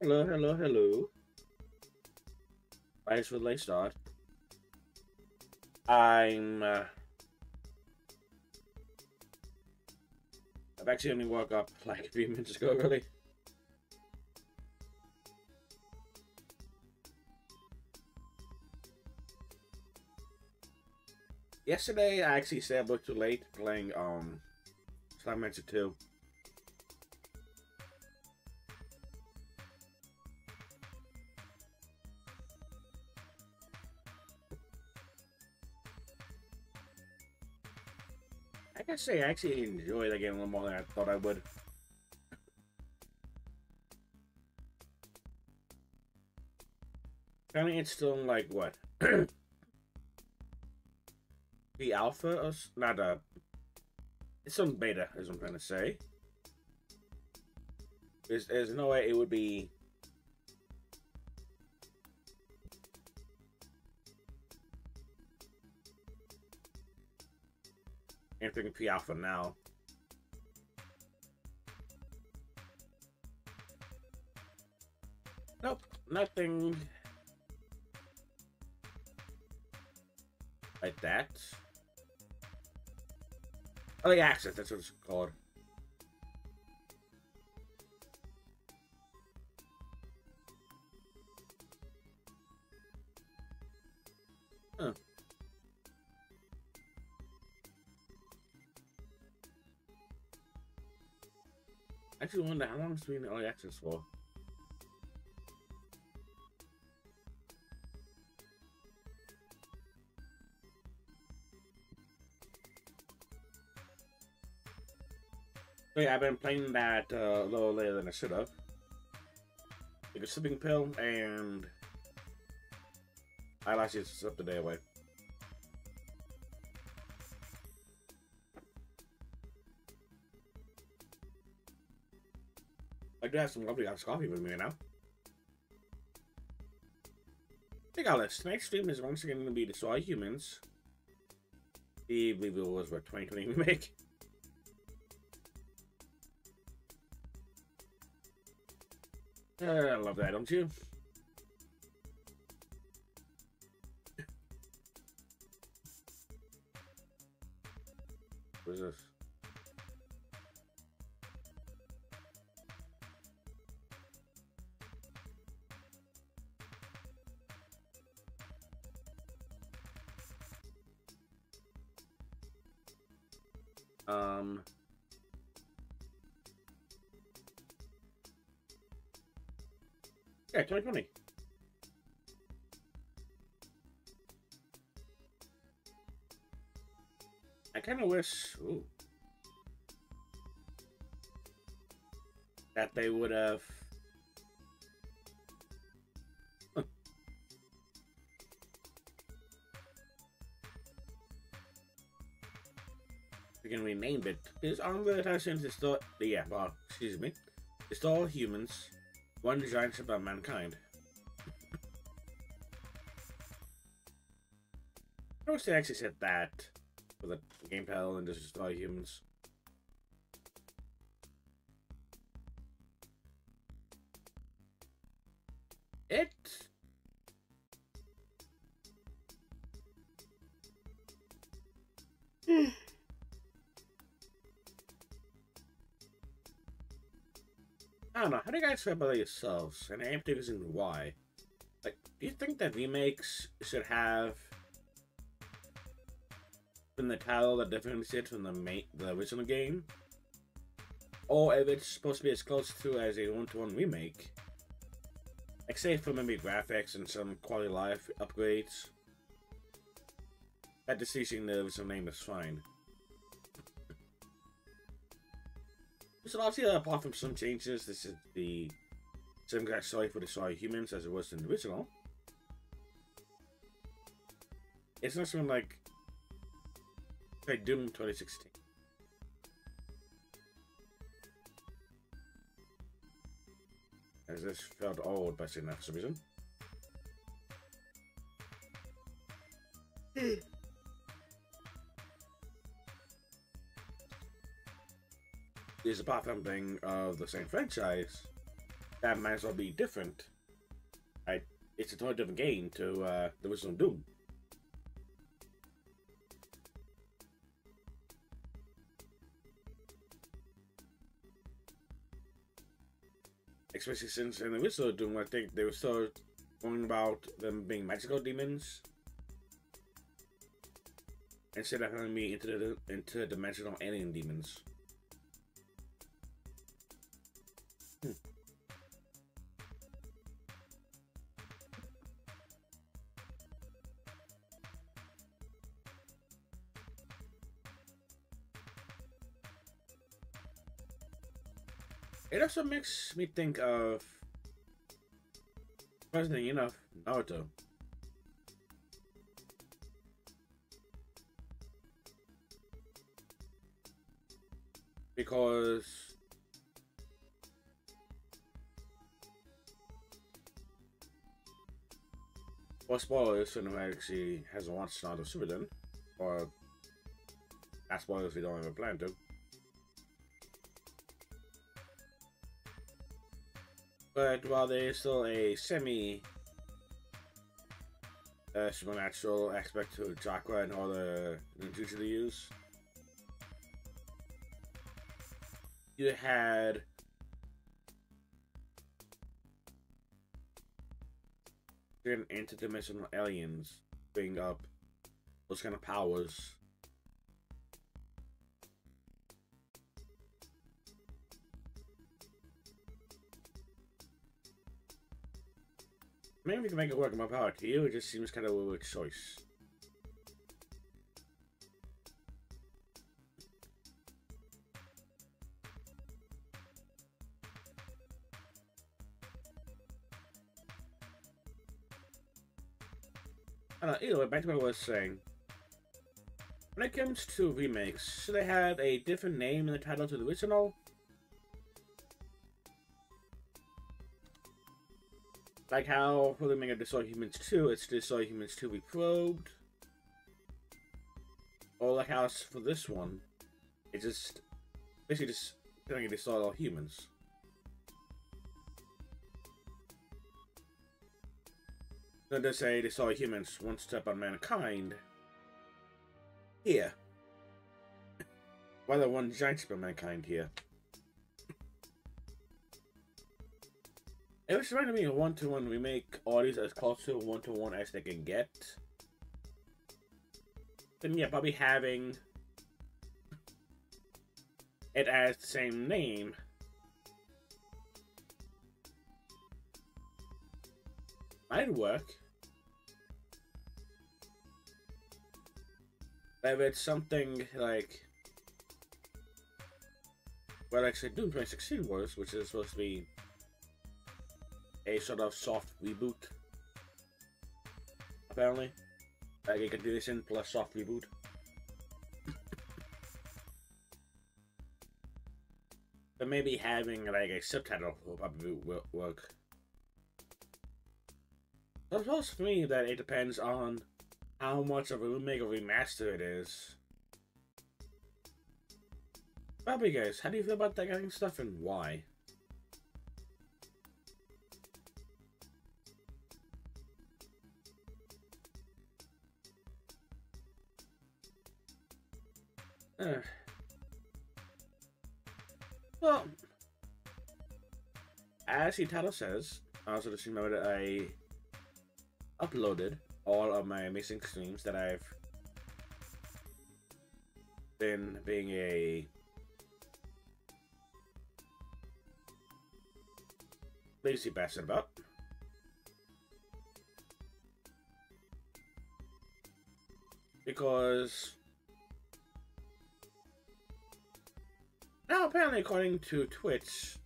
Hello, hello, hello. Thanks for the late start. I'm. Uh, I've actually only woke up like a few minutes ago, really. Yesterday, I actually stayed up too late playing um, Slime Rancher 2. Gotta say, I actually enjoy the game a little more than I thought I would. Apparently, it's still like what? the alpha, or not a. It's some beta, is what I'm trying to say. There's, there's no way it would be. Anything pre-alpha now. Nope, nothing like that. Oh, the access, that's what it's called. Actually wonder how long it's been in early access for? So yeah, I've been playing that uh, a little later than I should have. Like a sleeping pill and eyelashes up the day away. I have some lovely iced coffee with me now. Hey guys, tonight's stream is once again going to be Destroy Humans. The believe it was what 2020 remake. Uh, I love that, don't you? Yeah, 2020. I kind of wish ooh, that they would have. Huh. We can rename it. Because on the Titans, it's still. Yeah, well, excuse me. It's all humans. One giant about mankind. I wish they actually said that for the game panel and just all humans. You guys feel about yourselves? And I am reason why. Like, do you think that remakes should have in the title that differentiates from the main, the original game, or if it's supposed to be as close to as a one-to-one remake, say for maybe graphics and some quality life upgrades, that decision the original name is fine. So obviously, uh, apart from some changes, this is the same exact story for the Sorry Humans as it was in the original. It's not something like like Doom 2016. As this felt old by saying that for some reason. is from being of the same franchise, that might as well be different. I, it's a totally different game to uh, the of Doom. Especially since in the of Doom, I think they were still going about them being magical demons instead of having me into the interdimensional alien demons. It also makes me think of, surprisingly enough, Naruto. because well, spoilers anyone actually hasn't watched Naruto Shippuden, or not spoilers if you don't have a plan to. But while there is still a semi uh, supernatural aspect to chakra and all the ninjutsu they use, you had interdimensional aliens bring up those kind of powers. Maybe we can make it work in my power to you, it just seems kind of a weird choice. Uh, either way, back to what I was saying. When it comes to remakes, should they have a different name in the title to the original? Like how for the Mega Destroy Humans 2, it's Destroy Humans 2 Reprobed. Or like how for this one, it's just basically just you to destroy all humans. Then they say saw humans one step on mankind. Here. Rather one giant step on mankind here. It was reminding me of one-to-one remake all these as close to one-to-one as they can get. Then yeah, probably having it as the same name. Might work. If it's something like well actually Doom 2016 was, which is supposed to be a sort of soft reboot. Apparently. Like a continuation plus soft reboot. but maybe having like a subtitle will probably work. I suppose for me that it depends on how much of a remake or remaster it is. Bobby guys, how do you feel about that kind of stuff and why? Well, as title says, I also just remember that I uploaded all of my missing streams that I've been being a lazy bastard about. Because now apparently according to Twitch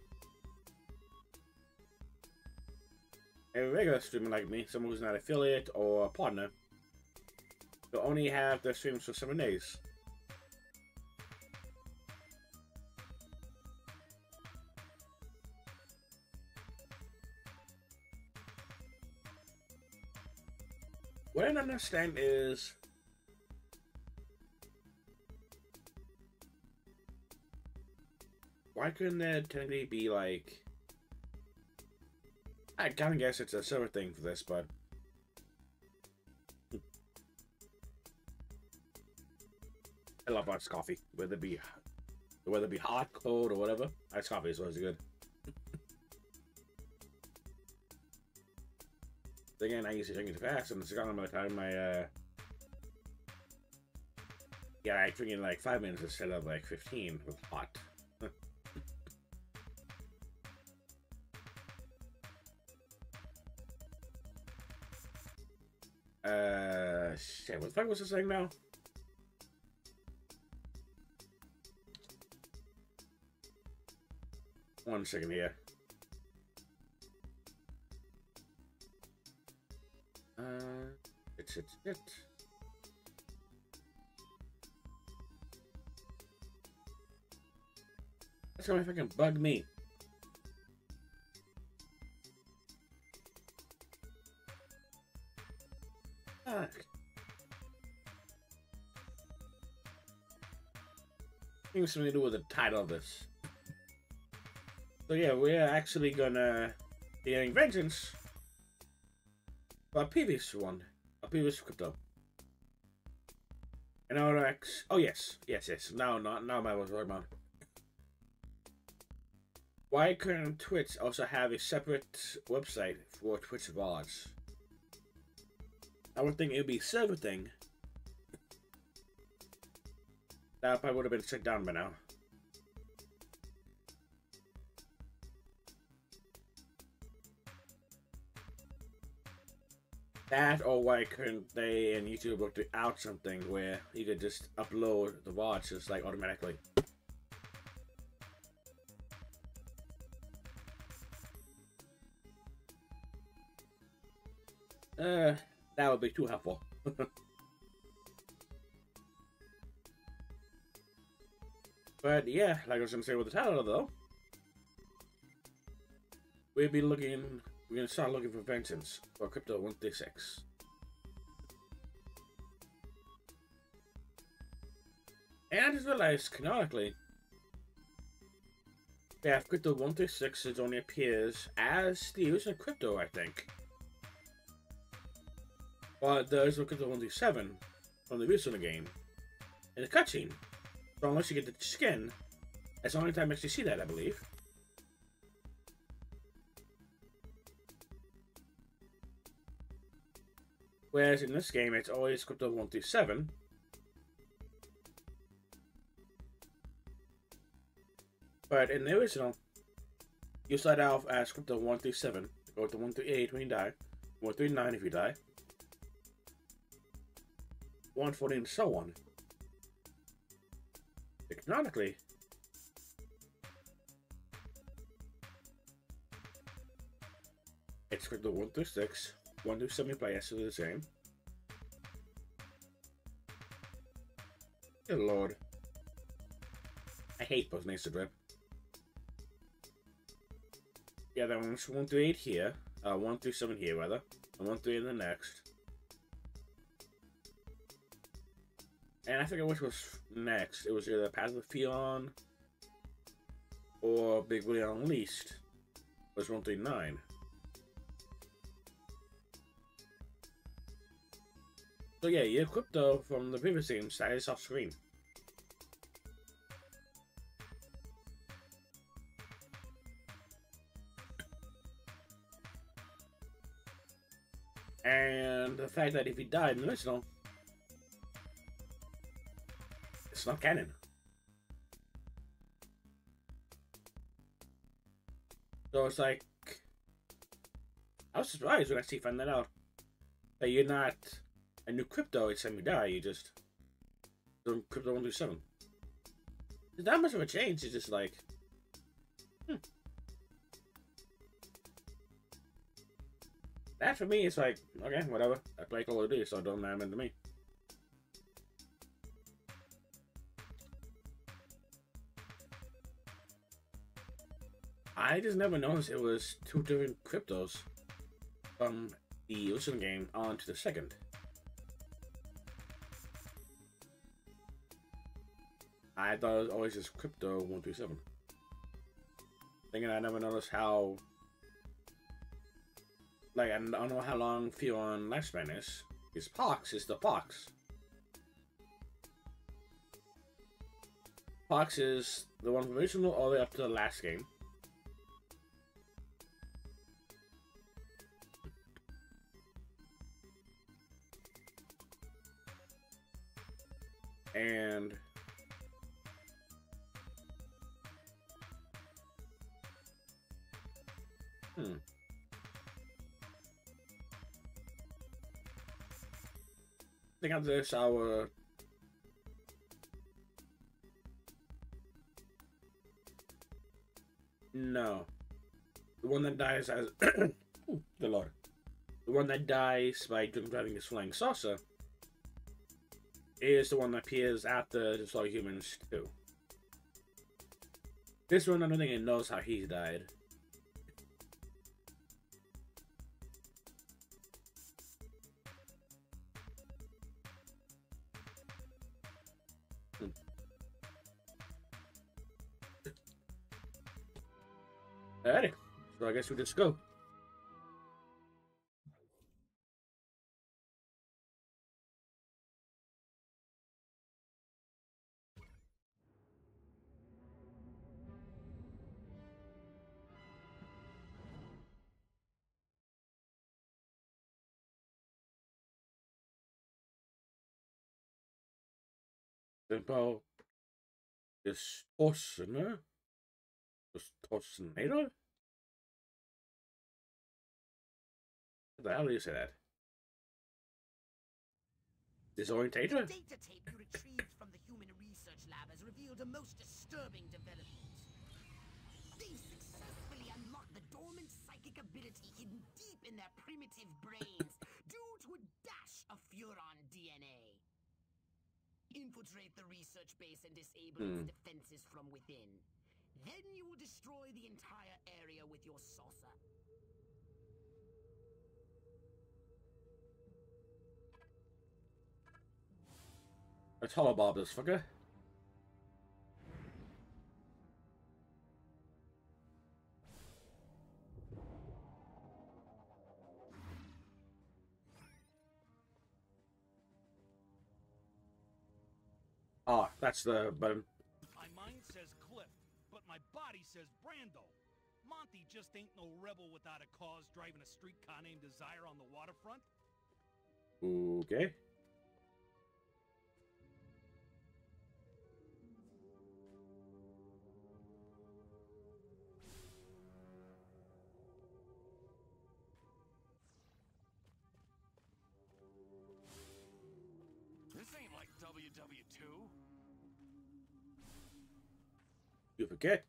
A regular streamer like me, someone who's not affiliate or a partner, will only have their streams for seven days. What I don't understand is why couldn't there technically be like I kind of guess it's a silver thing for this, but I love iced coffee, whether it be whether it be hot, cold, or whatever. Iced coffee is always good. Again, I used to drink it fast, and it's gone by the time I, uh... Yeah, I drink in like 5 minutes instead of like 15 with hot. Uh, shit, what the fuck was I saying now? One second here. Uh, it's it's it. That's gonna fucking bug me. Something to do with the title of this. So yeah, we're actually gonna be getting vengeance a previous one, a previous crypto. And our ex. Oh yes, yes, yes. Now, not now. My was talking about. Why couldn't Twitch also have a separate website for Twitch VODs? I would think it would be a server thing. That probably would have been shut down by now. That or why couldn't they and YouTube work out something where you could just upload the watch just like automatically? Uh, that would be too helpful. but yeah, like I was gonna say with the title though, we'd be looking we're gonna start looking for vengeance for Crypto 136. And I just realized, canonically, yeah, Crypto 136 it only appears as the user Crypto, I think. But there's no Crypto 137 from the original game in the cutscene. So unless you get the skin, that's the only time I actually see that, I believe. Whereas in this game, it's always Crypto 137. But in the original, you start out as Crypto 137, go to 138 when you die, 139 if you die, 140 and so on. Economically, it's Crypto 136, one to seven players to the same. Good lord. I hate those names to drip. Yeah, that one's 1 through 8 here. Uh, 1 through 7 here, rather. And 1 through 8 in the next. And I forget which was next. It was either Path of Furon or Big Willy Unleashed. It was 1 through 9. So yeah, your crypto from the previous game status off screen. And the fact that if he died in the original, it's not canon. So it's like, I was surprised when I see found that out. That you're not a new crypto each time you die, you just do crypto 127. It's not much of a change, it's just like hmm. That for me it's like, okay, whatever. I play Call of Duty, so it don't matter to me. I just never noticed it was two different cryptos from the Ocean game on to the second. I thought it was always just crypto 137. Thinking I never noticed how like I don't know how long Theon lifespan is. His Pox is the Pox. Pox is the one from original all the way up to the last game. And hmm. I think after this, our No. The one that dies as the Lord. The one that dies by drunk driving his flying saucer is the one that appears after the Destroy Humans too. This one I don't think it knows how he died. Hmm. Alrighty. So I guess we just go. About distortioner? Distortionator? What the hell do you say that? Disorientator? Data tape you retrieved from the Human Research Lab has revealed a most disturbing development. They've successfully unlocked the dormant psychic ability hidden deep in their primitive brains due to a dash of Furon DNA. Infiltrate the research base and disable Hmm. its defenses from within. Then you will destroy the entire area with your saucer. Let's hollow bob this fucker. Ah, that's the button. My mind says Clift, but my body says Brando. Monty just ain't no rebel without a cause driving a streetcar named Desire on the waterfront. Okay. You forget.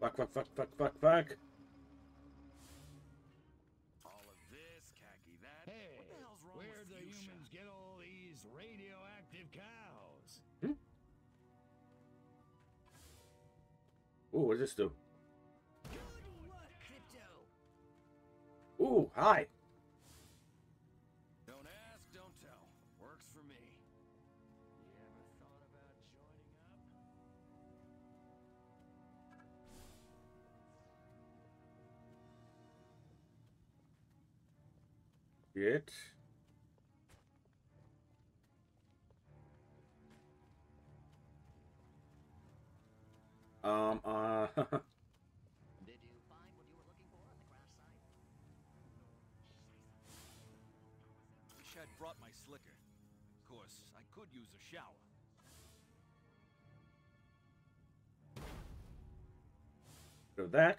Fuck, fuck, fuck, fuck, fuck, fuck. All of this, khaki that. Hey, what the hell's wrong where'd with the Fuchsia? humans get all these radioactive cows? Hmm? Ooh, what does this do? Good work, Crypto! Ooh, hi. Um, uh, the crash site? Wish I'd brought my slicker. Of course, I could use a shower. do that.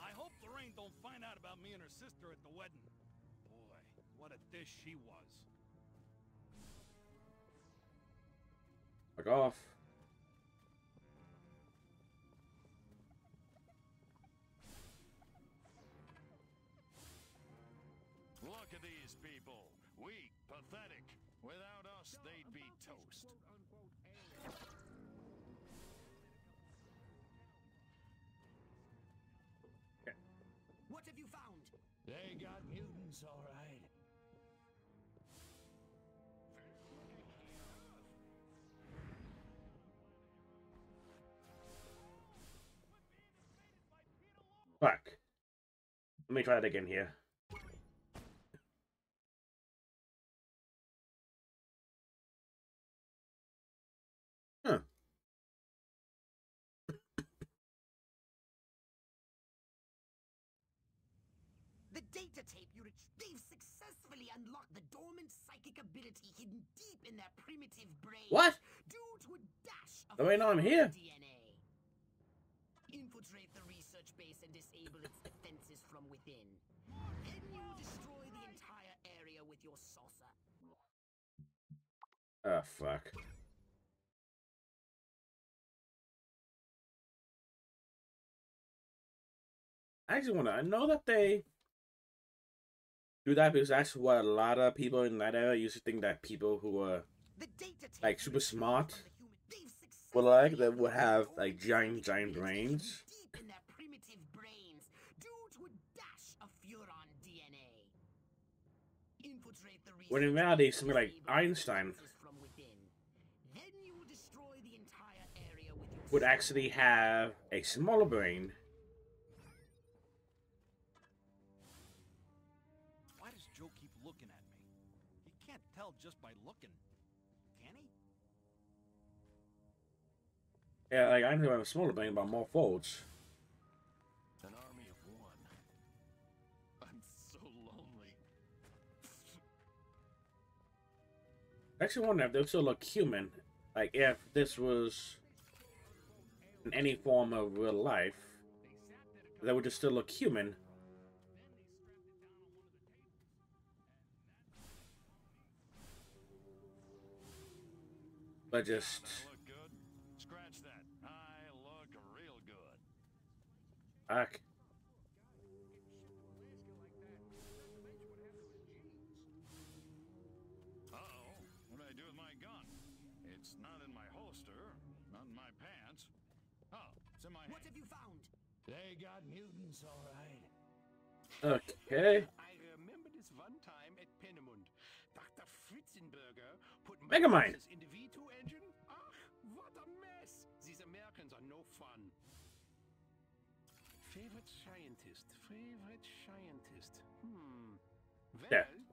I hope Lorraine don't find out about me and her sister at the wedding. Boy, what a dish she was. Fuck off. Look at these people. Weak, pathetic. Without us, they'd be toast. What have you found? They got mutants, all right. Fuck. Let me try that again here. Huh. The data tape you they've successfully unlocked the dormant psychic ability hidden deep in their primitive brain. What? Due to a dash of Oh, wait, no, I'm here. DNA. Infiltrate the base and disable its defenses from within. Then you destroy the entire area with your saucer. Oh, fuck. I actually want to. I know that they do that because that's what a lot of people in that era used to think that people who were The data tape Like, super smart, from the human- they've well, like, that would have, like, giant, giant brains. When in reality, something like Einstein defenses from within. Then you will destroy the entire area with your would actually have a smaller brain. Why does Joe keep looking at me? He can't tell just by looking. Can he? Yeah, like I know I have a smaller brain, but more folds. Actually wonder if they would still look human. Like if this was in any form of real life, they would just still look human. But just. Scratch that. I look real good. fuck. Are no fun. Favorite scientist, favorite scientist. Hmm. Well, Yeah.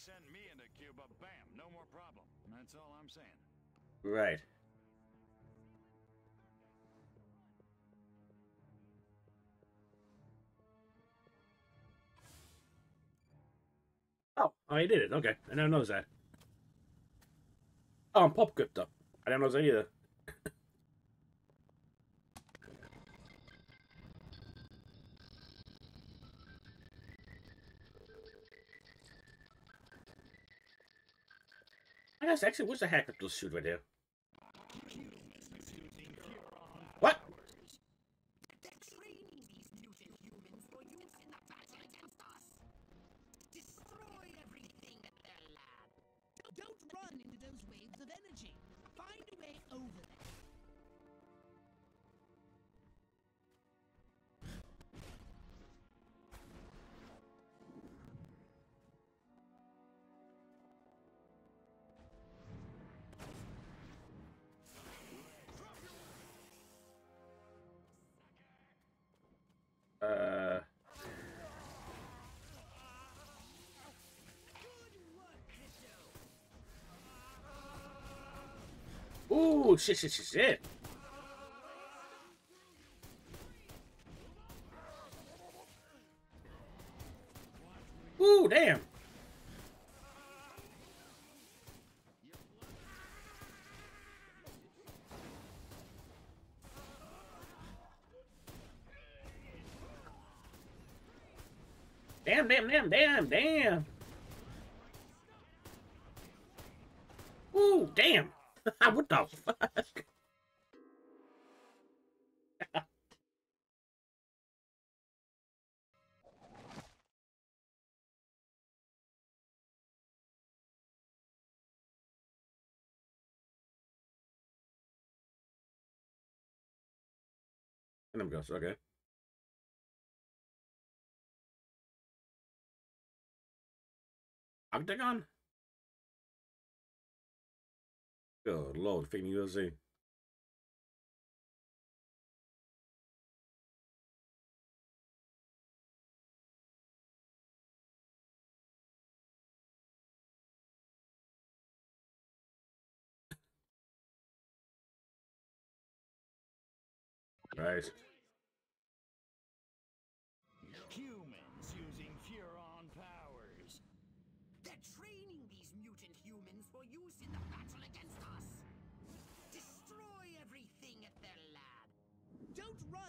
Send me into Cuba, bam, no more problem. That's all I'm saying. Right. Oh, I did it. Okay, I didn't know that. Oh, I'm pop crypto. I didn't know that either. Guess actually, what's the hack little suit right here? Ooh, shit, shit, shit, shit. Ooh, damn. Damn, damn, damn, damn, damn. Ooh, damn. what the fuck? There we go. Okay. Octagon? Good lord, fake UFC. Right.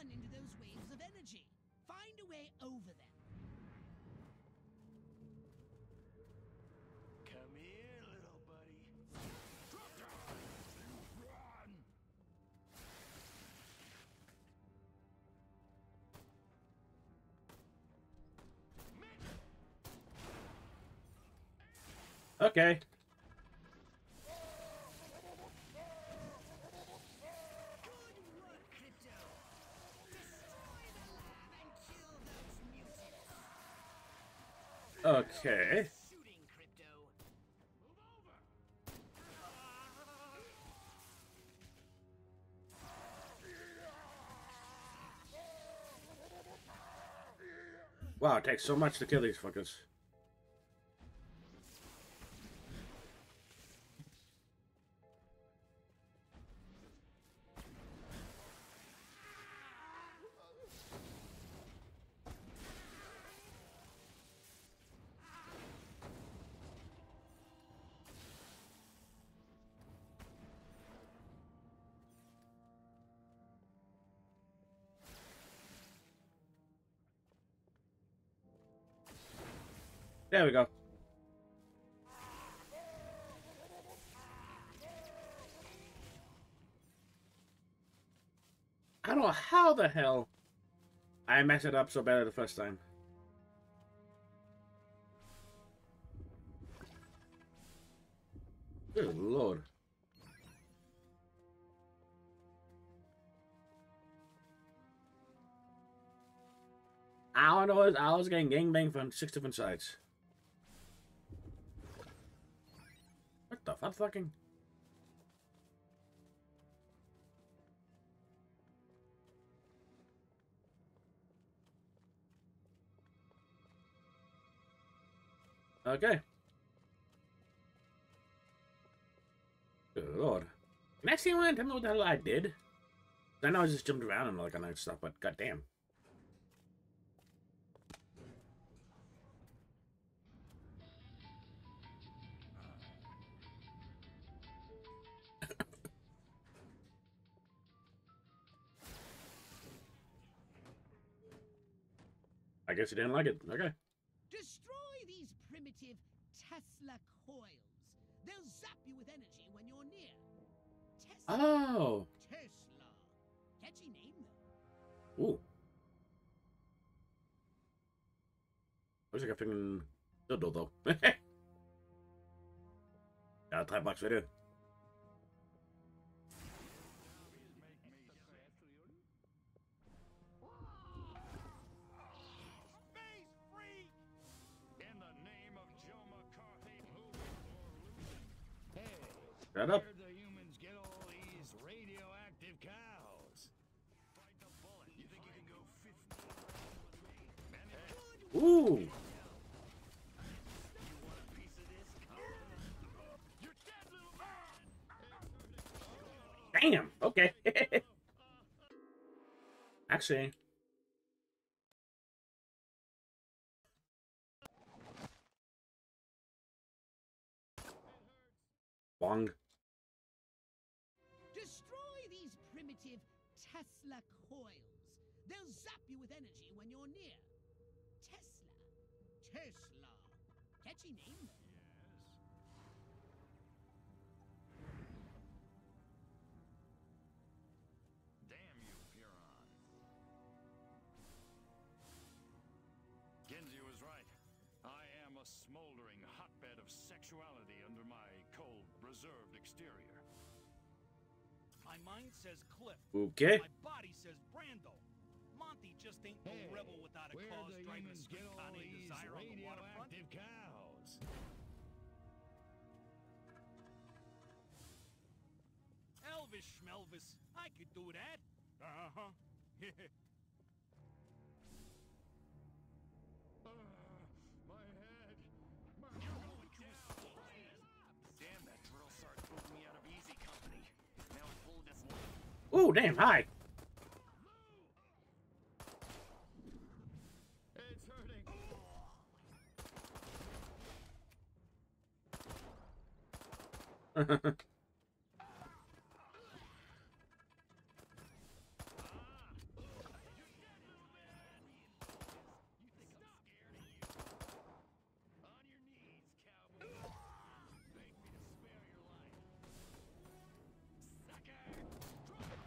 Run into those waves of energy. Find a way over them. Come here, little buddy. Drop down. Run. Okay. Okay. Wow, it takes so much to kill these fuckers. There we go. I don't know how the hell I messed it up so bad the first time. Good lord. I don't know, I was getting gangbanged from six different sides. Fuck fucking? Okay. Good lord. Can I see one? Tell me what the hell I did. I know I just jumped around and like on that stuff, but goddamn. I guess you didn't like it. Okay. Destroy these primitive Tesla coils. They'll zap you with energy when you're near. Tesla. Oh. Tesla. Catchy name though. Ooh. Looks like a freaking dildo though. A time box right here. Go 50? Ooh. You're dead, little man! Damn. Okay. Actually. Bong. Reserved exterior. My mind says Clift. Okay. My body says Brando. just ain't no Hey, rebel without a cause driving a humans get street all car named these Desire on the waterfront. cows? Elvis Schmelvis, I could do that. Uh-huh. Ooh, damn, hi.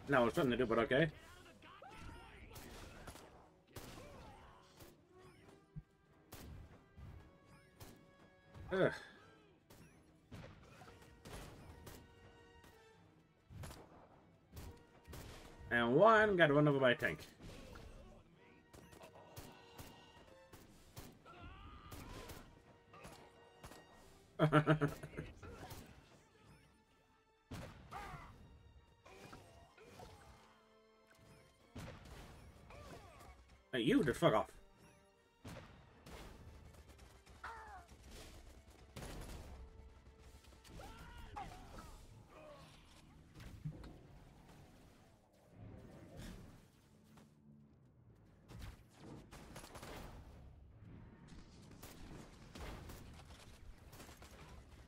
No, it's nothing to do, but okay. Ugh. And one got run over by a tank. hey, you the fuck off.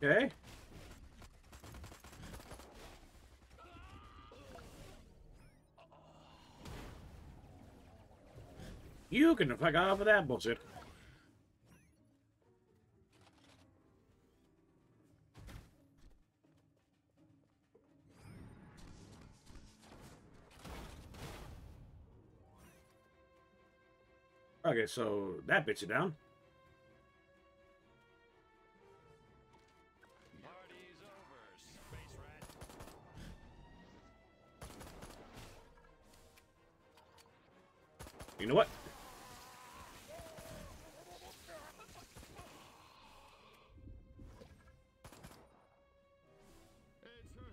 Okay. You can fuck off with that bullshit. Okay, so that bitch it down. You know what?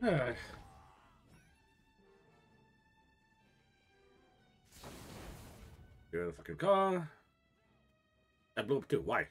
Hurting. Get in the fucking car. That blew up too. Why?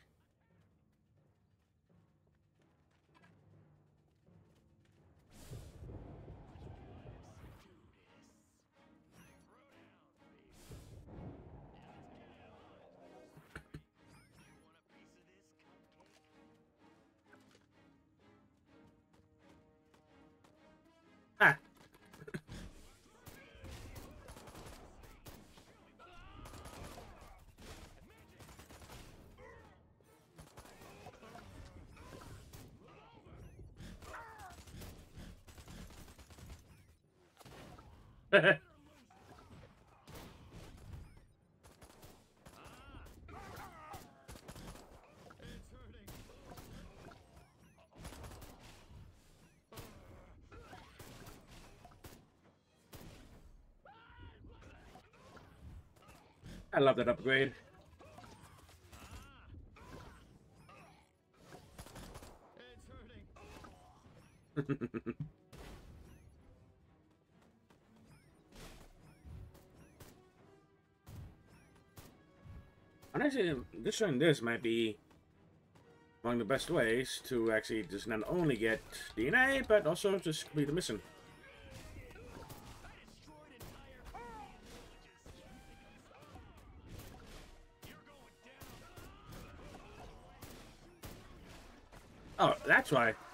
I love that upgrade. Honestly, destroying this might be of the best ways to actually just not only get DNA, but also just complete the mission. That's why.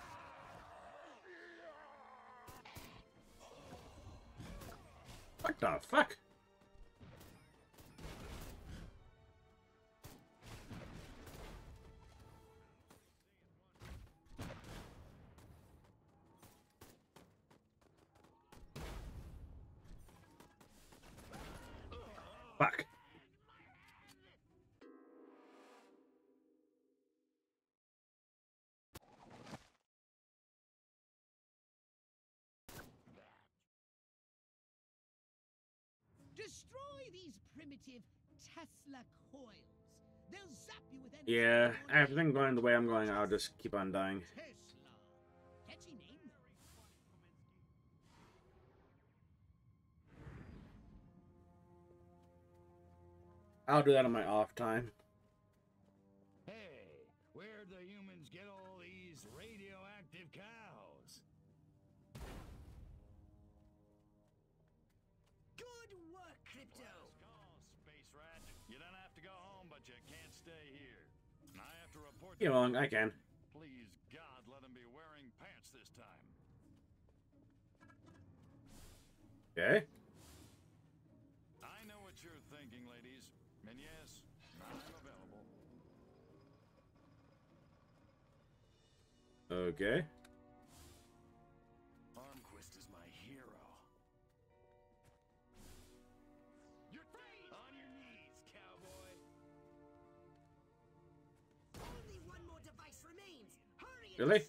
Yeah, when you're near. everything going the way I'm going, I'll just keep on dying. Tesla. Catchy name. I'll do that on my off time. Have to report. Yeah, I can. Please, God, let him be wearing pants this time. Okay. I know what you're thinking, ladies. And yes, I'm available. Okay. Week.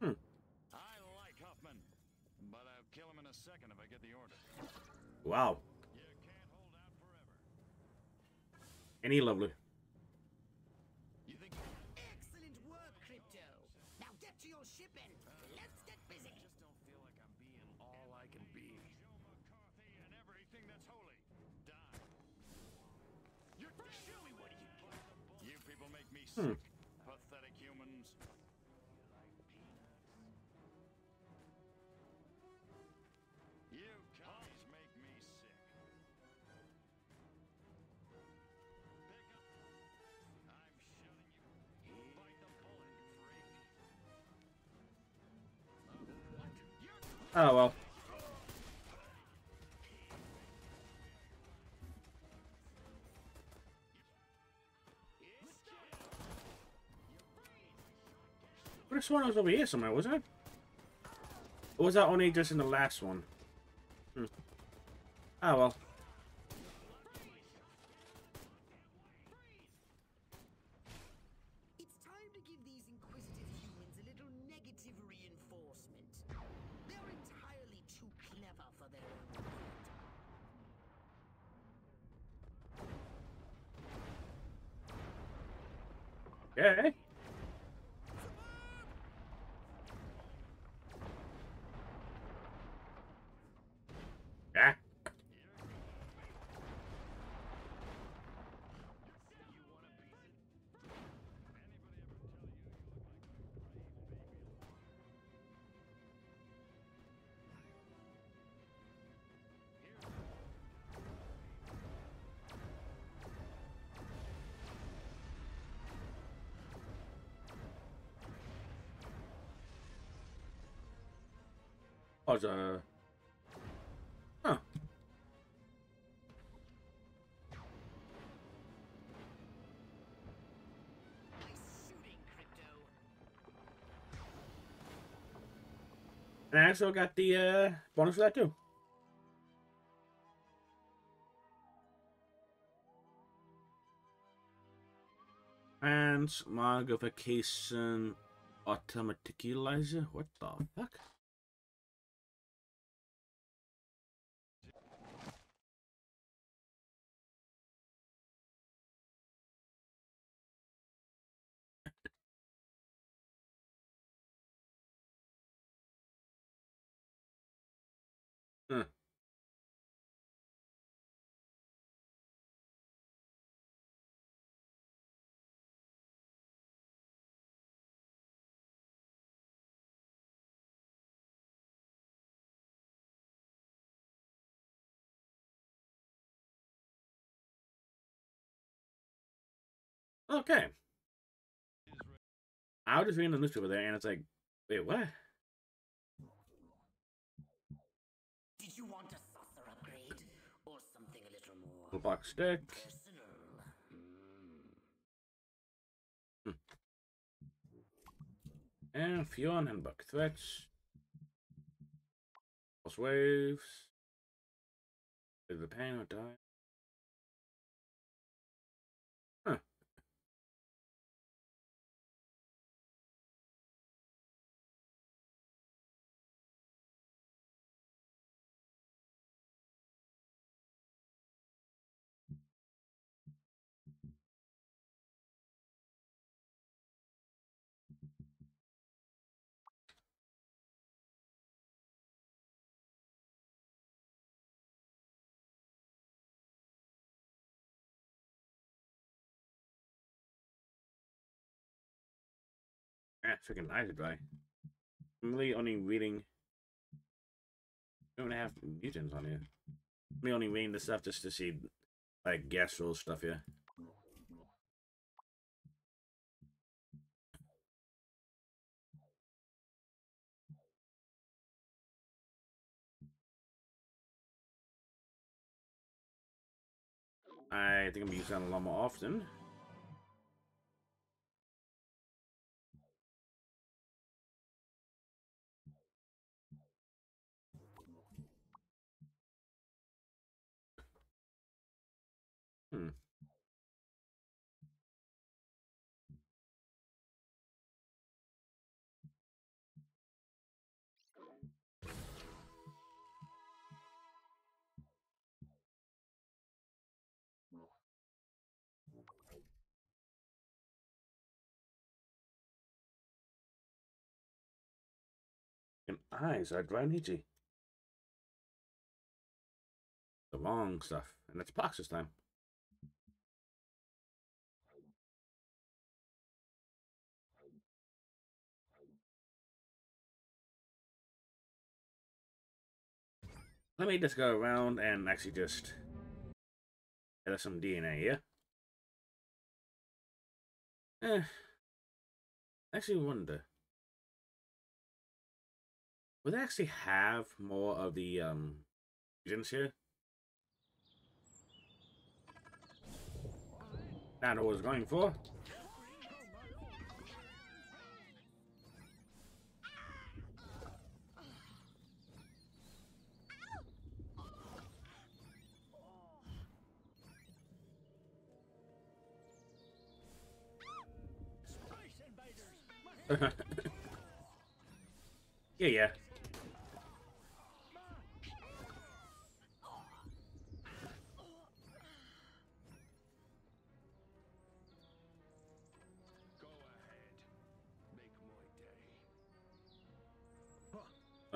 Hmm. I like Huffman, but I'll kill him in a second if I get the order. Wow. You can't hold out forever. Any lovely. Hmm. Pathetic humans. You guys make me sick. Pick up. I'm shutting you. Bite the bullet, freak. Oh well. But this one was over here somewhere, wasn't it? Or was that only just in the last one? Hmm. Oh well. It's Uh. Huh. And I also got the uh, bonus for that too. Transmogrification automaticalizer. What the fuck? Okay. I was just reading the newspaper there, and it's like, wait, what? Did you want a saucer upgrade? Or something a little more A box stick. Hmm. And fuel and handbook. Threats. Pulse waves. Is the pain or die? Freaking eyes are dry. I'm really only reading. Don't have mutants on here. I'm only reading the stuff just to see, like, gas roll stuff here. I think I'm using that a lot more often. Eyes are itchy. The wrong stuff. And it's box time. Let me just go around and actually just get us some DNA here. Eh. Actually wonder. Would they actually have more of the um agents here? Not what I was going for. yeah, yeah.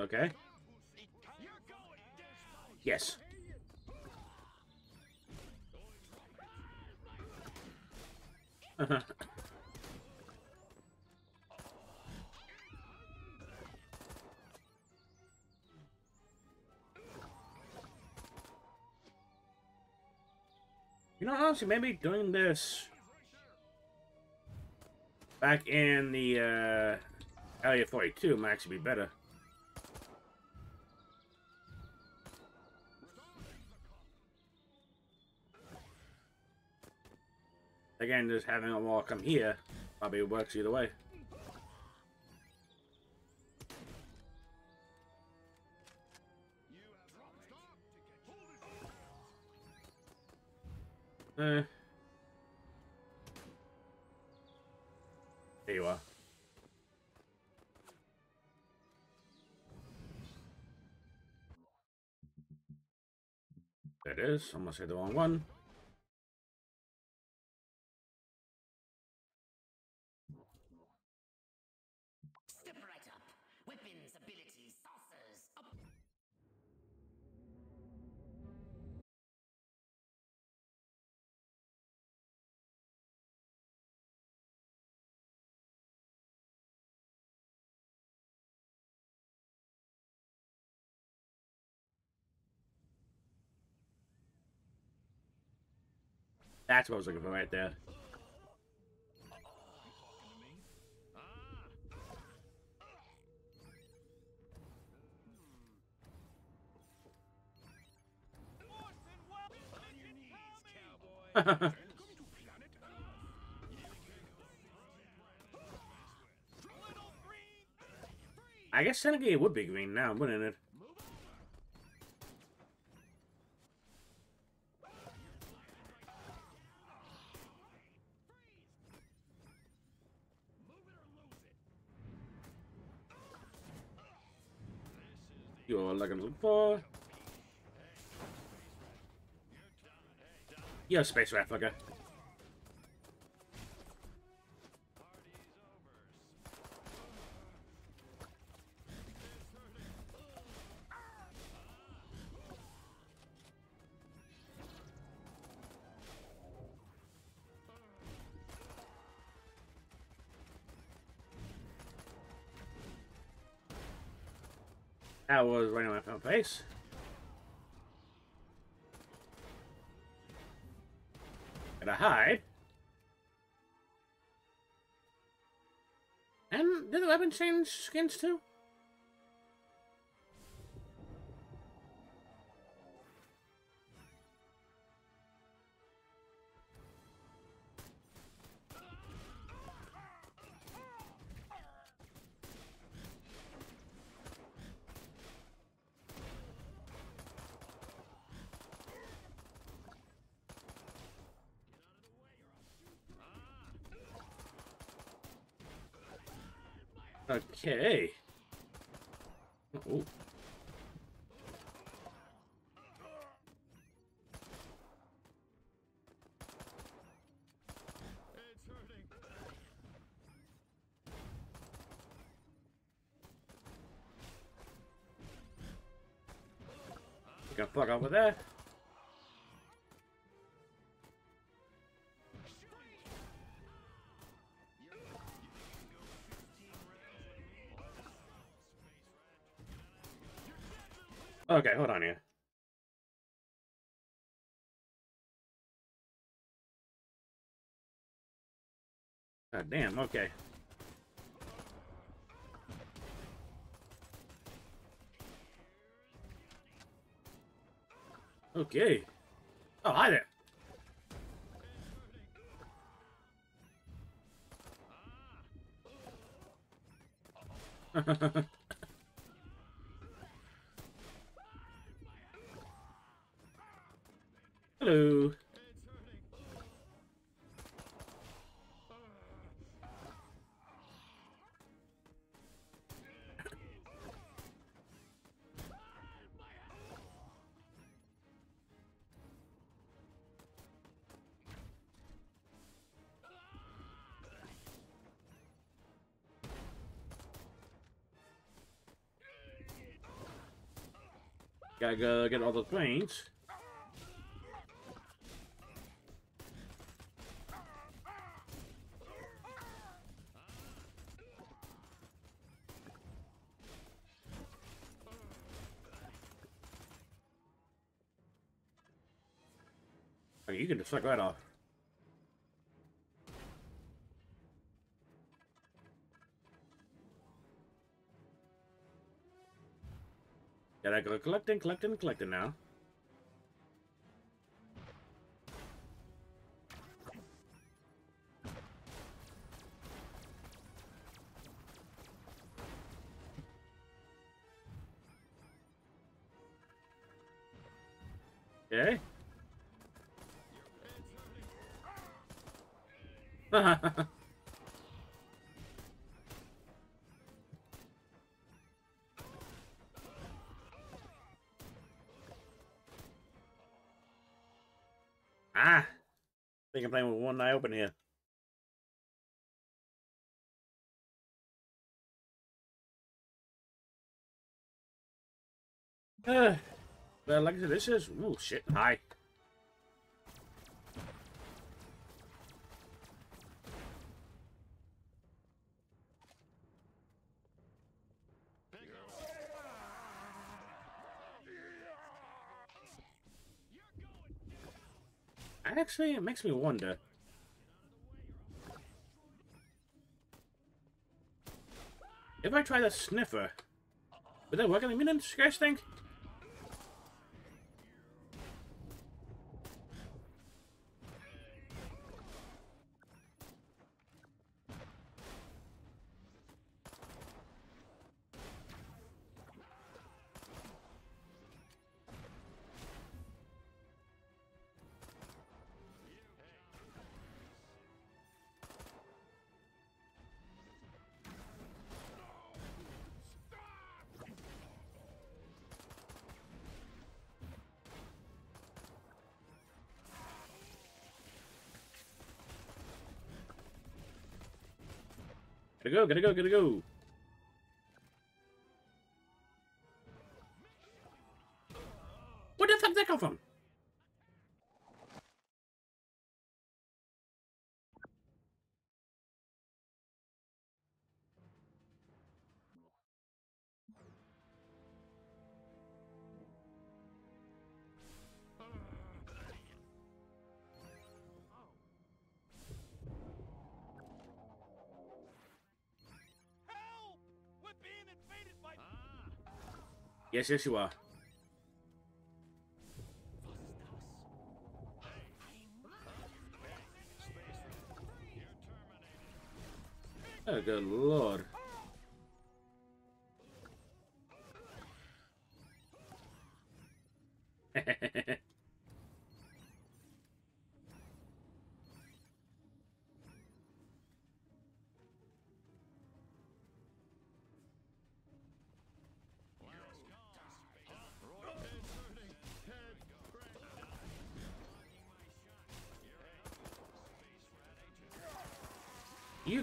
Okay. Yes. you know, honestly, maybe doing this back in the uh, Area 42 might actually be better. Again, just having them all come here probably works either way. Eh. There you are. There it is. Almost hit the wrong one. That's what I was looking for right there. I guess technically would be green now, wouldn't it? You're looking for. You're a space replica. That was right in my face. Gotta hide. And did the weapon change skins too? Okay. Oh. It's hurting. You can damn, okay. Okay. Oh, hi there. Gotta go uh, get all the. Okay, you can just suck right off. Gotta go collecting, collecting, collecting now. Open here. Uh, but like I said, this is... Oh, shit. Hi. Actually, it makes me wonder. If I try the sniffer, would that work? On the minions, you guys go, gotta go, gotta go. Yes, yes, you are.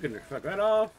You can fuck that off.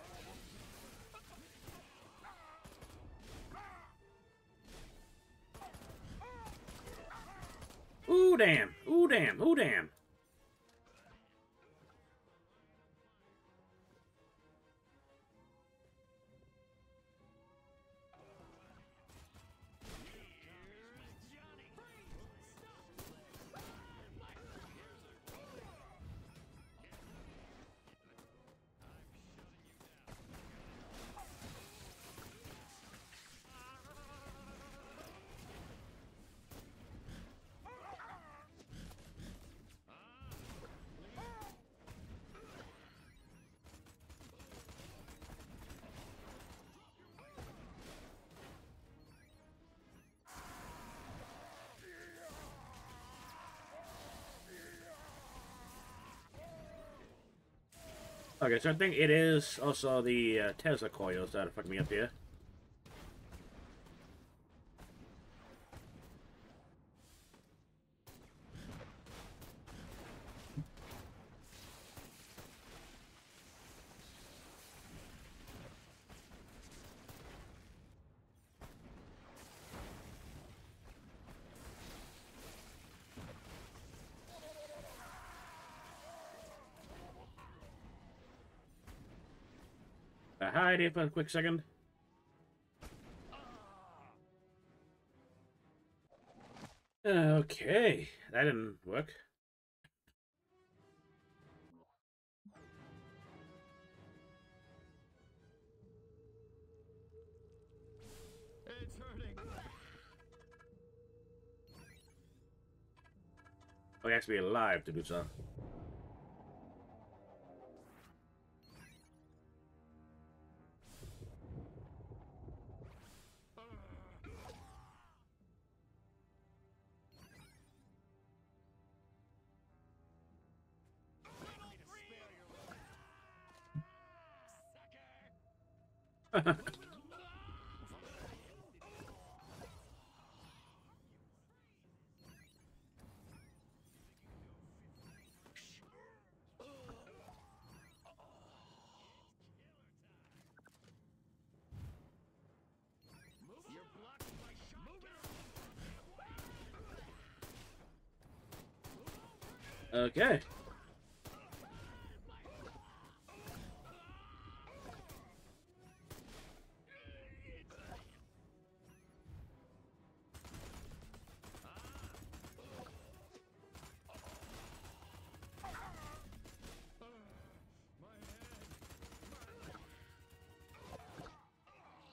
Okay, so I think it is also the uh, Tesla coils that are fucking me up here. Uh, hide here for a quick second. Okay, that didn't work. It's hurting. Oh, he has to be alive to do so. Okay.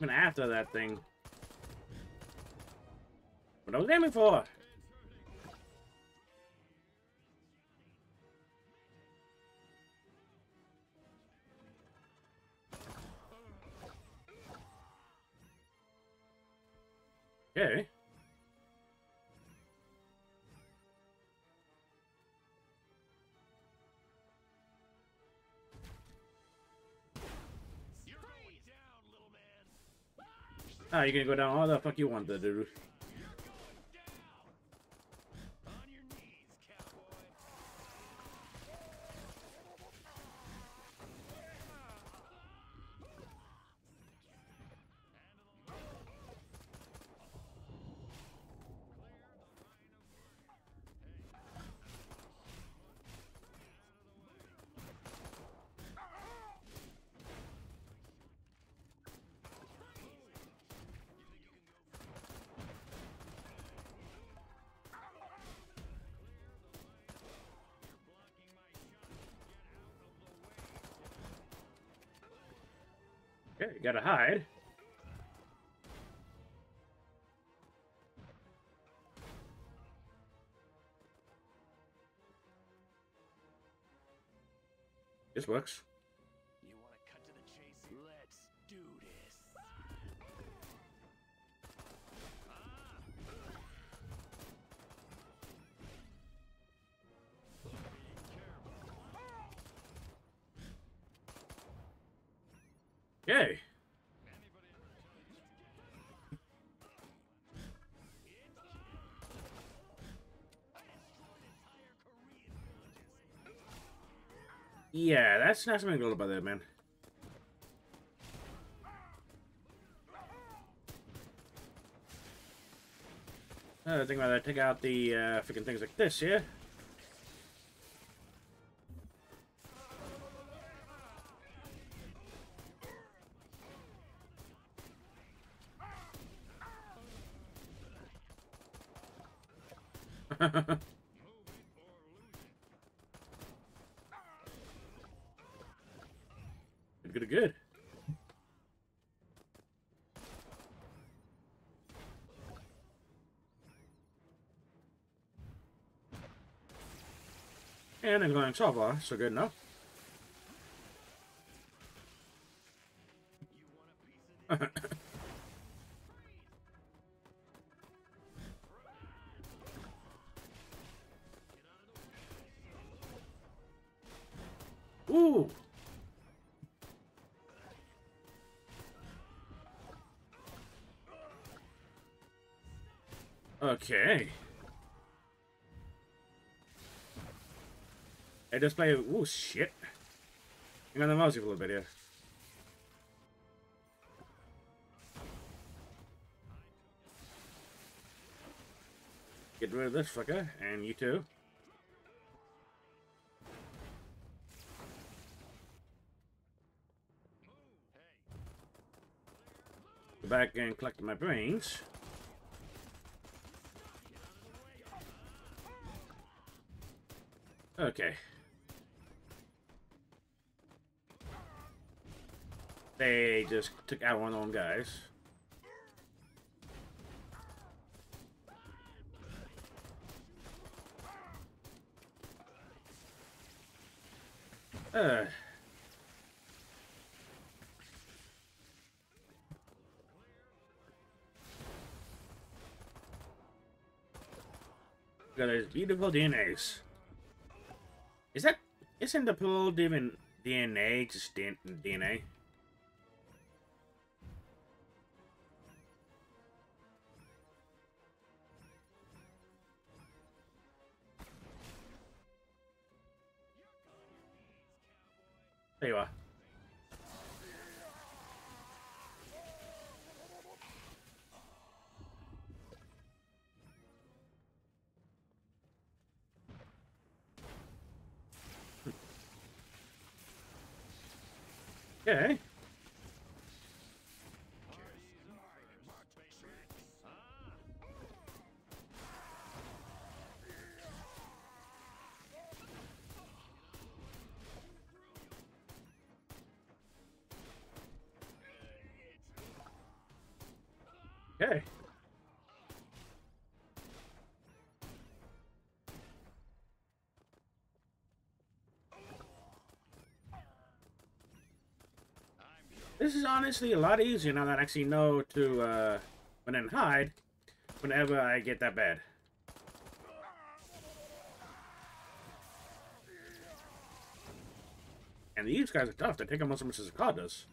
After that thing. What I was aiming for? Ah, you're gonna go down all the fuck you want do. Gotta hide. This works. Yeah, that's not something good about that, man. Uh, think about that. Take out the uh, freaking things like this here. And I'm going so far, so good enough. Ooh. Okay. I just play. Oh shit! Hang on the mouse for a little bit here. Get rid of this fucker, and you too. Go back and collect my brains. Okay. They just took out one of them guys. Uh. Got those beautiful DNAs. Is that isn't the pool even DNA just DNA? Okay. This is honestly a lot easier now that I actually know to uh, when and hide whenever I get that bad. And these guys are tough. They take almost as much as a car does.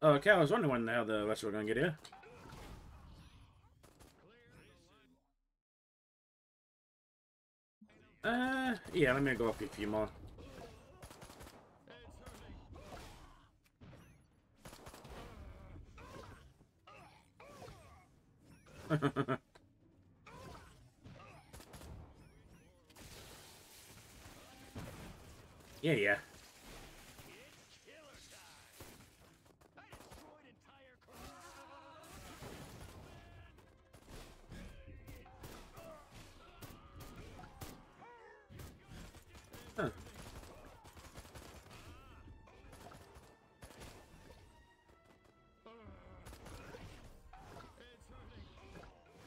Okay, I was wondering when the hell the rest were gonna get here. Uh, yeah, let me go up a few more. yeah, yeah.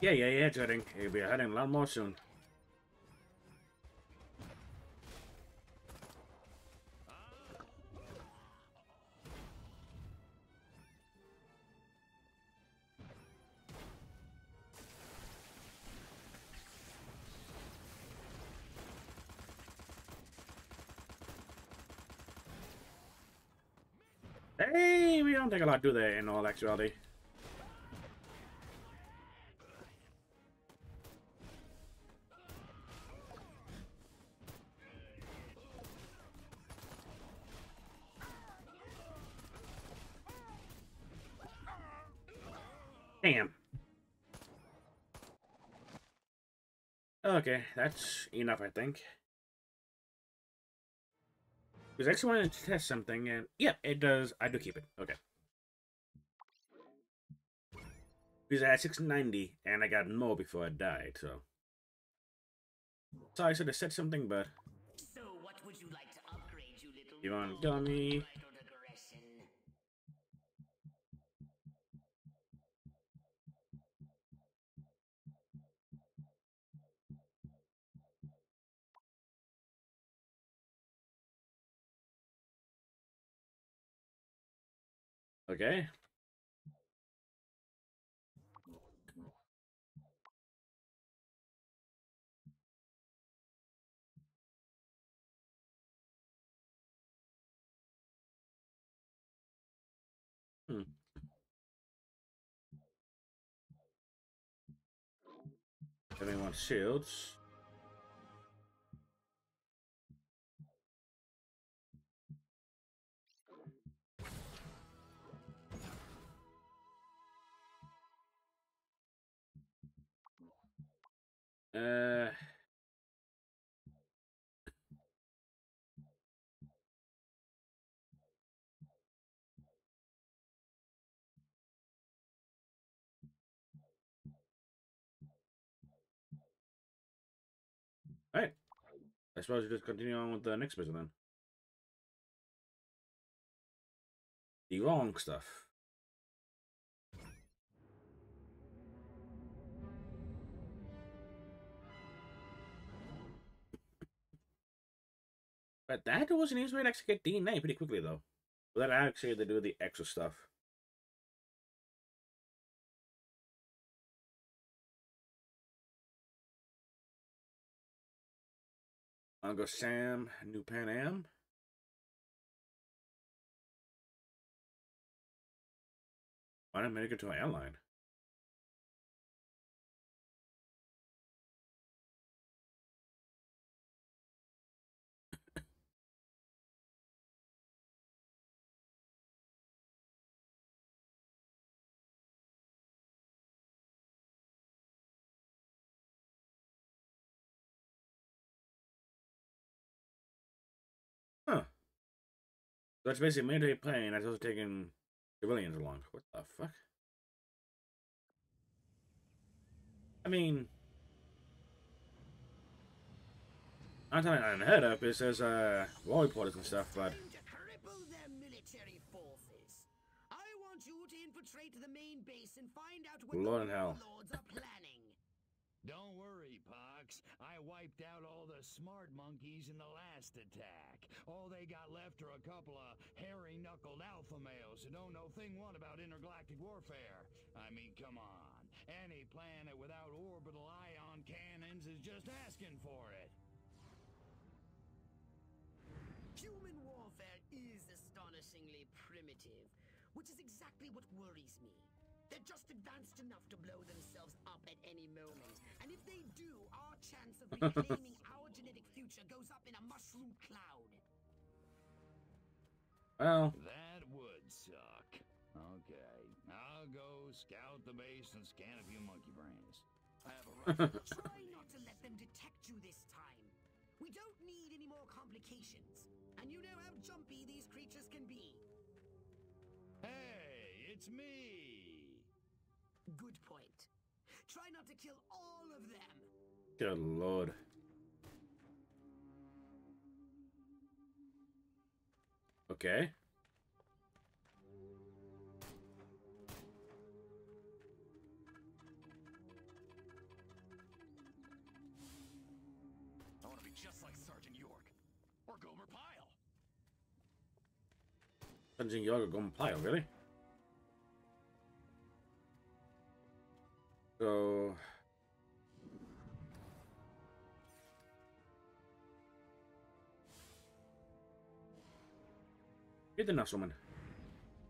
Yeah, yeah, yeah, heading. It'll be heading a lot more soon. Hey, we don't take a lot, do they, in all actuality? Okay, that's enough, I think. Because I actually wanted to test something, and yeah, it does. I do keep it. Okay. Because I had 690, and I got more before I died, so. Sorry, I should have said something, but. So what would you like to upgrade, you little You want dummy? Okay. Hmm. Wants shields. Uh. Alright. I suppose we just continue on with the next person then. The wrong stuff. But that was an easy way to actually get DNA pretty quickly, though. Without actually had to do the extra stuff. I'll go Sam, New Pan Am. Why not make it to an airline? So it's basically military plane that's also taking civilians along. What the fuck? I mean, I'm telling you unheard of. It says uh, war reporters and stuff, but Trying to cripple their military forces. I want you to infiltrate the main base and find out what Lord in the hell. are planning. Don't worry, I wiped out all the smart monkeys in the last attack. All they got left are a couple of hairy-knuckled alpha males who don't know thing one about intergalactic warfare. I mean, come on. Any planet without orbital ion cannons is just asking for it. Human warfare is astonishingly primitive. which is exactly what worries me. They're just advanced enough to blow themselves up at any moment. And if they do, our chance of reclaiming our genetic future goes up in a mushroom cloud. Well, That would suck. Okay, I'll go scout the base and scan a few monkey brains. I have a rifle. Try not to let them detect you this time. We don't need any more complications. And you know how jumpy these creatures can be. Hey, it's me! Good point. Try not to kill all of them. good lord. Okay. I want to be just like Sergeant York. Or Gomer Pyle. Dungeon Yoga Gum Pile, really? So. Get the woman.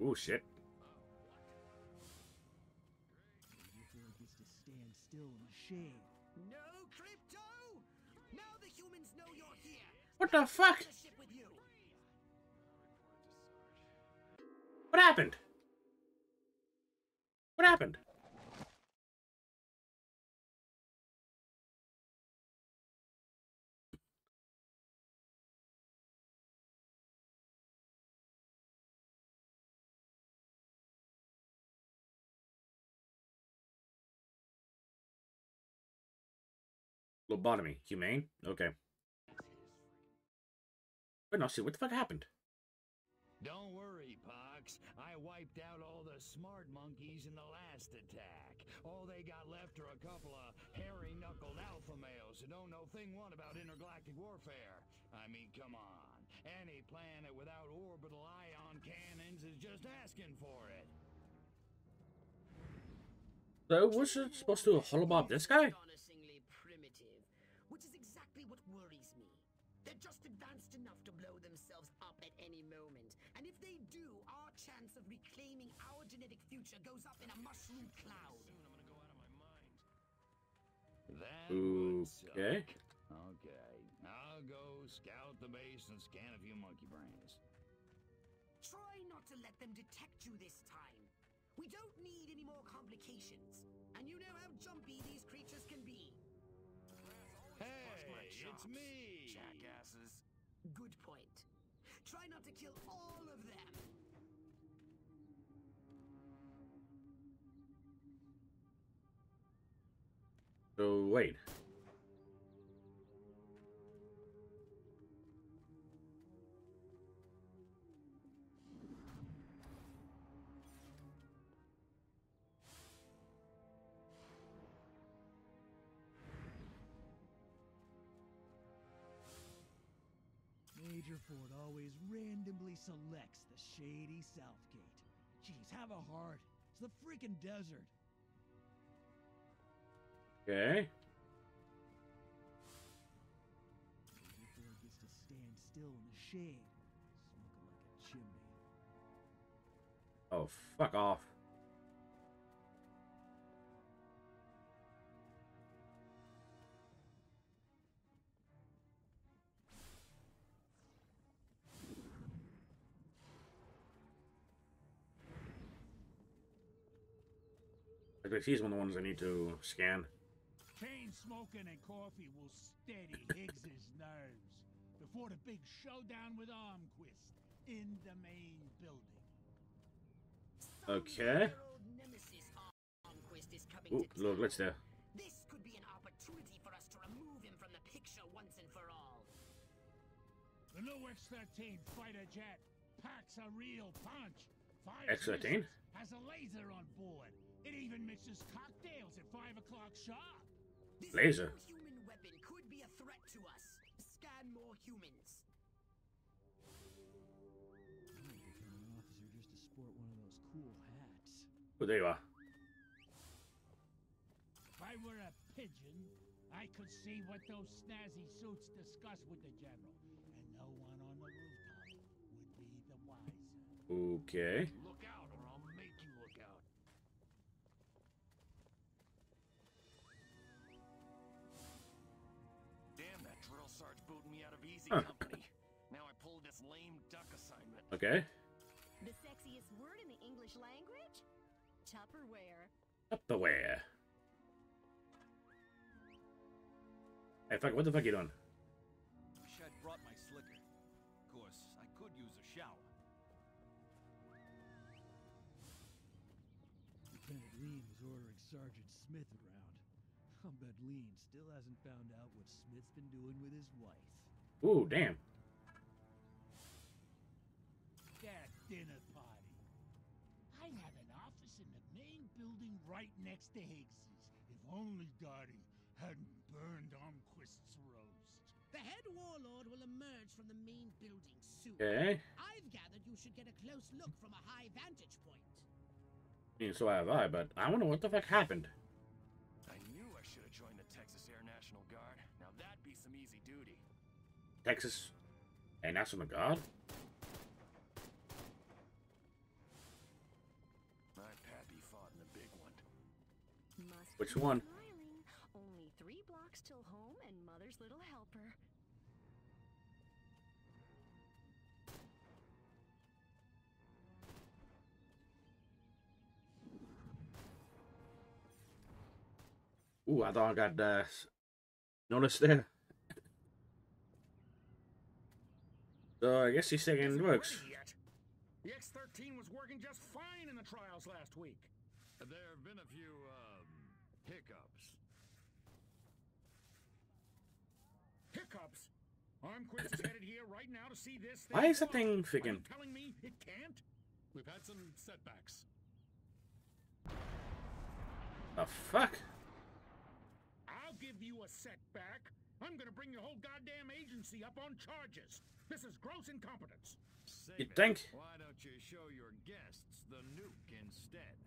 Oh shit. Stand still in. No, Crypto! Now the humans know you're here. What the fuck? What happened? What happened? Lobotomy. Humane? Okay. Wait, no, see, what the fuck happened? Don't worry, Pox. I wiped out all the smart monkeys in the last attack. All they got left are a couple of hairy knuckled alpha males who don't know thing one about intergalactic warfare. I mean, come on. Any planet without orbital ion cannons is just asking for it. So, was it supposed to holobob this guy? Just enough to blow themselves up at any moment. And if they do, our chance of reclaiming our genetic future goes up in a mushroom cloud. That would. Okay. Okay. I'll go scout the base and scan a few monkey brains. Try not to let them detect you this time. We don't need any more complications. And you know how jumpy these creatures can be. Hey, it's me! Jackasses. Good point. Try not to kill all of them. So, wait. Major Ford always randomly selects the shady South Gate. Jeez, have a heart. It's the freaking desert. Okay. Major Ford gets to stand still in the shade, smoking like a chimney. Oh, fuck off. I guess he's one of the ones I need to scan. Chain smoking and coffee will steady Higgs's nerves before the big showdown with Armquist in the main building. Okay. Their Ooh, little glitch there. This could be an opportunity for us to remove him from the picture once and for all. The new X-13 fighter jet packs a real punch. X-13? Has a laser on board. It even mixes cocktails at 5 o'clock sharp. This Laser. new human weapon could be a threat to us. Scan more humans. I might become an officer just to sport one of those cool hats. Oh, there you are. If I were a pigeon, I could see what those snazzy suits discuss with the general, and no one on the rooftop would be the wiser. Okay. Huh. Company. Now I pulled this lame duck assignment. Okay. The sexiest word in the English language? Tupperware. Tupperware. Hey, fuck, what the fuck are you doing? Wish I'd brought my slicker. Of course, I could use a shower. Lieutenant Lean was ordering Sergeant Smith around. I'll bet Lean still hasn't found out what Smith's been doing with his wife. Ooh, damn. That dinner party. I have an office in the main building right next to Higgs's. If only Darty hadn't burned Armquist's roast. The head warlord will emerge from the main building soon. Okay. I've gathered you should get a close look from a high vantage point. I mean, so have I, but I wonder what the fuck happened. I knew I should have joined the Texas Air National Guard. Now that'd be some easy duty. Texas and National Guard? My pappy fought in the big one. Must Which one? Smiling. Only three blocks till home and mother's little helper. Ooh, I thought I got uh, noticed there. So I guess he's taking Isn't drugs. ready yet. The X-13 was working just fine in the trials last week. There have been a few, um, hiccups. Hiccups. Armquist is headed here right now to see this thing. Why is that fly. thing Are freaking- telling me it can't? We've had some setbacks. The fuck? I'll give you a setback. I'm gonna bring your whole goddamn agency up on charges. This is gross incompetence. Save You it. think? Why don't you show your guests the nuke instead?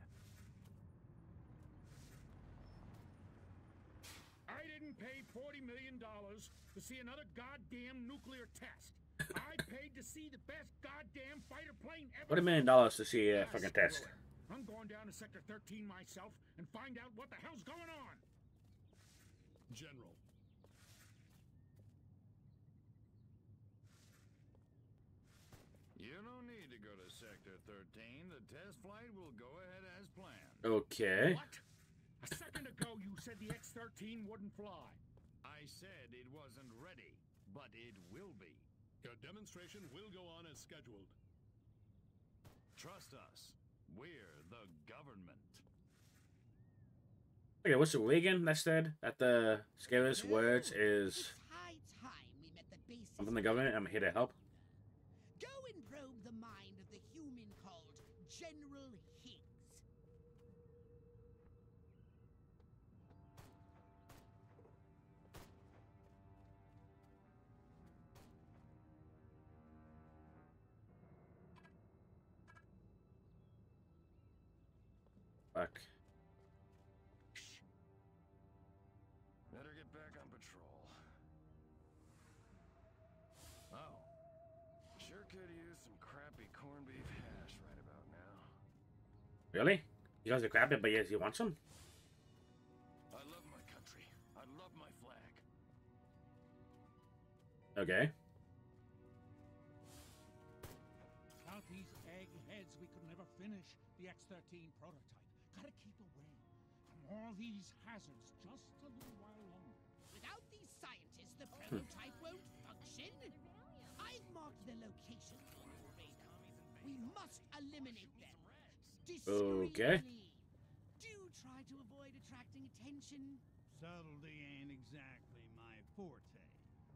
I didn't pay $40 million to see another goddamn nuclear test. I paid to see the best goddamn fighter plane ever. What a million dollars to see a Yes, fucking test. I'm going down to Sector 13 myself and find out what the hell's going on. General. You don't need to go to Sector 13. The test flight will go ahead as planned. Okay. What? A second ago you said the X-13 wouldn't fly. I said it wasn't ready, but it will be. Your demonstration will go on as scheduled. Trust us. We're the government. Okay, what's the Reagan that said that the scariest words is It's high time we met the basics. I'm from the government, I'm here to help? Fuck. Better get back on patrol. Oh. Sure could use some crappy corned beef hash right about now. Really? You guys are crapping, but yes, you want some? I love my country. I love my flag. Okay. Without these eggheads, we could never finish the X-13 prototype. All these hazards just a little while longer. Without these scientists, the prototype won't function. I've marked their locations on your radar. We must eliminate them. Okay. Do try to avoid attracting attention. Subtlety ain't exactly my forte,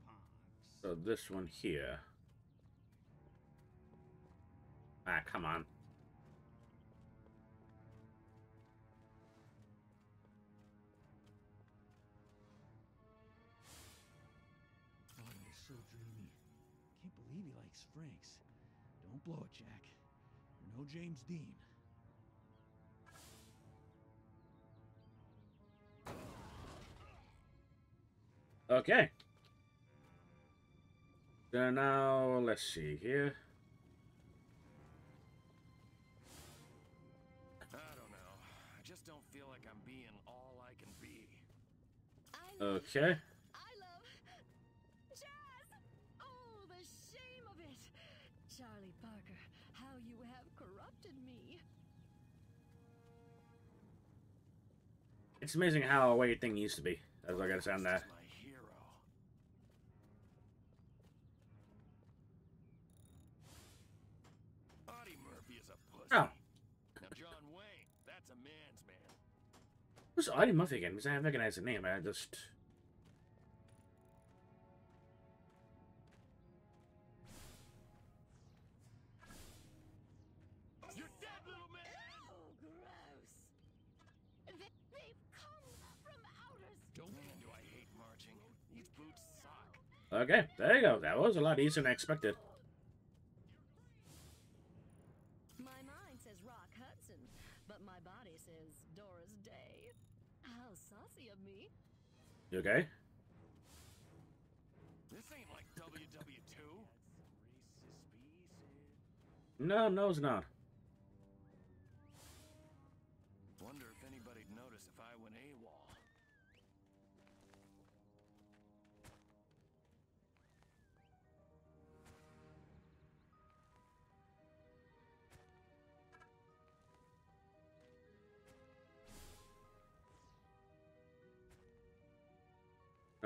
Pox. So this one here. Ah, come on. Blow it, Jack. You're no James Dean. Okay. So now, let's see here. I don't know. I just don't feel like I'm being all I can be. Okay. It's amazing how a weird thing used to be. That's what I gotta say on that. My hero. Audie Murphy is a pussy. Oh. John Wayne, that's a man's man. Who's Audie Murphy again? Because I recognize the name. I just. Okay, there you go. That was a lot easier than I expected. My mind says Rock Hudson, but my body says Doris Day. How saucy of me. You okay? This ain't like WW2. No, no, it's not.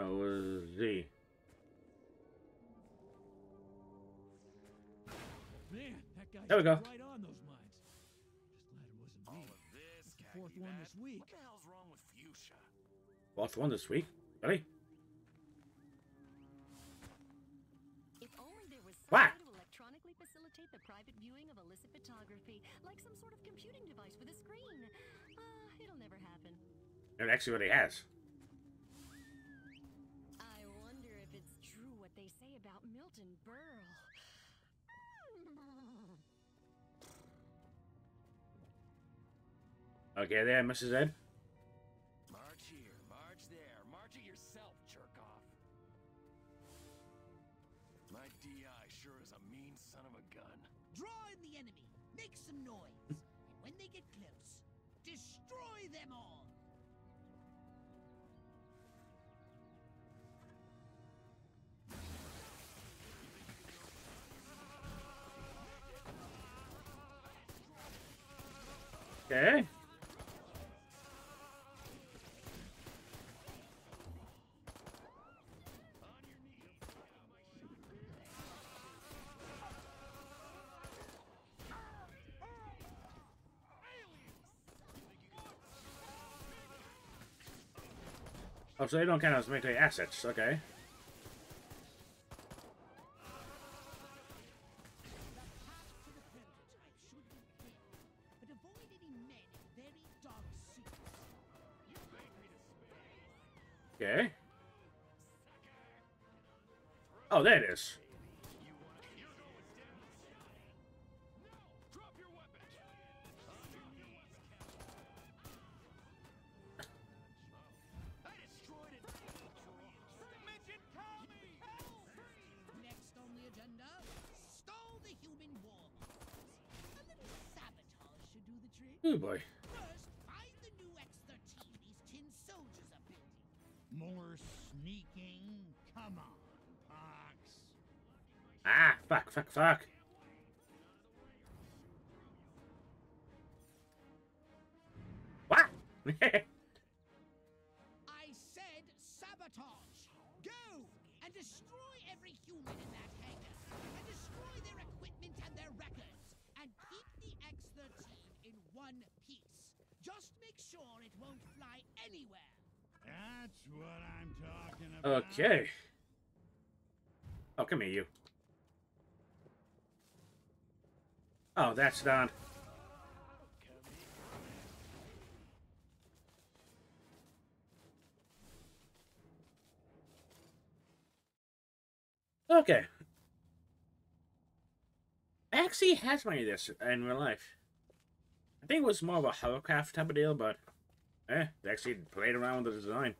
No, was Z. Man, that guy There we go. right on those mines. Just glad it wasn't All me. of this, the fourth one bat. this week. What the hell's wrong with fuchsia? Fourth one this week. Really? If only there was some What? way to electronically facilitate the private viewing of illicit photography, like some sort of computing device with a screen. Uh, it'll never happen. It actually really has. Milton Berle. Okay, there, Mrs. Ed. Okay. Oh, so they don't count as military assets. Okay. Should do the trick. Oh boy. First, find the new X-13 these tin soldiers are building. More sneaking? Come on, Pox. Ah, fuck, fuck, fuck. What? I said sabotage. Go and destroy every human in that hangar, and destroy their equipment and their records, and keep the X-13 in one piece. Just make sure it won't fly anywhere. That's what I'm talking about. okay. Oh, come here, you. Oh, that's done. Okay. Actually has many of this in real life. I think it was more of a hovercraft type of deal, but eh, they actually played around with the design.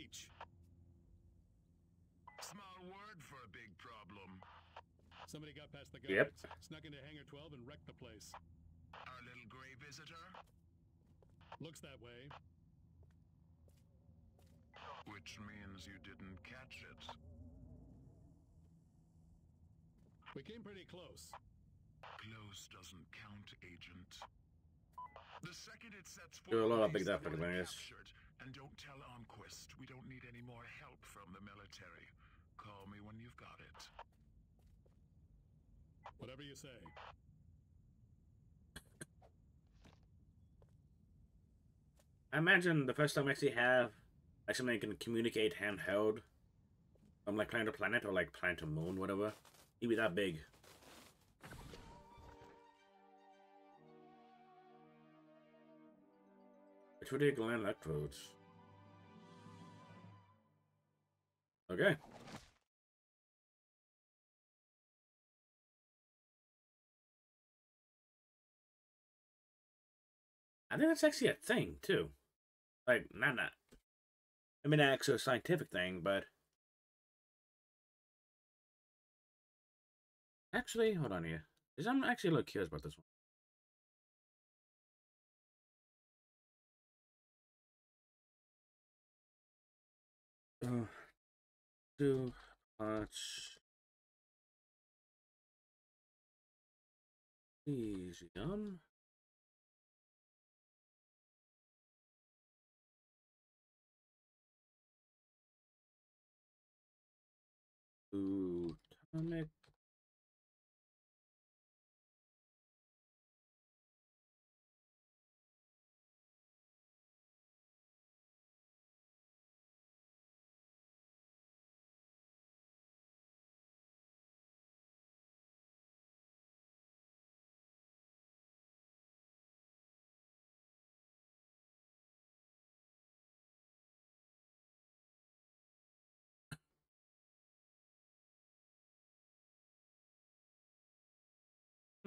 We've had a breach. Small word for a big problem. Somebody got past the Yep. guards, snuck into Hangar 12 and wrecked the place. Our little gray visitor? Looks that way. Which means you didn't catch it. We came pretty close. Close doesn't count, Agent. The second it sets There are a lot of base, big they African want it areas. captured. And don't tell Armquist. We don't need any more help from the military. Call me when you've got it. Whatever you say. I imagine the first time I actually have like something that can communicate handheld from like planet to planet or like planet to moon, whatever. It'd be that big. Tritium gland electrodes. Okay. I think that's actually a thing too. Like not not. I mean, actually a scientific thing, but actually, hold on here. I'm actually a little curious about this one. Uh, too much. Easium. Atomic.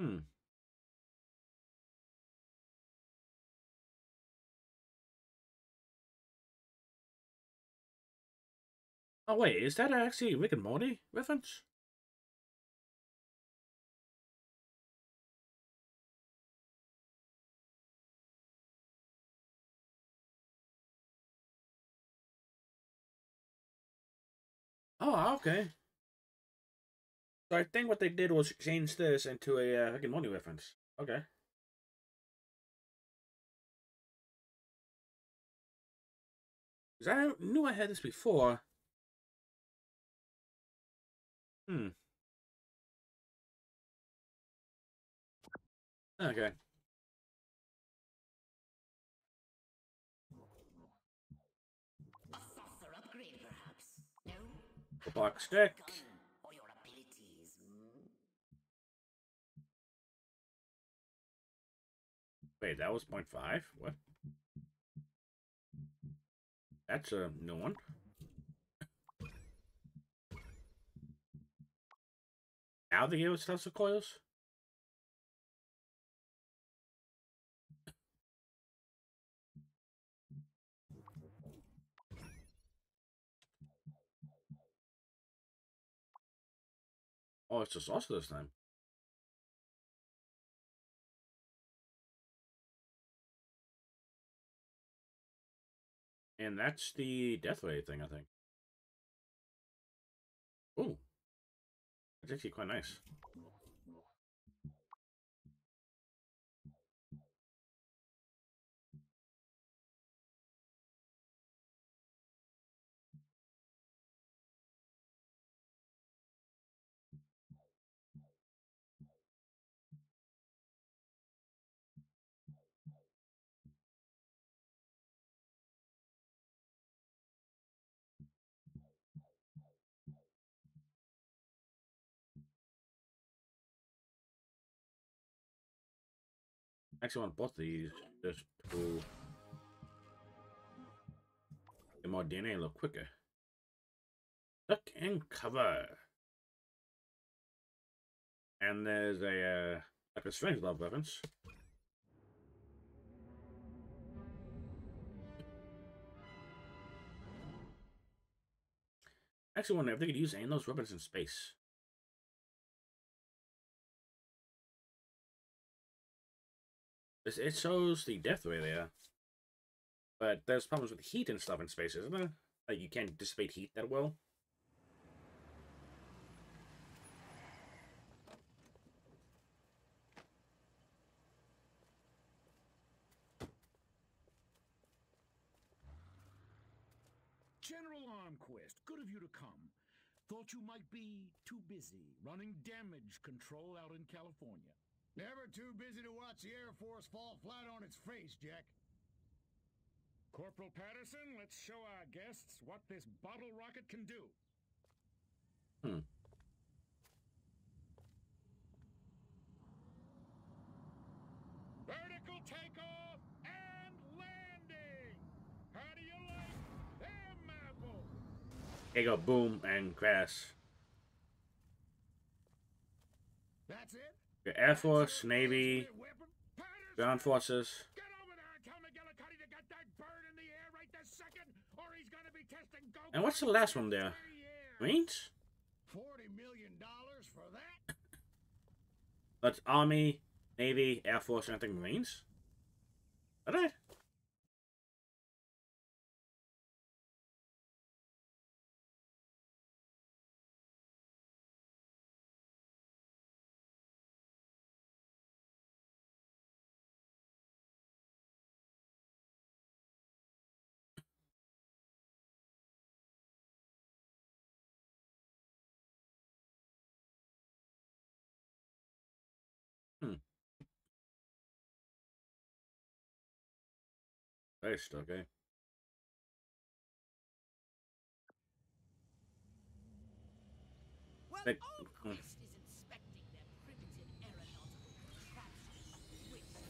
Hmm. Oh wait, is that actually Rick and Morty reference? Oh, okay. So I think what they did was change this into a uh, Rick and Morty reference. Okay. Because I knew I had this before. Hmm. Okay. Upgrade, perhaps? No? The box stick. Wait, that was point five? What? That's a new one. Now they give us Tesla coils? Oh, it's just us this time. And that's the death ray thing, I think. Ooh. That's actually quite nice. Actually, want both these just to get my DNA a little quicker. Duck and cover. And there's a, uh, like a Strangelove reference. Actually, wonder if they could use any of those weapons in space. It shows the death ray there. But there's problems with heat and stuff in space, isn't there? Like you can't dissipate heat that well. General Armquist, good of you to come. Thought you might be too busy running damage control out in California. Never too busy to watch the Air Force fall flat on its face, Jack. Corporal Patterson, let's show our guests what this bottle rocket can do. Hmm. Vertical takeoff and landing! How do you like them apples? There you go, boom, and crash. That's it? Your Air Force, Navy, Ground Forces. Get over there and tell McGillicuddy to get that bird in the air right this second, or he's gonna be testing go And what's the last one there? Marines? Forty million dollars for that? That's Army, Navy, Air Force, and I think Marines. All right. Nice, okay. While Like- Armquist is inspecting their primitive aeronautical contraptions, which they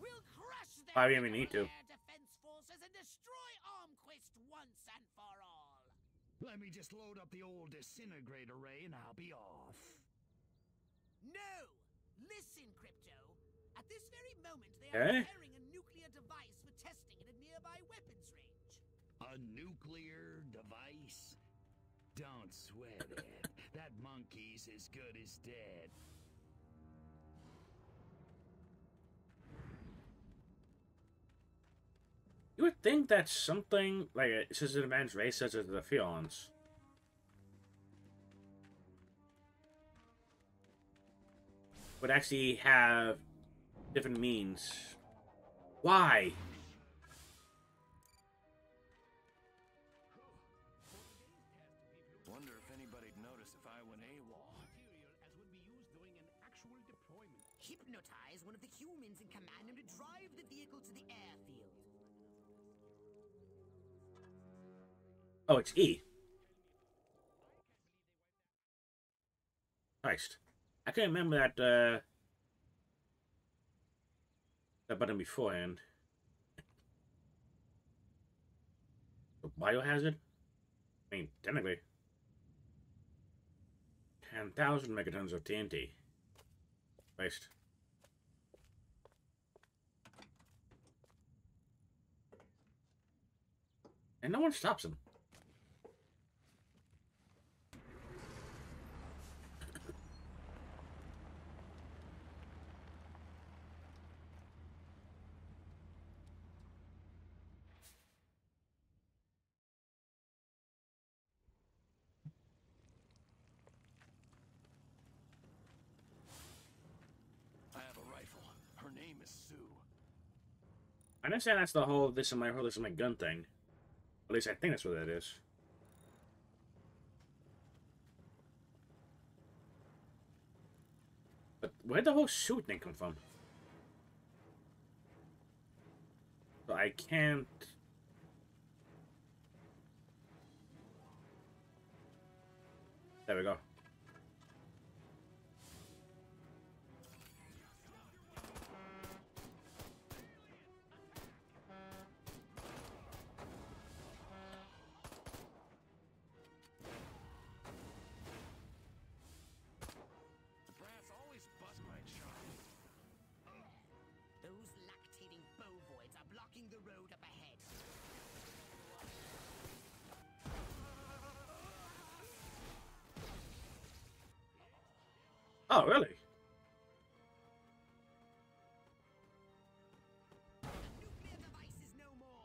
we'll crush their Why do we even need to? defense forces and destroy Armquist once and for all. Let me just load up the old disintegrator ray and I'll be off. No! Listen, Crypto. At this very moment, they Eh? are preparing Nuclear device? Don't sweat it. that monkey's as good as dead. You would think that something like it's just an advanced race such as the Furons would actually have different means. Why? Oh, it's E. Christ. I can't remember that, uh... That button beforehand. Biohazard? I mean, technically. 10,000 megatons of TNT. Waste. And no one stops him. I have a rifle. Her name is Sue. I understand that's the whole this is my whole this is my gun thing. At least I think that's what that is. But where'd the whole shoot thing come from? So I can't. There we go. Oh, really?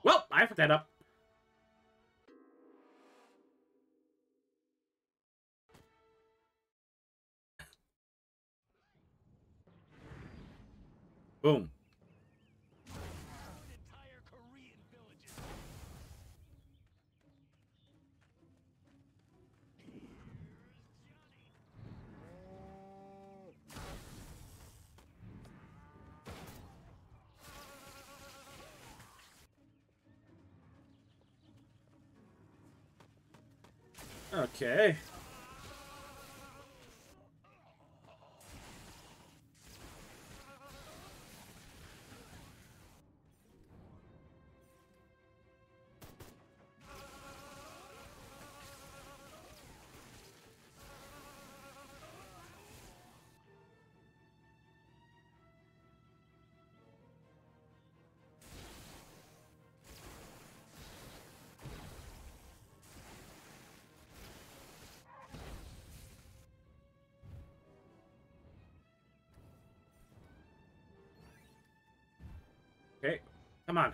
Well, I put that up. Boom. Okay. Come on.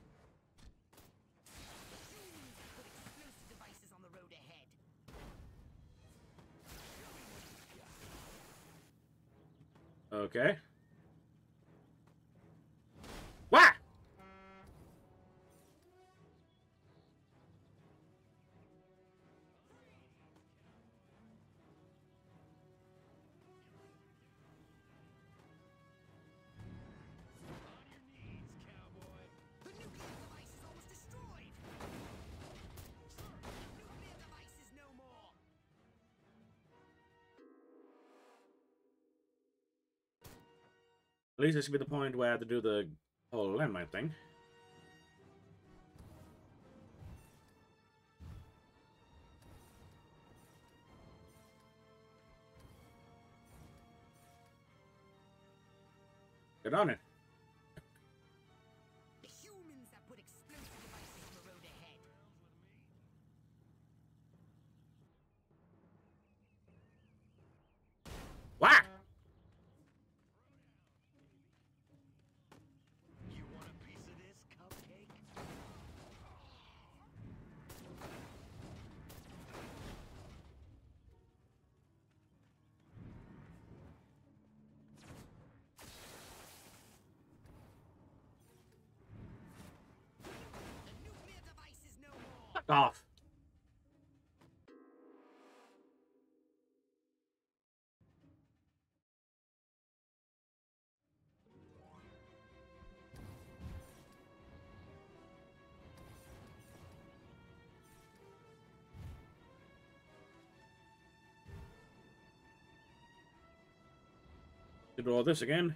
Okay. At least this could be the point where I have to do the whole landmine thing. Get on it. off. Do all this again.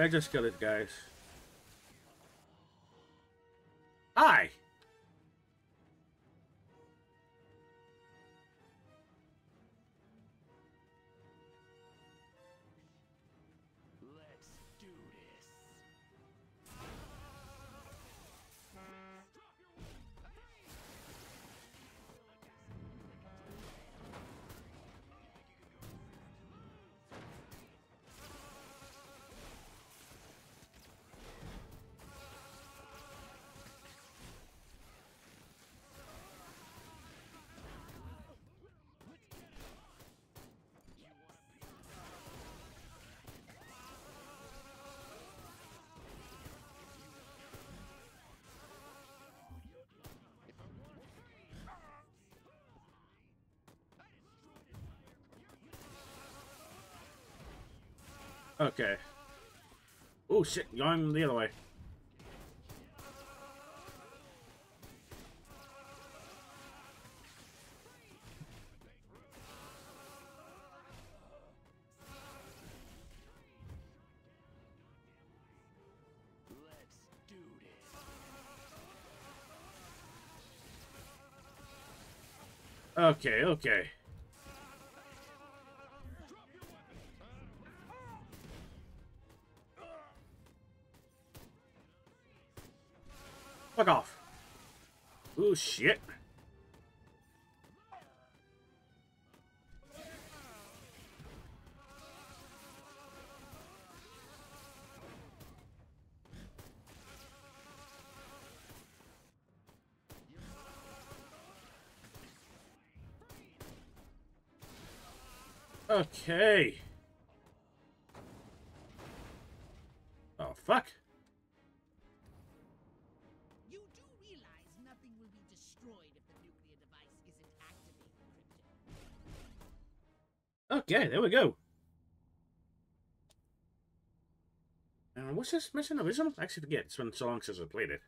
I just killed it, guys. Okay. Oh shit, going the other way. Okay, okay. Shit. Okay. Okay, there we go. Uh, what's this mission original? I actually forget. It's been so long since I played it.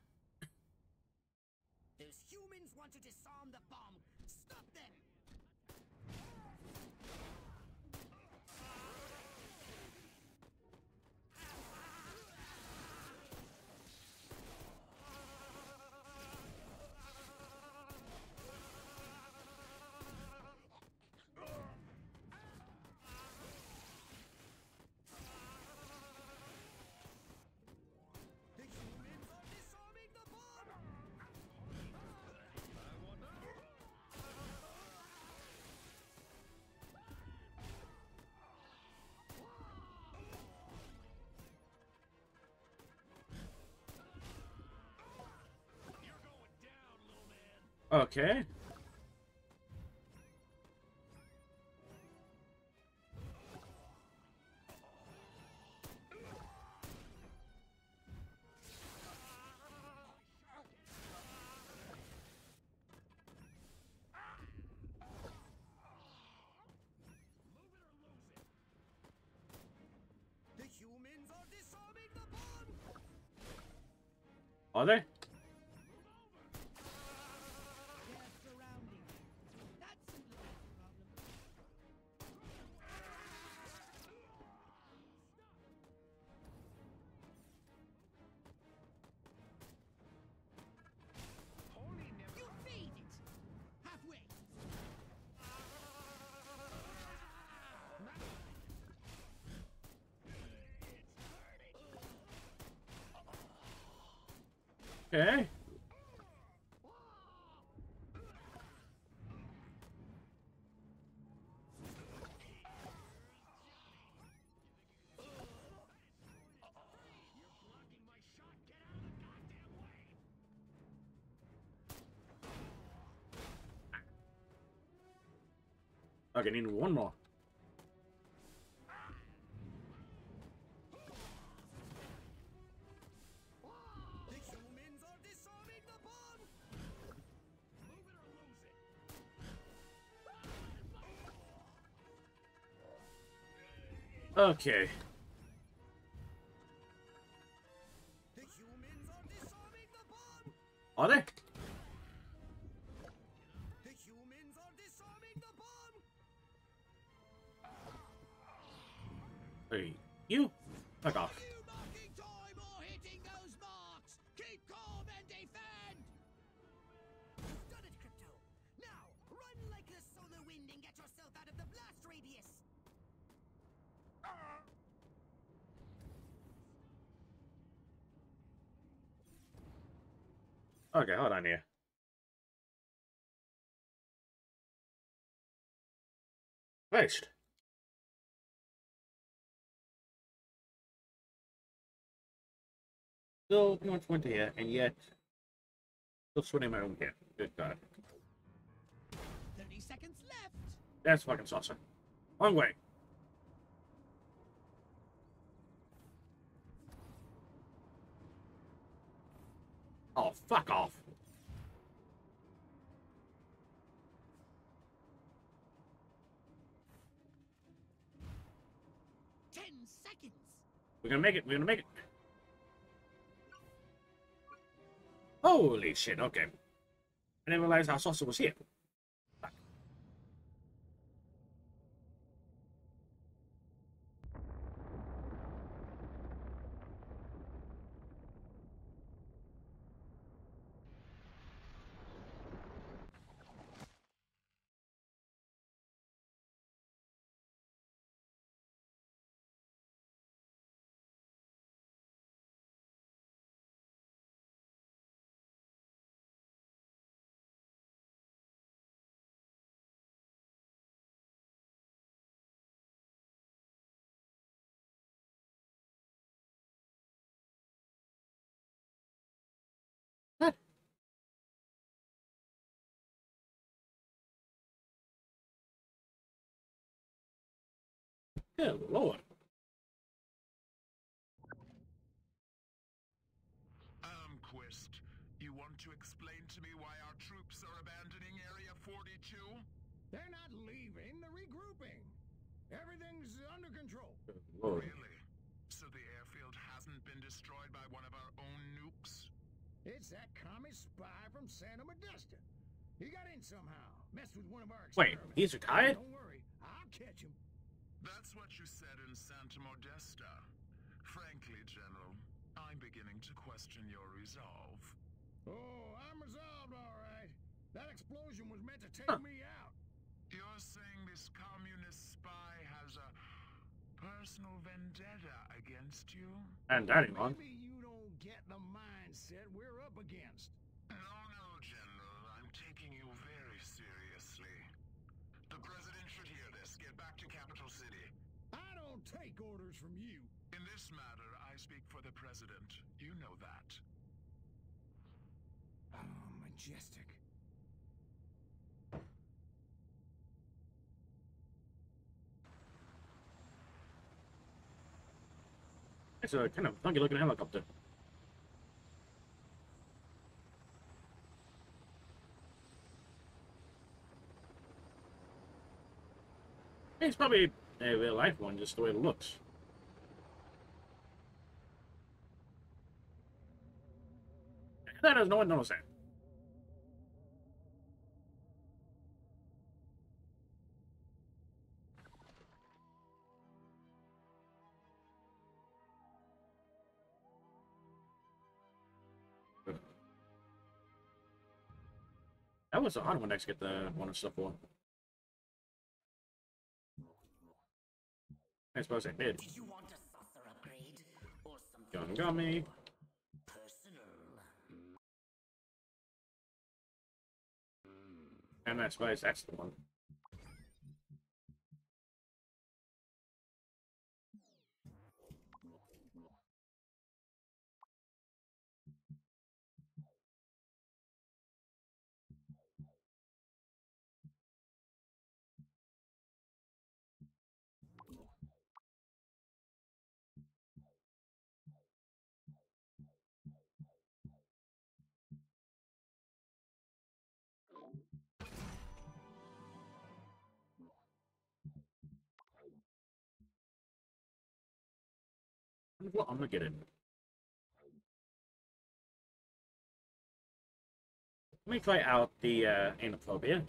Okay. Okay. Okay, need one more. Okay. Okay, hold on here. Christ. Still too much winter here, and yet still swimming my own here. Good God. 30 seconds left! That's fucking saucer. Long way. Oh, fuck off. Ten seconds! We're gonna make it. We're gonna make it. Holy shit, okay. I didn't realize our saucer was here. Good lord. Armquist, you want to explain to me why our troops are abandoning Area 42? They're not leaving, they're regrouping. Everything's under control. Lord. Really? So the airfield hasn't been destroyed by one of our own nukes? It's that commie spy from Santa Modesta. He got in somehow, messed with one of our Wait, he's retired? Don't worry, I'll catch him. That's what you said in Santa Modesta. Frankly, General, I'm beginning to question your resolve. Oh, I'm resolved, all right. That explosion was meant to take Huh. me out. You're saying this communist spy has a personal vendetta against you? And anyone. Maybe you don't get the mindset we're up against. No, no, General. I'm taking you very seriously. The President should hear this. Get back to Capital City. I don't take orders from you. In this matter, I speak for the President. You know that. Oh, majestic. It's a kind of funky looking helicopter. It's probably a real life one, just the way it looks. That does no one knows that. That was a hard one to get the one and stuff for. I suppose I did. Did you want a saucer upgrade? Or something Gun gummy. personal? And I suppose that's the one. What I'm gonna get it. Let me try out the uh, anaphobia.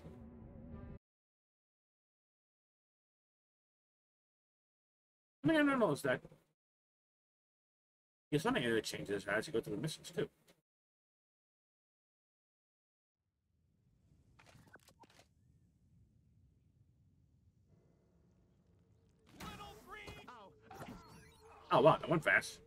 I mean, I don't know is that. Yeah, some area changes as you go through the missions too. Oh wow, that went fast.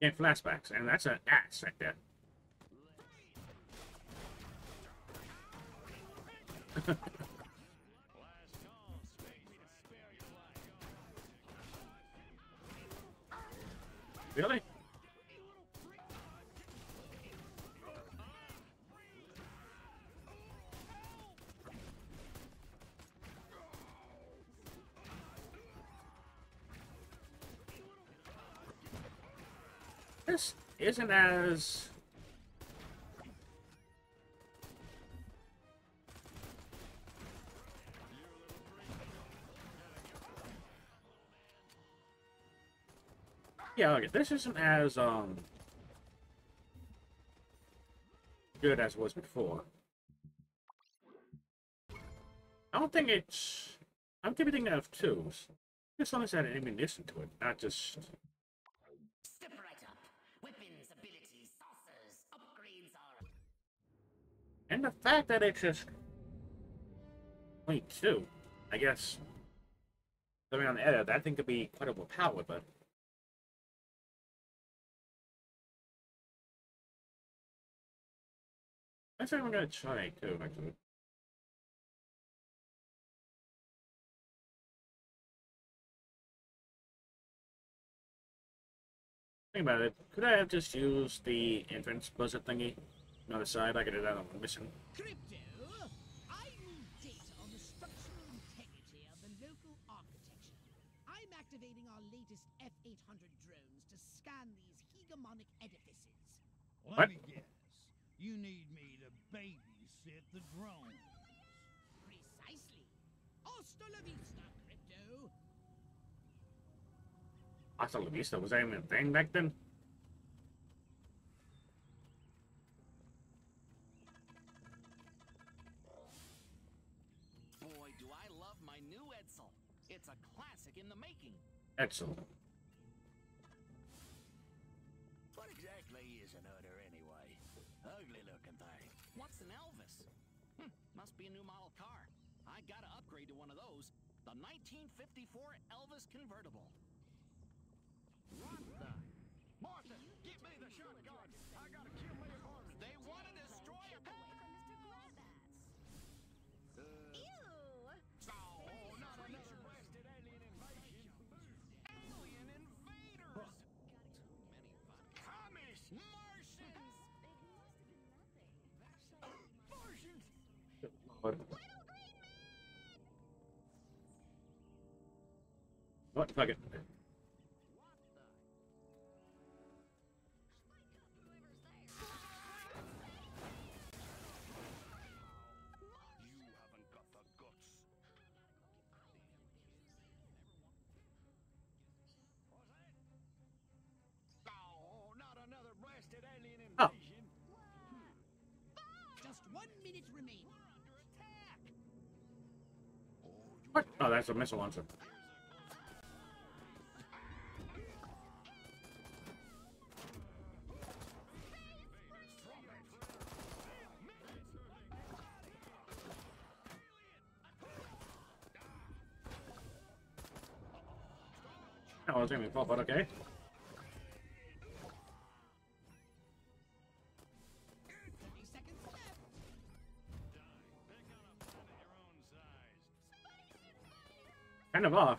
Getting flashbacks, and that's an ass right there. Really? This isn't as Yeah, okay, this isn't as um good as it was before. I don't think it's. I'm giving it out of twos. This one has had ammunition to it, not just. Step right up. Weapons, abilities, saucers, upgrades are. And the fact that it's just. Only two, I guess. I mean, on the edit, that thing could be quite overpowered, but. I think I'm gonna try it too, actually. Think about it. Could I have just used the entrance buzzer thingy on the side? I could have done on the mission. Crypto, I need data on the structural integrity of the local architecture. I'm activating our latest F-800 drones to scan these hegemonic edifices. Let What? me guess. You need me to babysit the drones. Precisely. Hasta la vista, Crypto. Hasta la vista. Was that even a thing back then? Boy, do I love my new Edsel. It's a classic in the making. Excellent. Be a new model car. I gotta upgrade to one of those. The 1954 Elvis convertible. What the? Martha, give me the shotgun! Just one minute remaining. What? Oh, that's a missile launcher. Was aiming for, but okay. Kind of off.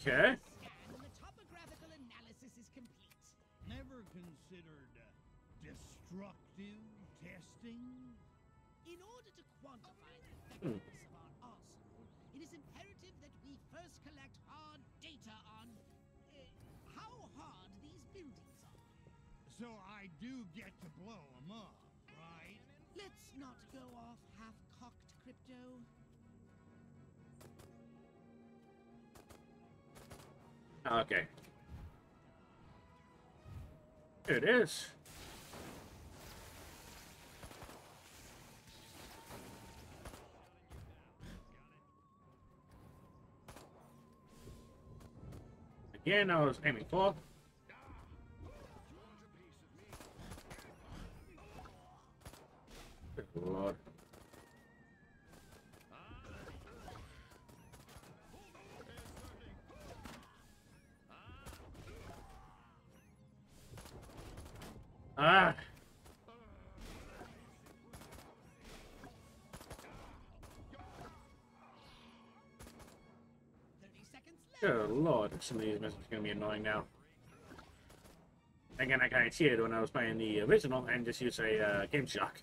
Okay. the topographical analysis is complete. Never considered uh, destructive testing? In order to quantify the effectiveness of our arsenal, it is imperative that we first collect hard data on uh, how hard these buildings are. So I do get to blow them up, Okay. It is. Again, I was aiming for. Good lord, some of these missions are gonna be annoying now. Again, I kind of cheated when I was playing the original and just used a uh, GameShark.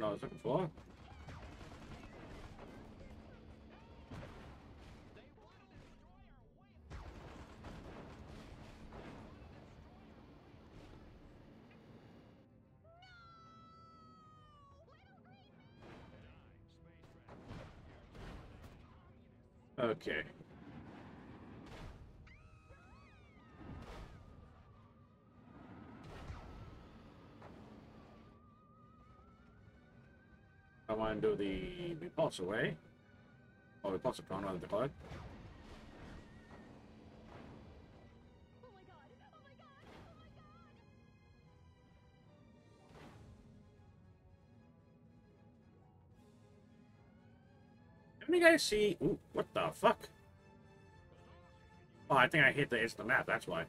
one I was looking for. Okay. To do the repulsor way. Or repulsor prone, rather than call! Didn't you guys see? Ooh, what the fuck? Oh, I think I hit the instant map, that's why.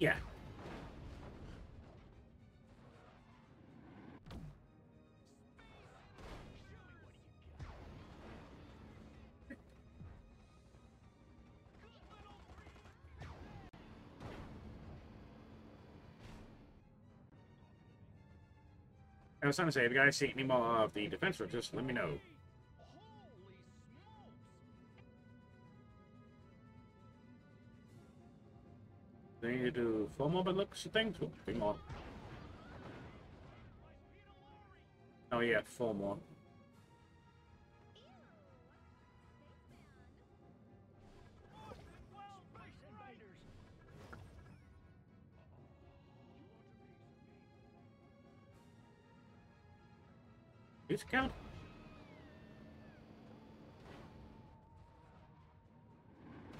Yeah. Was trying to say, if you guys see any more of the defense for just let me know. They need to do four more, but looks of things. Oh, three more. Oh yeah, four more.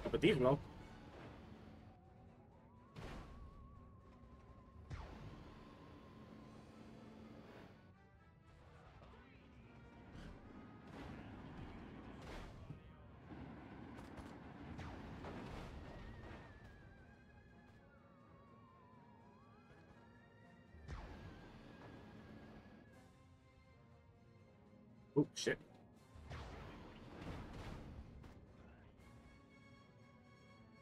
Oh, but these will.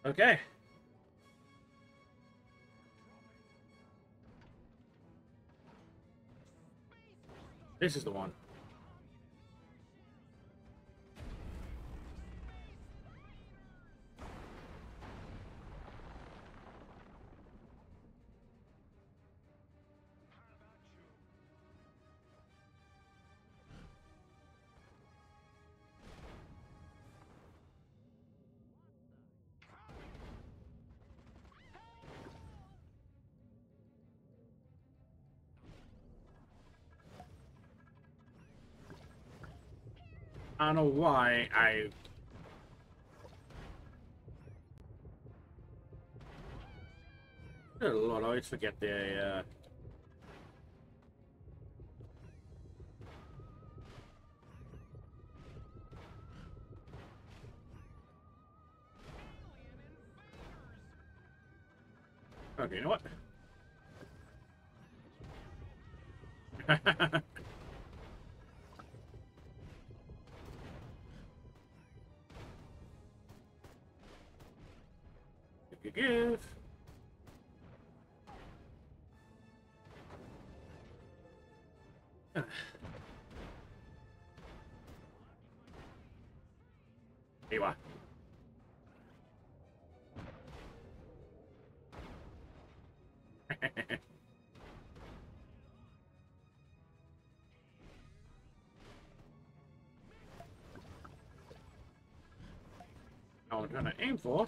Okay. This is the one. I don't know why I. Good lord, I always forget the. Uh... Okay, you know what? Give, give. Here you are. I'm to aim for.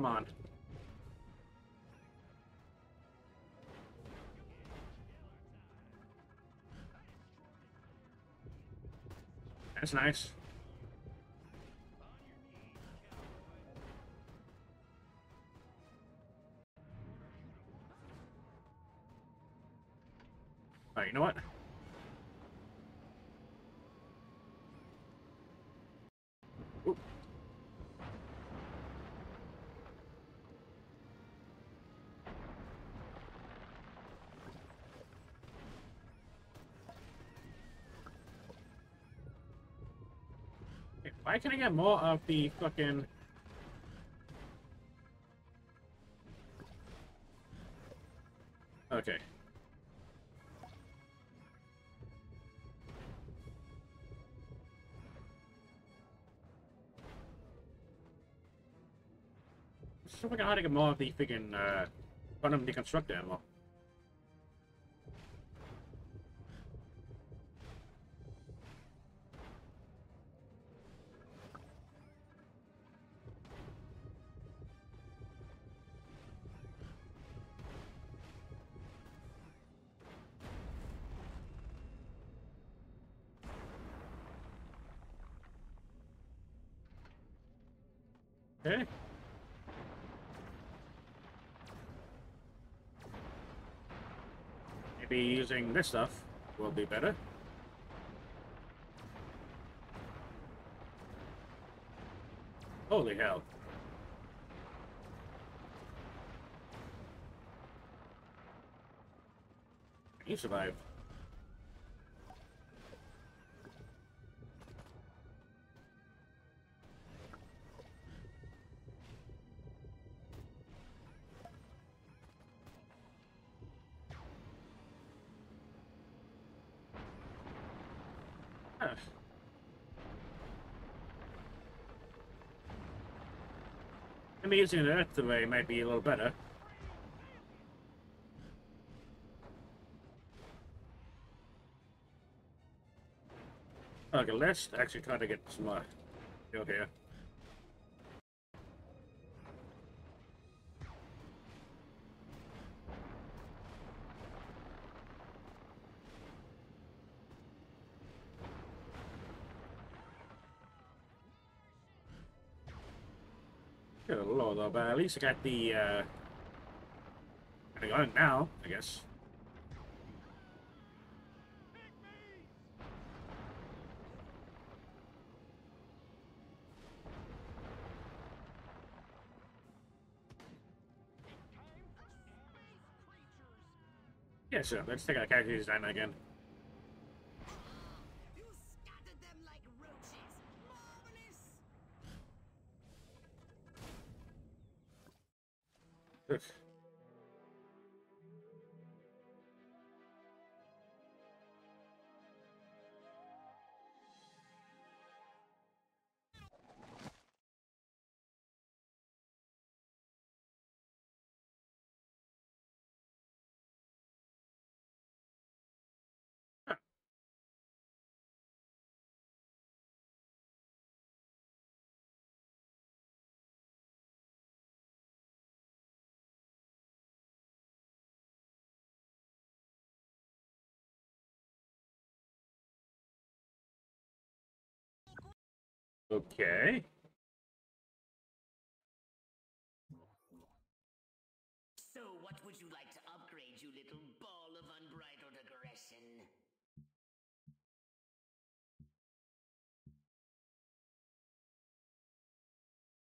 Come on. That's nice. Can I get more of the fucking... Okay. So fucking hard to get more of the freaking, uh, quantum deconstruct ammo. Using this stuff will be better. Holy hell. You survived. Maybe using an earth array might be a little better. Okay, let's actually try to get some more here. But at least I got the, uh... I got it now, I guess. Yeah, sure. Let's take our character design again. Okay. So, what would you like to upgrade, you little ball of unbridled aggression?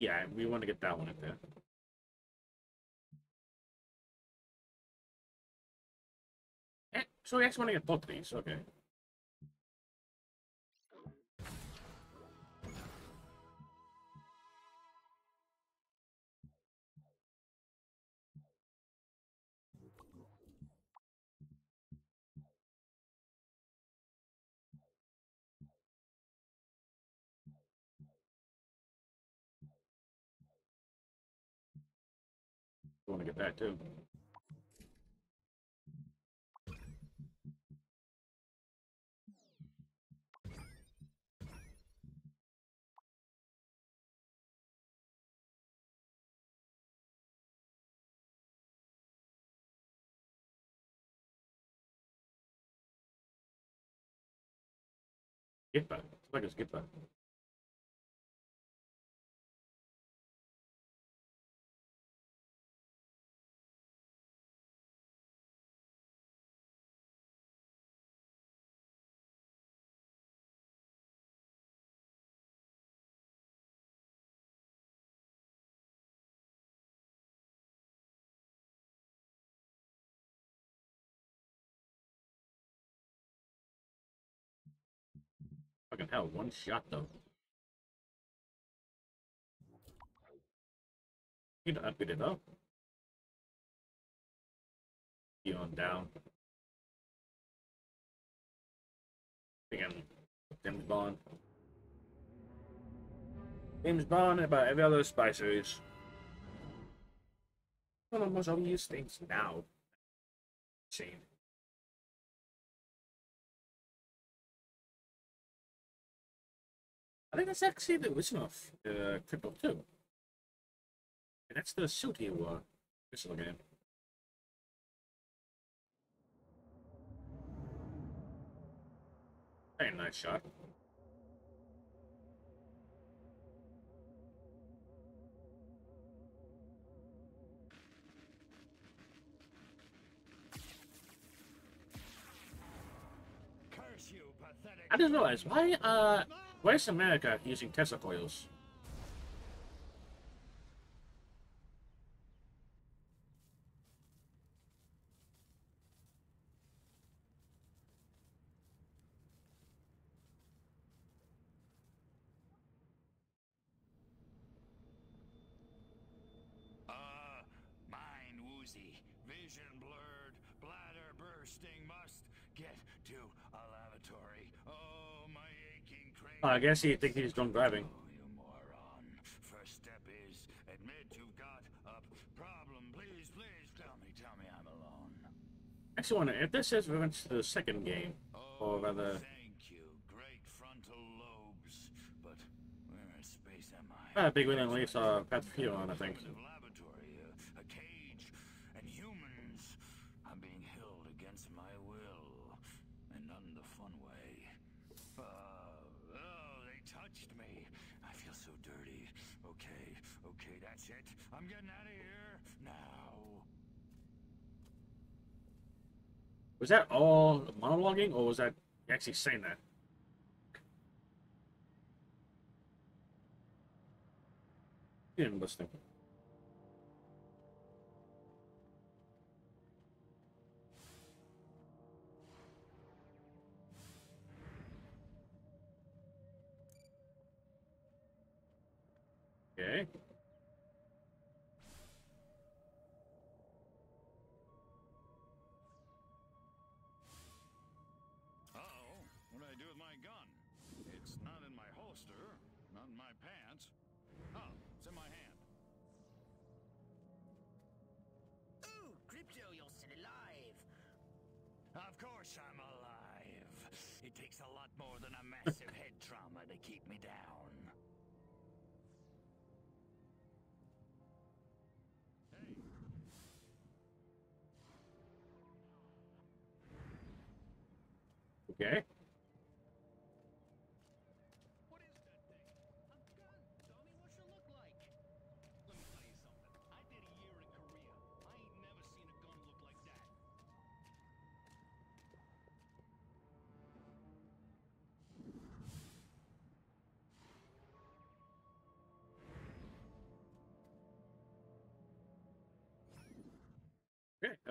Yeah, we want to get that one up there. Eh, so we actually want to get both of these, okay. I want to get that too. Get back. It's like a skip back. Fucking hell, one shot though. You know, upgrade it up. You on down. Again, James Bond. James Bond about every other spy series. One of the most obvious things now. Insane. Think that's actually the original uh, Triple 2. And that's the suit he wore. Original game. Very nice shot. Curse you, pathetic. I didn't realize why uh why is America using Tesla coils? Uh, mind woozy, vision blurred, bladder bursting, must get to a lavatory. Oh, my aching crane. Oh, I guess he think he's done driving. You moron. First step is admit you've got a problem. Please, please tell me, tell me I'm alone. Actually, wonder if this is reference to the second game, or rather, thank you, great front frontal lobes. But where in space am I? Uh, Ah, big win at least uh, Path of Helion, I think. Primitive laboratory, a, a cage, and humans. I'm being held against my will, and not in the fun way. Uh, oh, they touched me. I feel so dirty. Okay, okay, that's it. I'm getting out of here now. Was that all monologuing, or was that actually saying that? You didn't listen. Okay. Takes a lot more than a massive head trauma to keep me down. Okay.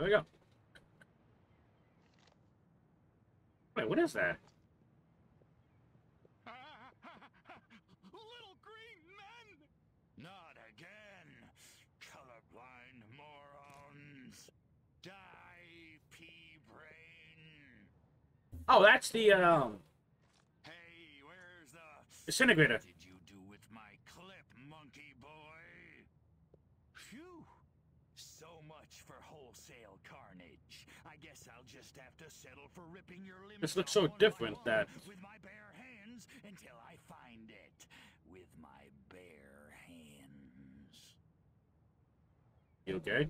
We go. Wait, what is that? Little green men! Not again! Colorblind morons! Die, pea brain! Oh, that's the um Hey, where's the... disintegrator. Did you do with my clip, monkey boy? Phew! So much for wholesale carnage. I guess I'll just have to settle for ripping your limbs This looks so different that- with my bare hands until I find it with my bare hands. You okay?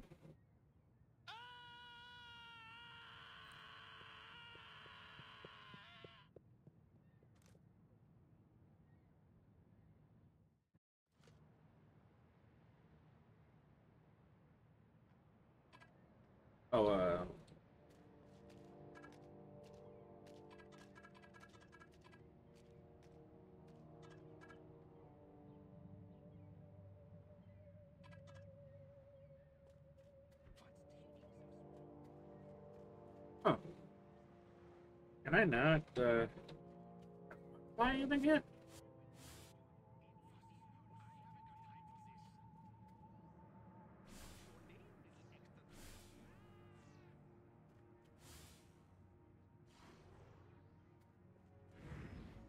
Oh, uh. I not, uh. Why anything yet?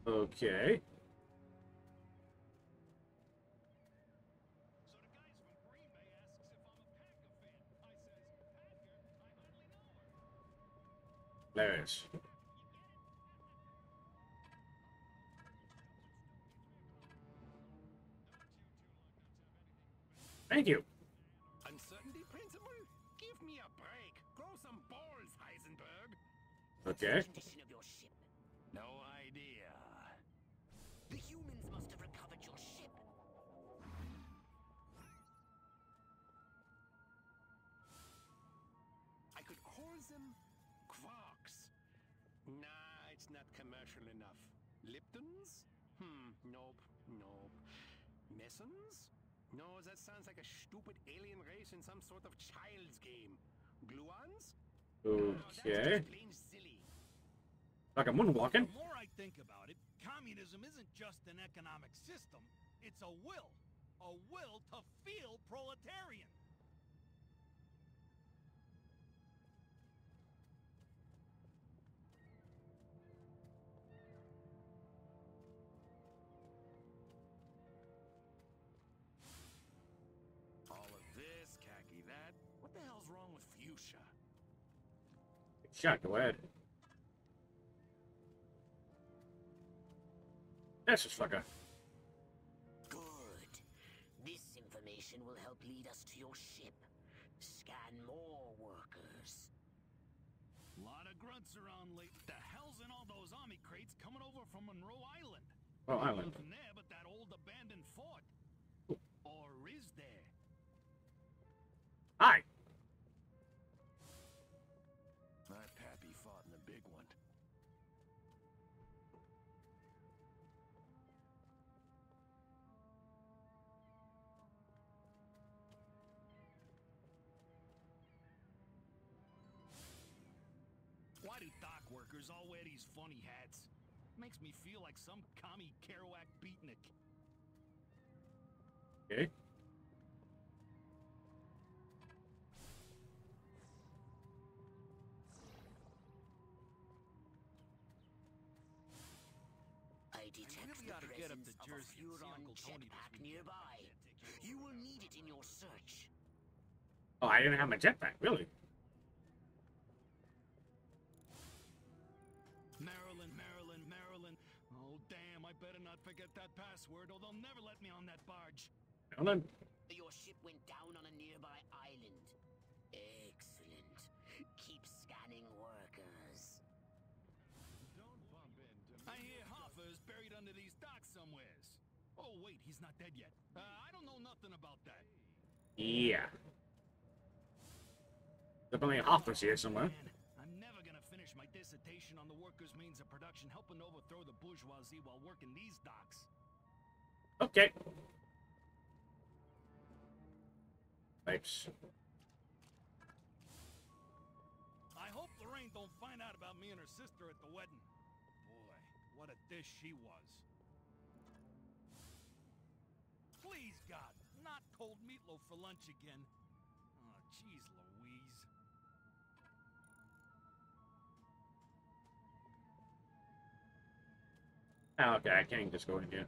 Okay. Hilarious. Thank you. Uncertainty principle? Give me a break. Grow some balls, Heisenberg. Okay. Condition of your ship. No idea. The humans must have recovered your ship. I could call them quarks. Nah, it's not commercial enough. Leptons? Hmm, nope, nope. Mesons? No, that sounds like a stupid alien race in some sort of child's game. Gluons? Okay. Plain silly. Like I'm moonwalking. The more I think about it, communism isn't just an economic system, it's a will. A will to feel proletarian. Shot, go ahead. That's just fucker. Good. This information will help lead us to your ship. Scan more workers. Lot of grunts around late. The hell's in all those army crates coming over from Monroe Island? Oh, Island. Nothing there but that old abandoned fort. Or is there? Hi. Dock all wear these funny hats? Makes me feel like some commie Kerouac beatnik. Okay. I detect really the ought get up presence of a Jersey Furon Uncle Tony this jetpack nearby. You will need it in your search. Oh, I didn't have my jetpack. Really? Better not forget that password or they'll never let me on that barge. Hold on. Your ship went down on a nearby island. Excellent. Keep scanning workers. Don't bump into me. I hear Hoffa's buried under these docks somewheres. Oh, wait, he's not dead yet. Uh, I don't know nothing about that. Yeah. Definitely Hoffa's here somewhere. Man, I'm never gonna finish on the workers' means of production helping overthrow the bourgeoisie while working these docks. Okay. Thanks. I hope Lorraine don't find out about me and her sister at the wedding. Boy, what a dish she was. Please, God, not cold meatloaf for lunch again. Oh, jeez, Louise. Oh, okay, I can't just go in here.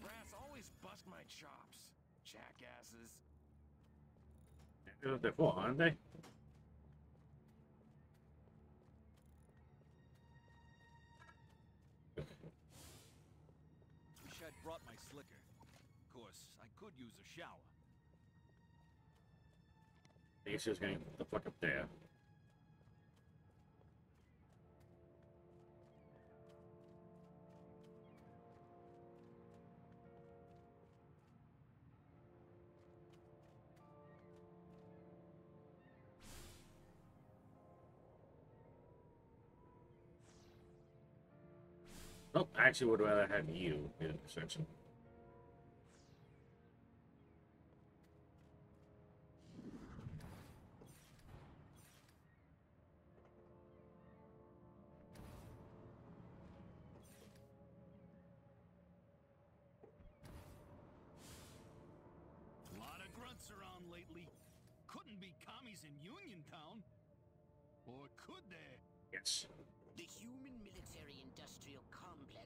Brass always bust my chops. Jackasses. They're for, aren't they? Wish I'd brought my slicker. Of course, I could use a shower. I guess just getting the fuck up there. Oh, I actually would rather have you in the section. Lot of grunts around lately. Couldn't be commies in Uniontown. Or could there? Yes.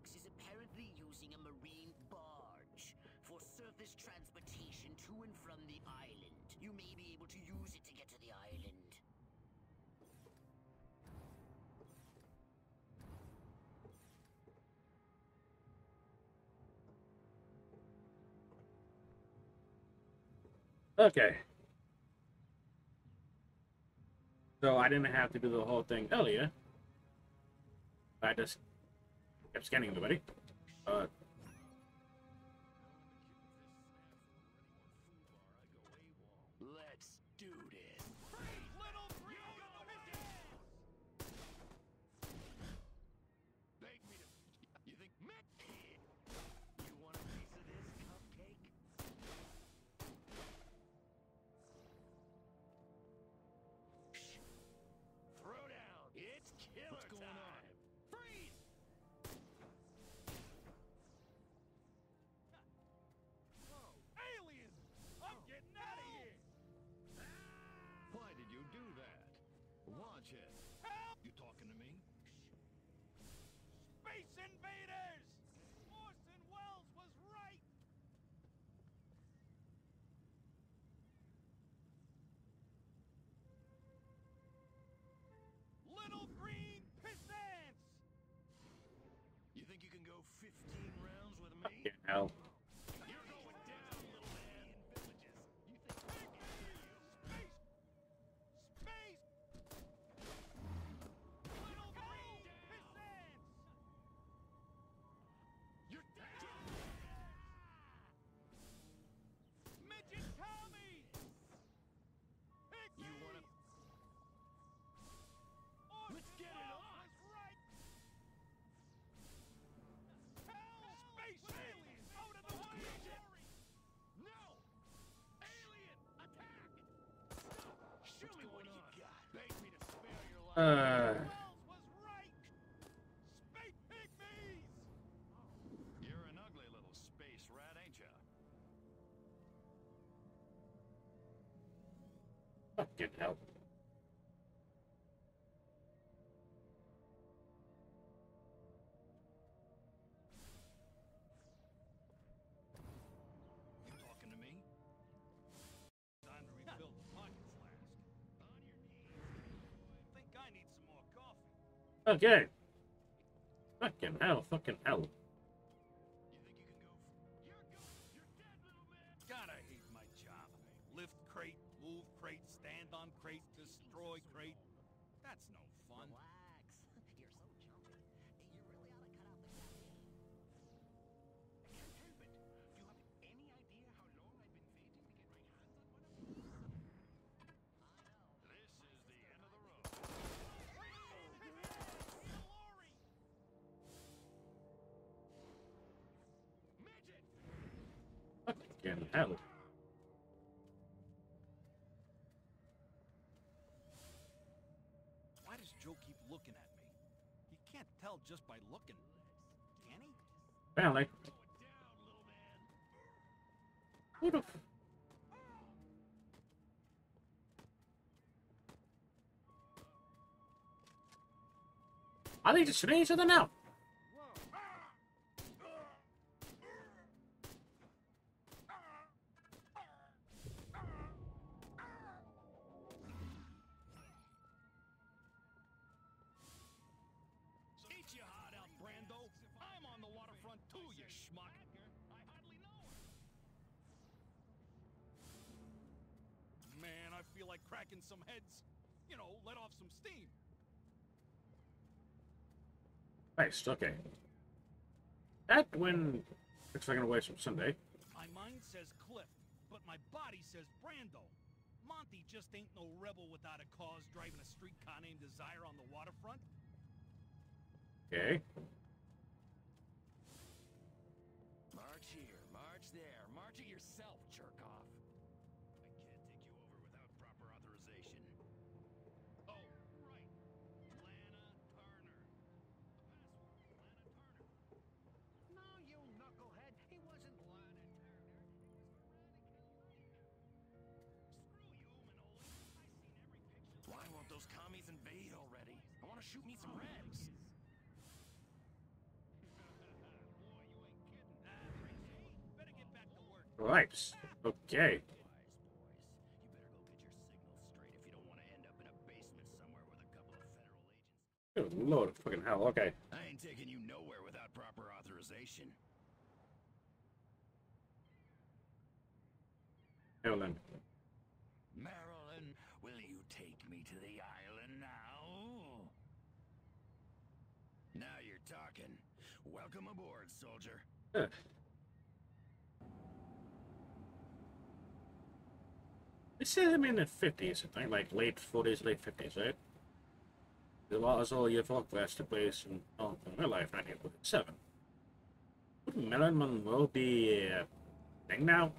Complex is apparently using a marine barge for surface transportation to and from the island. You may be able to use it to get to the island. Okay. So I didn't have to do the whole thing earlier. I just kept scanning everybody. Uh, 15 rounds with me? Hell. Uh, Okay. Fucking hell, fucking hell. Apparently. Who the Are they just shooting each other now? Like cracking some heads. You know, let off some steam. Nice, okay. That when it's taken away from Sunday. My mind says Clift, but my body says Brando. Monty just ain't no rebel without a cause driving a streetcar named Desire on the waterfront. Okay. March here, march there, march it yourself, jerk off. Somewhere with a couple of federal agents. Good lord of fucking hell. Okay. I ain't taking you nowhere without proper authorization. Evelyn. Marilyn, will you take me to the island now? Now you're talking. Welcome aboard, soldier. They said I'm in the 50s, I think, like late 40s, late 50s, right? Lot as all your folk rest to place in, real life, 1947. Would Marilyn Monroe be a thing now?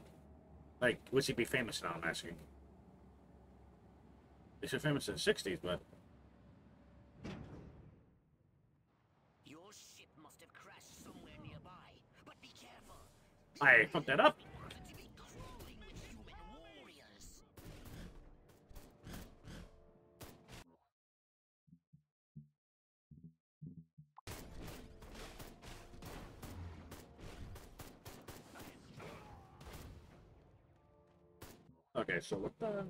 Like, would she be famous now, I'm asking? She's famous in the 60s, but Your ship must have crashed somewhere nearby. But be careful. I fucked that up. Okay, so what the...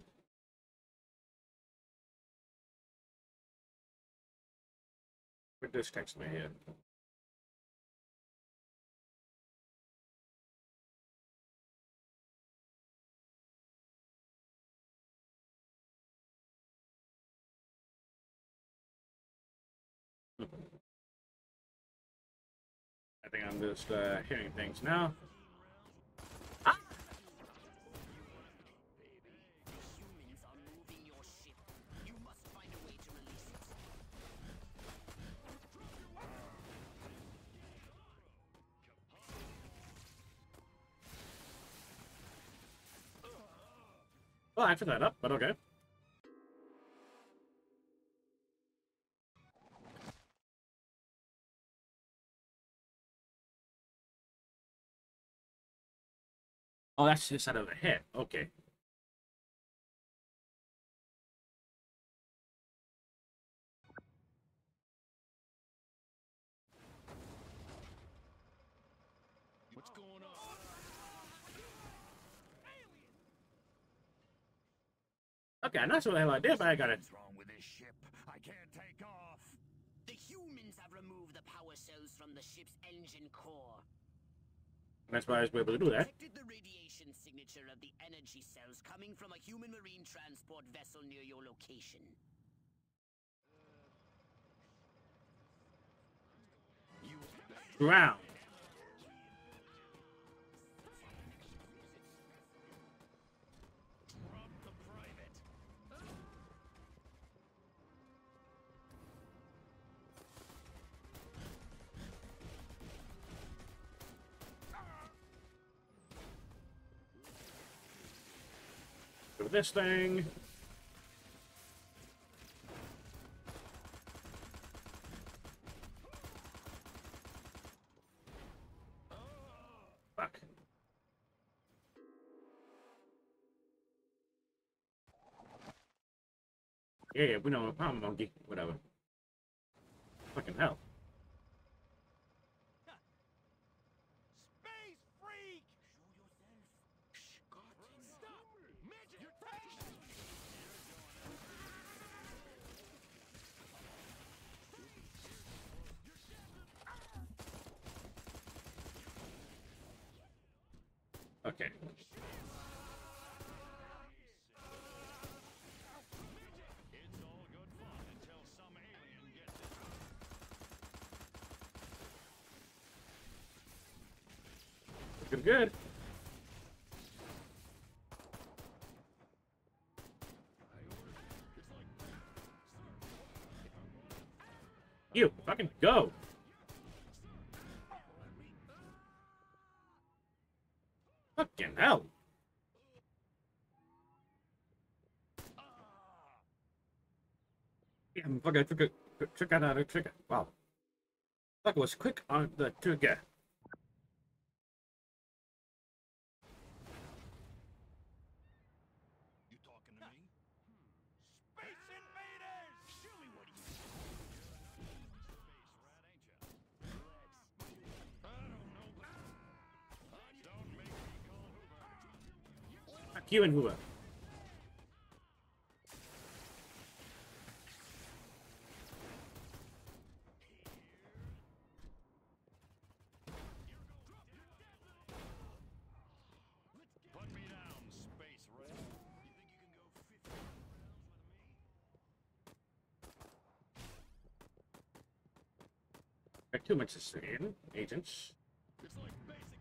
What this text me here? Think I'm just uh, hearing things now. Humans are moving your ship. You must find a way to release it. Well, I put that up, but okay. Oh, that's just out of the head. Okay. What's going on? Okay, I'm not sure what the hell I did, but I got it. What's wrong with this ship? I can't take off. The humans have removed the power cells from the ship's engine core. That's why I was able to do that. Detected the radiation signature of the energy cells coming from a human marine transport vessel near your location. Ground. This thing. Fuck. Yeah, we know, a problem, monkey. Whatever. Fucking hell. Space freak! Stop! Midget! Okay. It's all good fun until some alien gets it. Looking good. You fucking go. Fucking hell. Fucking took it, took it out of trigger. Wow. That was quick on the trigger. With me? Got too much to say agents. It's like basic.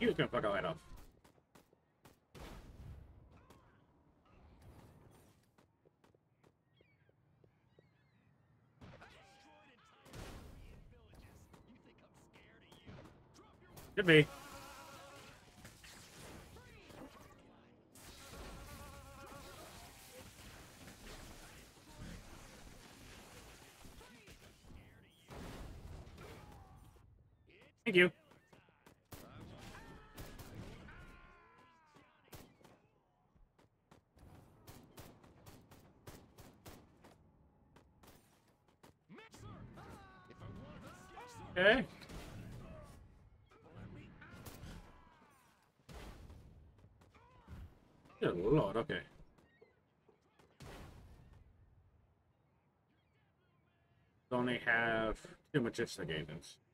He was gonna fuck our head off. Could be. Only have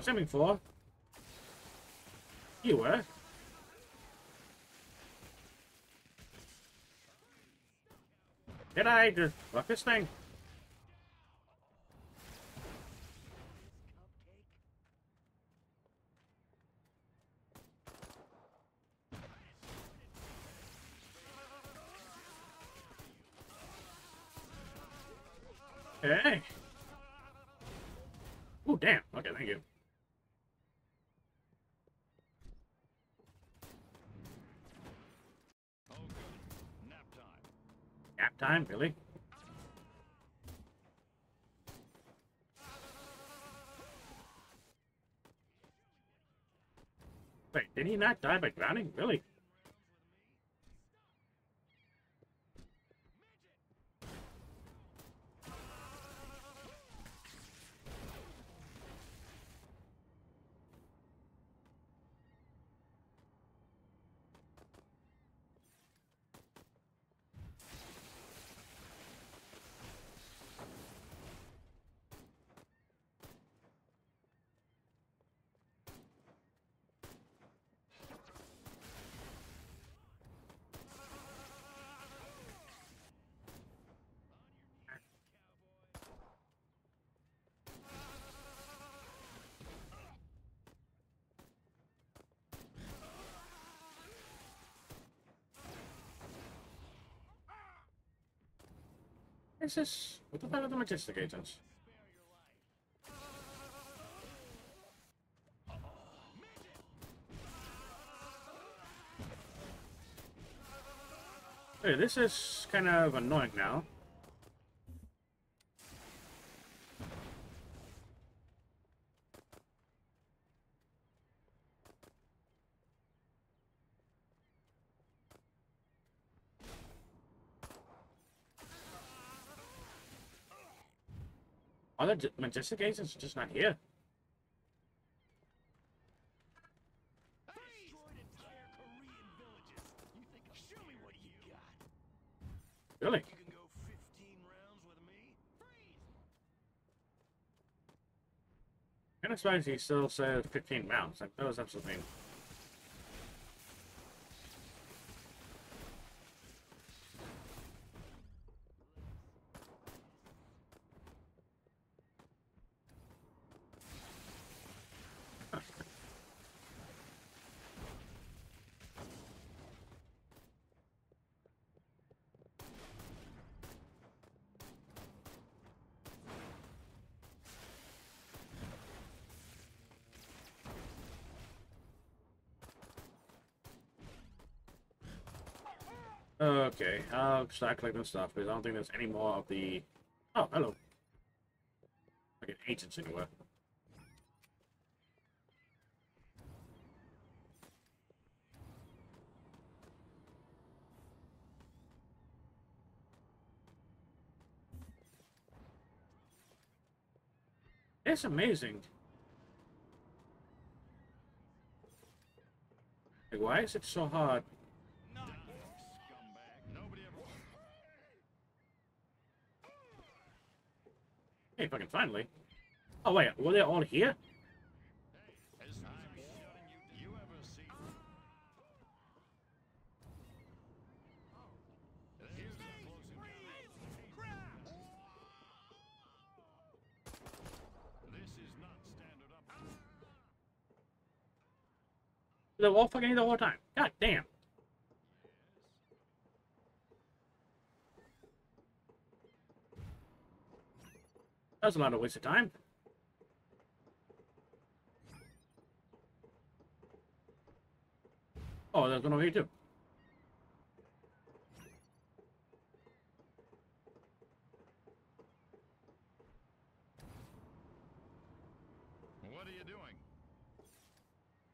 was aiming for. You were. Did I just fuck this thing? Really? Wait, did he not die by drowning? Really? What the fuck are the Majestic Agents? Hey, this is kind of annoying now. J- Majestic Agents just not here? Destroyed entire Korean villages. You think I'm show me what you got? Really? You can go 15 rounds with me? Freeze! Kind of surprised he still says 15 rounds. Like, that was absolutely... Okay, Start collecting stuff because I don't think there's any more of the. Oh, hello. Like an agents anywhere. It's amazing. Like, why is it so hard? Hey, fucking finally. Oh, wait, were they all here? They were all fucking here the whole time. God damn. That was a lot of waste of time. Oh, there's one over here too. What are you doing?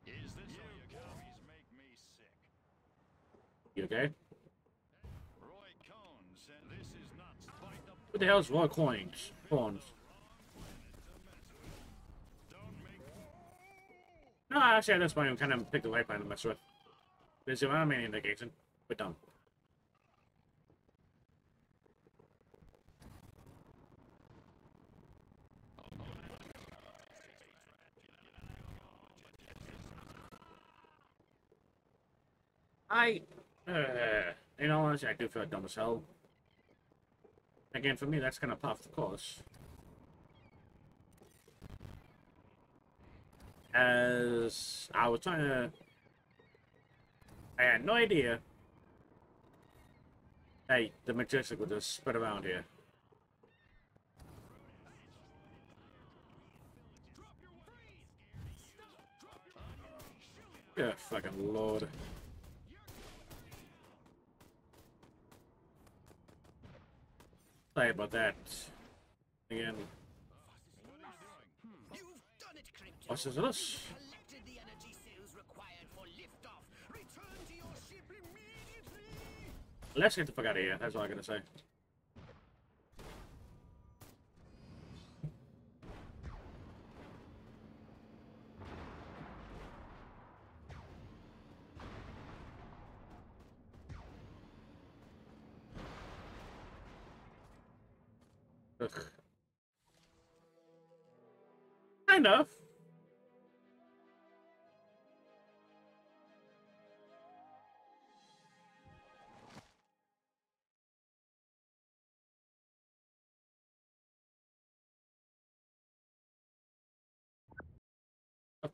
Is this how your copies make me sick? You okay? Roy Cohn said this is not spider. What the hell's raw coins? Coins. No, actually, at this why I'm kind of picked the right plan to mess with. There's your enemy indication. We're done. I, uh, you know, honestly, I do feel dumb as hell. Again, for me, that's of puff, of course. As I was trying to, I had no idea. Hey, the majestic would just spread around here. Yeah, fucking lord. Sorry about that. Again. Your ship immediately. Let's get the fuck out of here. That's all I'm gonna say. Ugh. Kind of.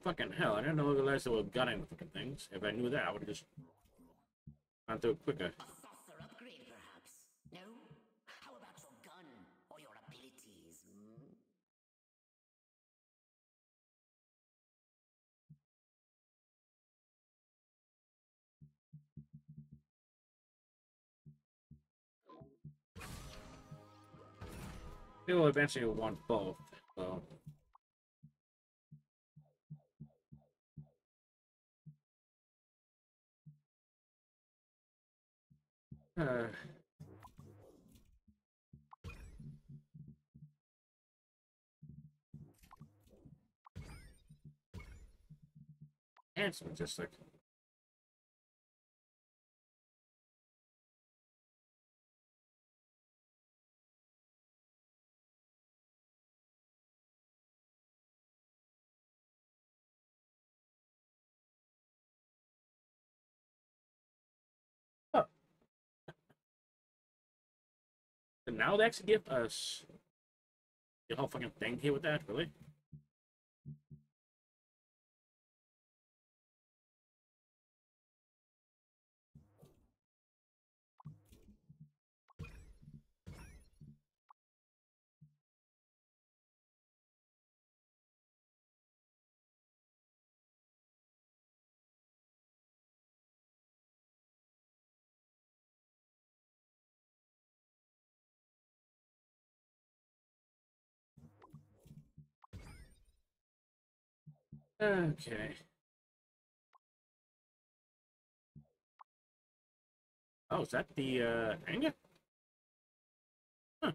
Fucking hell, I didn't know realize there were gunning fucking things. If I knew that, I would have just gone through it quicker. Saucer upgrade, perhaps? No? How about your gun or your abilities? hmm? People eventually will want both, so. Uh. And it's majestic. And now they actually give us the whole fucking thing here with that, really? Okay. Oh, is that the uh? Huh.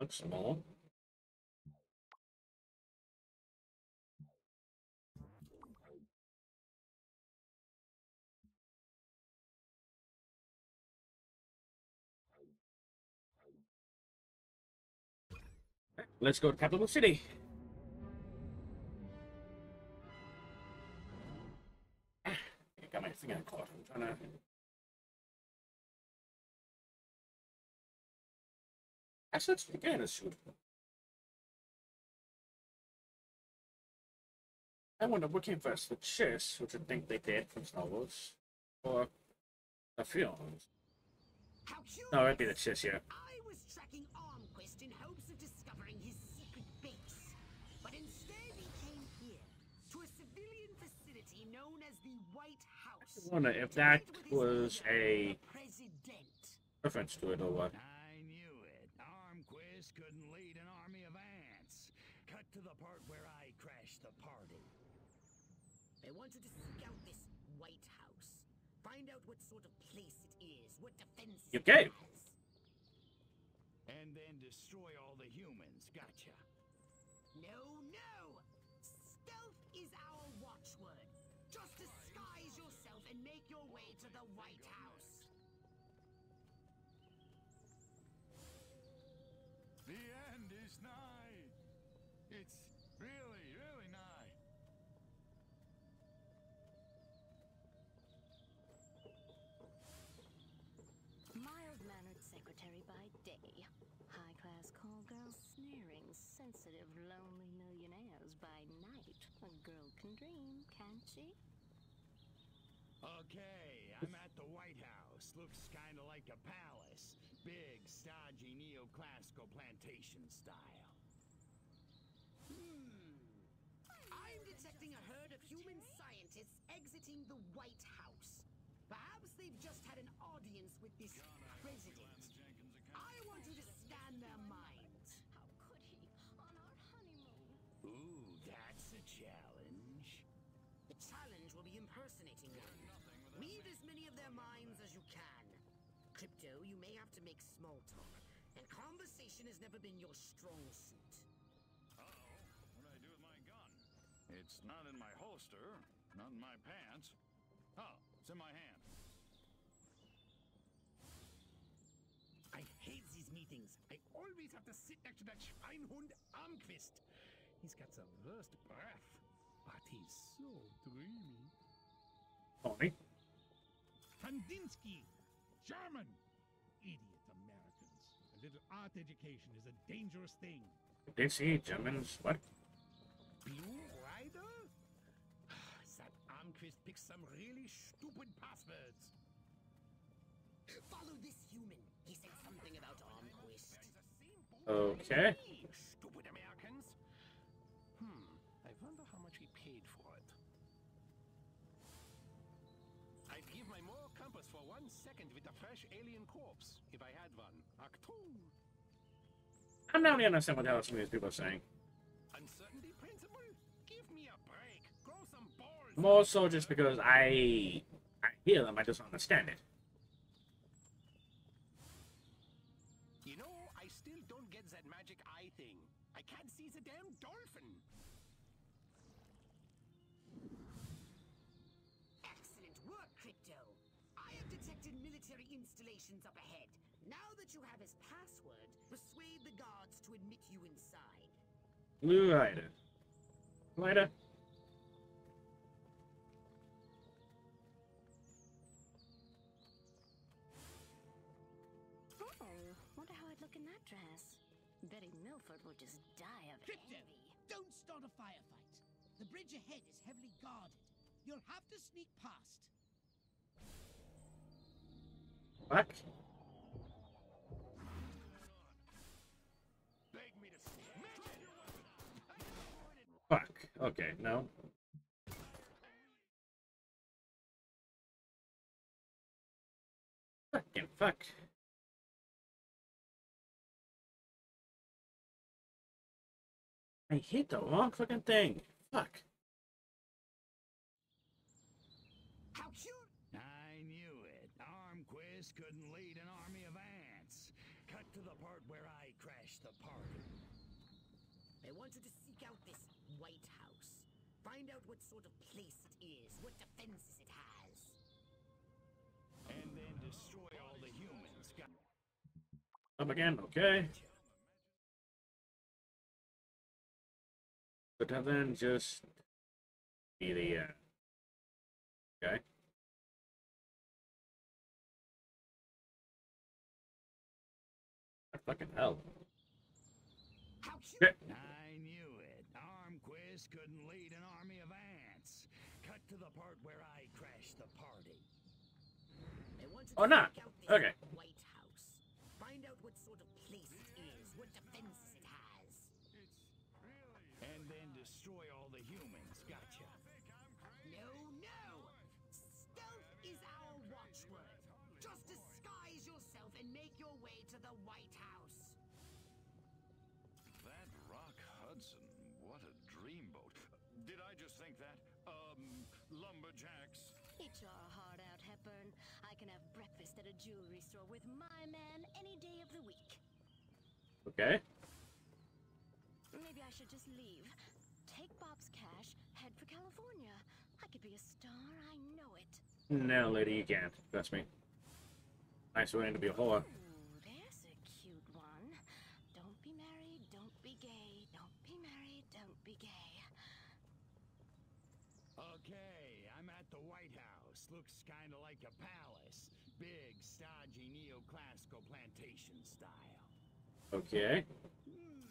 Looks small. Let's go to Capital City. Ah, I got my thing caught. I'm trying to. Actually, let's again let's shoot. I wonder what came first, the chess, which I think they did from Star Wars, or the films. No, it'd be the chess, yeah. House. wonder if that meet with his was a reference to it or what. I knew it. Armquist couldn't lead an army of ants. Cut to the part where I crashed the party. They wanted to scout this White House. Find out what sort of place it is, what defenses it Okay. has. And then destroy all the humans. Gotcha. No, to the White House. The end is nigh. It's really, really nigh. Mild-mannered secretary by day. High-class call girl sneering, sensitive, lonely millionaires by night. A girl can dream, can't she? Okay, I'm at the White House. Looks kind of like a palace. Big, stodgy, neoclassical plantation style. Hmm. I'm detecting a herd of human scientists exiting the White House. Perhaps they've just had an audience with this president. Their minds as you can. Crypto, you may have to make small talk, and conversation has never been your strong suit. Uh-oh. What do I do with my gun? It's not in my holster, not in my pants. Oh, it's in my hand. I hate these meetings. I always have to sit next to that Schweinhund Armquist. He's got the worst breath, but he's so dreamy. Tony. Kandinsky, German. Idiot Americans. A little art education is a dangerous thing. Did see Germans? What? Blue Rider? that Armquist picks some really stupid passwords. Follow this human. He said something about Armquist. Okay. One second with a fresh alien corpse, if I had one. I don't really understand what the hell some of these people are saying. Uncertainty principle? Give me a break. Grow some balls. More so just because I I hear them, I just don't understand it. Installations up ahead. Now that you have his password, persuade the guards to admit you inside. Blue Rider. Rider. Oh, wonder how I'd look in that dress. Betty Milford would just die of Crypto, envy. don't start a firefight. The bridge ahead is heavily guarded. You'll have to sneak past. It. Fuck. Okay, no. Fucking fuck. I hit the wrong fucking thing. Fuck. How cute! I knew it. Armquist couldn't lead an army of ants. Cut to the part where I crashed the party. They want you to seek out this White House. Find out what sort of place it is, what defenses it has. And then destroy all the humans. Got Up again, okay. But then just be the uh Okay. What fucking hell. How cute! Okay. I knew it. Armquist couldn't lead an army of ants. Cut to the part where I you Oh, not. Okay. Can have breakfast at a jewelry store with my man any day of the week. Okay. Maybe I should just leave. Take Bob's cash, head for California. I could be a star, I know it. No, lady, you can't. Trust me. Nice way to be a whore. Ooh, there's a cute one. Don't be married, don't be gay. Don't be married, don't be gay. Okay, I'm at the White House. Looks kind of like a palace. Big, stodgy, neoclassical plantation style. Okay. Hmm.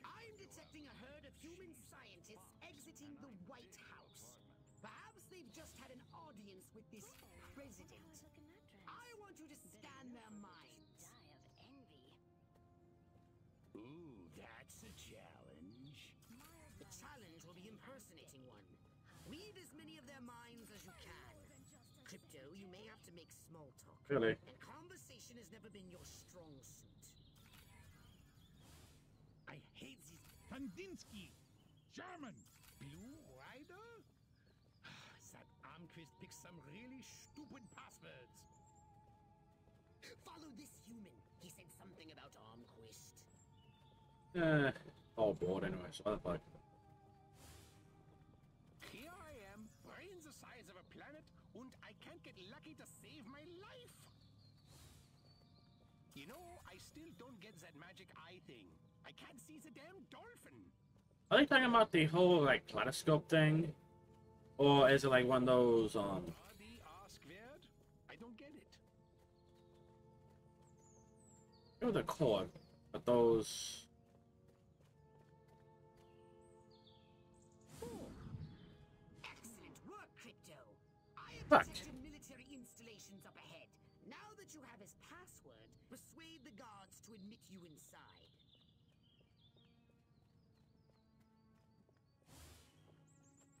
I'm detecting a herd of human scientists exiting the White House. Perhaps they've just had an audience with this president. I want you to scan their minds. Die of envy. Ooh, that's a challenge. The challenge will be impersonating one. Read as many of their minds as you can. Crypto, you may have to make small talk. Really? And conversation has never been your strong suit. I hate this Kandinsky. German. Blue Rider? that Armquist picks some really stupid passwords. Follow this human. He said something about Armquist. Uh, all bored anyway, so that's like. Get lucky to save my life. You know, I still don't get that magic eye thing. I can't see the damn dolphin. Are they talking about the whole like kaleidoscope thing, or is it like one of those um? Body ask weird? I don't get it. Are they called? But those. Excellent work, Crypto. Fuck.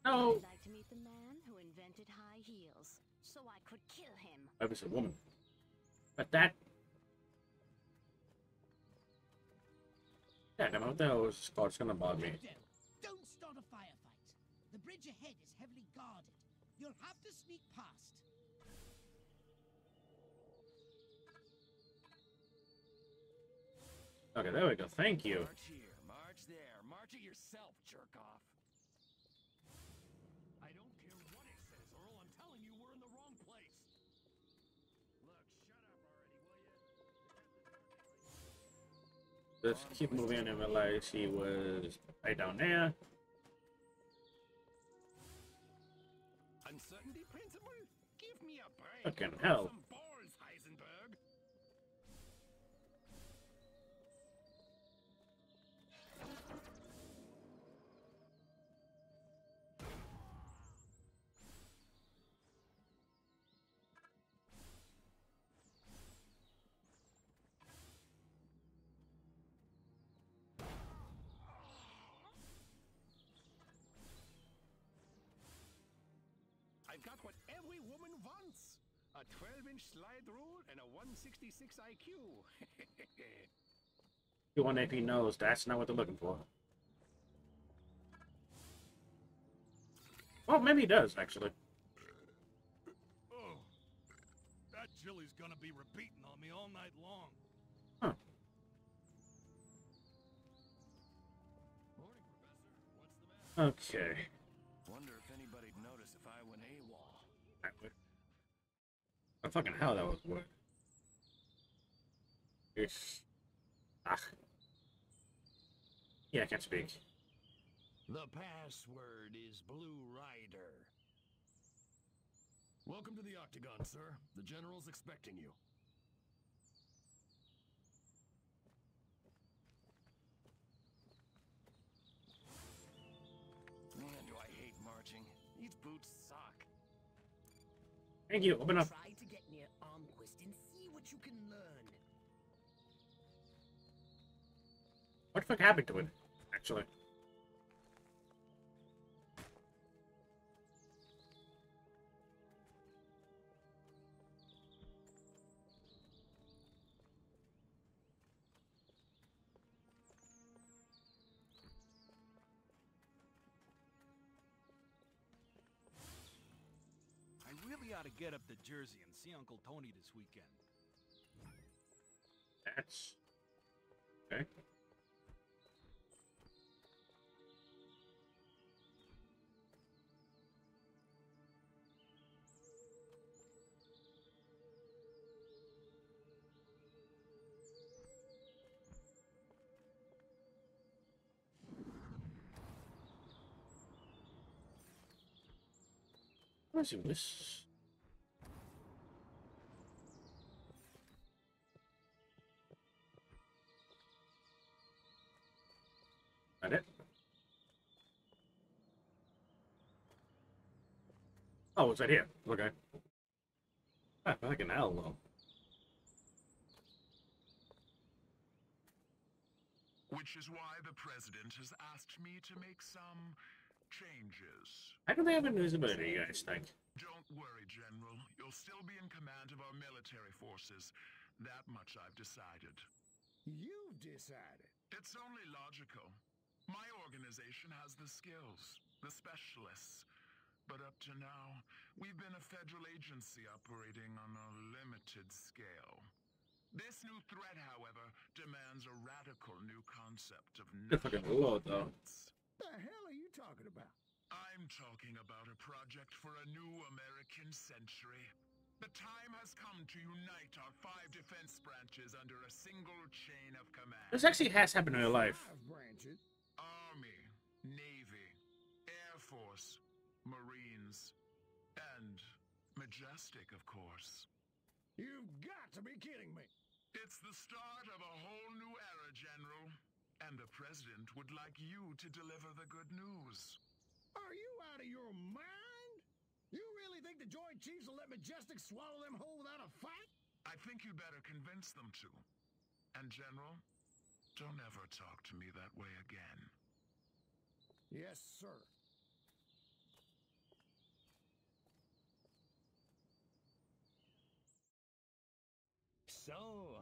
No. I'd like to meet the man who invented high heels, so I could kill him. Maybe it's a woman. But that. Yeah, no, what the hell is this called? It's gonna bug me. Don't start a firefight. The bridge ahead is heavily guarded. You'll have to sneak past. Okay, there we go. Thank you. March here, march there, march it yourself, jerk off. Let's keep moving and realize he was right down there. Uncertainty principle? Give me a break. Fucking hell. 12-inch slide rule and a 166 IQ. You want AP knows that's not what they're looking for. Well, maybe he does actually. Oh, that chili's gonna be repeating on me all night long. Morning, Professor. What's the matter? Okay. Fucking hell, that was. It's. Ah. Yeah, I can't speak. The password is Blue Rider. Welcome to the Octagon, sir. The General's expecting you. Man, do I hate marching. These boots suck. Thank you. Open up. What the fuck happened to it, actually? to get up to Jersey and see Uncle Tony this weekend. That's... Okay. Where's this? That it? Oh, it's right here. Okay. Ah, fucking hell, though. Which is why the president has asked me to make some changes. How do they have invisibility, you guys think? Don't worry, General. You'll still be in command of our military forces. That much I've decided. You've decided. It's only logical. My organization has the skills, the specialists. But up to now, we've been a federal agency operating on a limited scale. This new threat, however, demands a radical new concept of Good fucking lord, though. What the hell are you talking about? I'm talking about a project for a new American century. The time has come to unite our five defense branches under a single chain of command. This actually has happened in real life. Five branches. Army, Navy, Air Force, Marines, and Majestic, of course. You've got to be kidding me. It's the start of a whole new era, General. And the President would like you to deliver the good news. Are you out of your mind? You really think the Joint Chiefs will let Majestic swallow them whole without a fight? I think you better convince them to. And, General, don't ever talk to me that way again. Yes, sir. So, huh?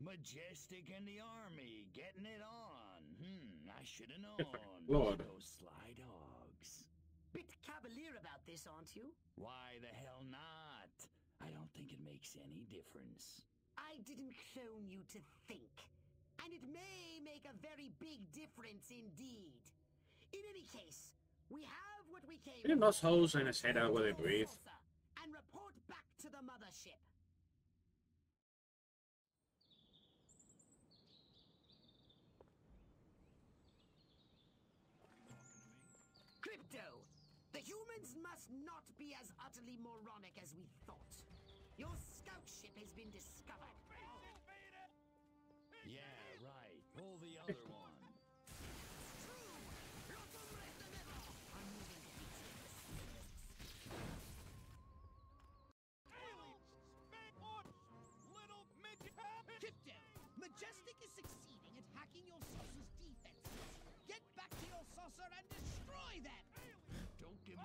Majestic and the army getting it on. Hmm, I should have known. Lord. Those sly dogs. Bit cavalier about this, aren't you? Why the hell not? I don't think it makes any difference. I didn't clone you to think. And it may make a very big difference indeed. In any case, we have what we came Didn't those holes in his head out where they breathe? And report back to the mothership. Crypto, the humans must not be as utterly moronic as we thought. Your scout ship has been discovered. Yeah, right. Pull the other one. Majestic is succeeding at hacking your saucer's defenses. Get back to your saucer and destroy them!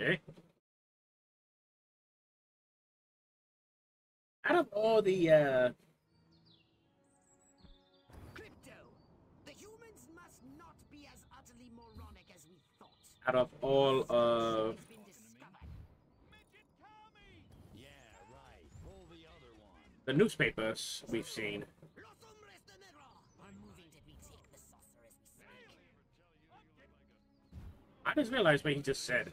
Okay. Out of all the uh Crypto, the humans must not be as utterly moronic as we thought. out of all of It's been discovered. Yeah, right. Pull the other one. the newspapers we've seen, Los hombres de negro are moving to retake the saucer as we speak. I just realized what he just said.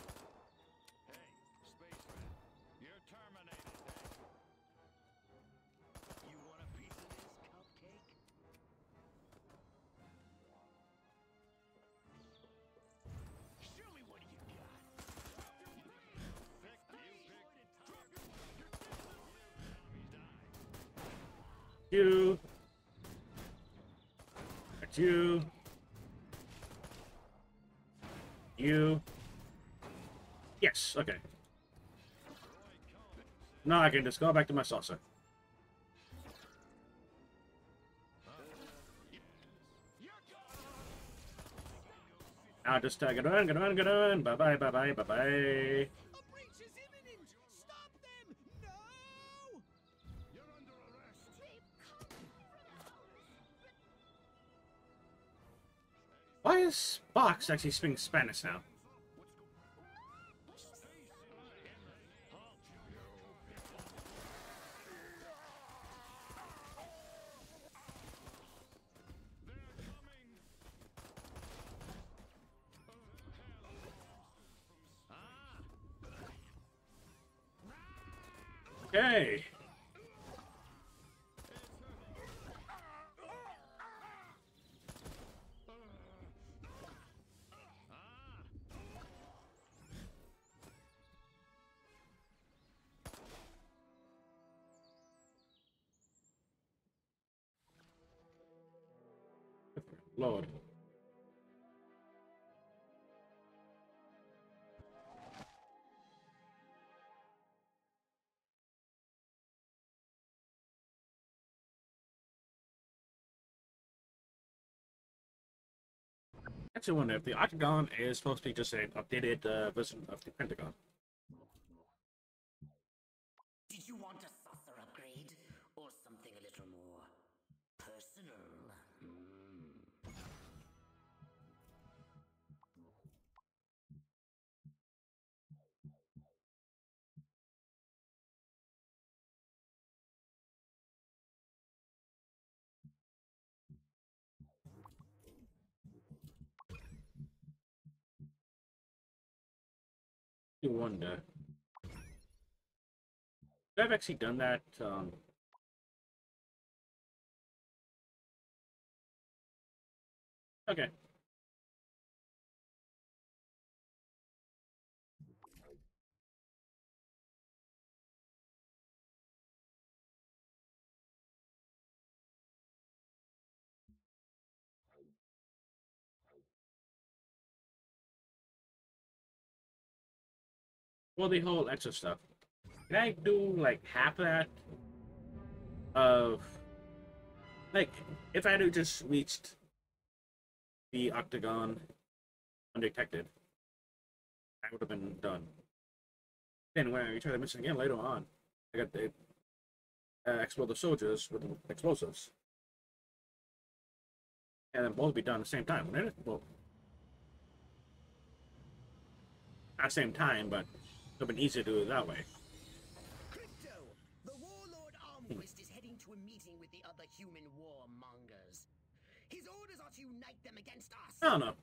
You. That's you. You. Yes, okay. Now I can just go back to my saucer. Now just uh, get on, get on, get on. Bye bye, bye bye, bye bye. Box actually speaks Spanish now? Actually, wonder if the Octagon is supposed to be just an updated uh, version of the Pentagon. You wonder. I've actually done that. Um, okay. Well, the whole extra stuff. Can I do like half of that? Of like, if I had just reached the octagon undetected, I would have been done. Then when I retry the mission again later on, I got the uh, explode the soldiers with explosives, and then both be done at the same time, wouldn't it? Well, not same time, but it would have been easier to do it that way. Crypto! The warlord Armquist is heading to a meeting with the other human warmongers. His orders are to unite them against us. I don't.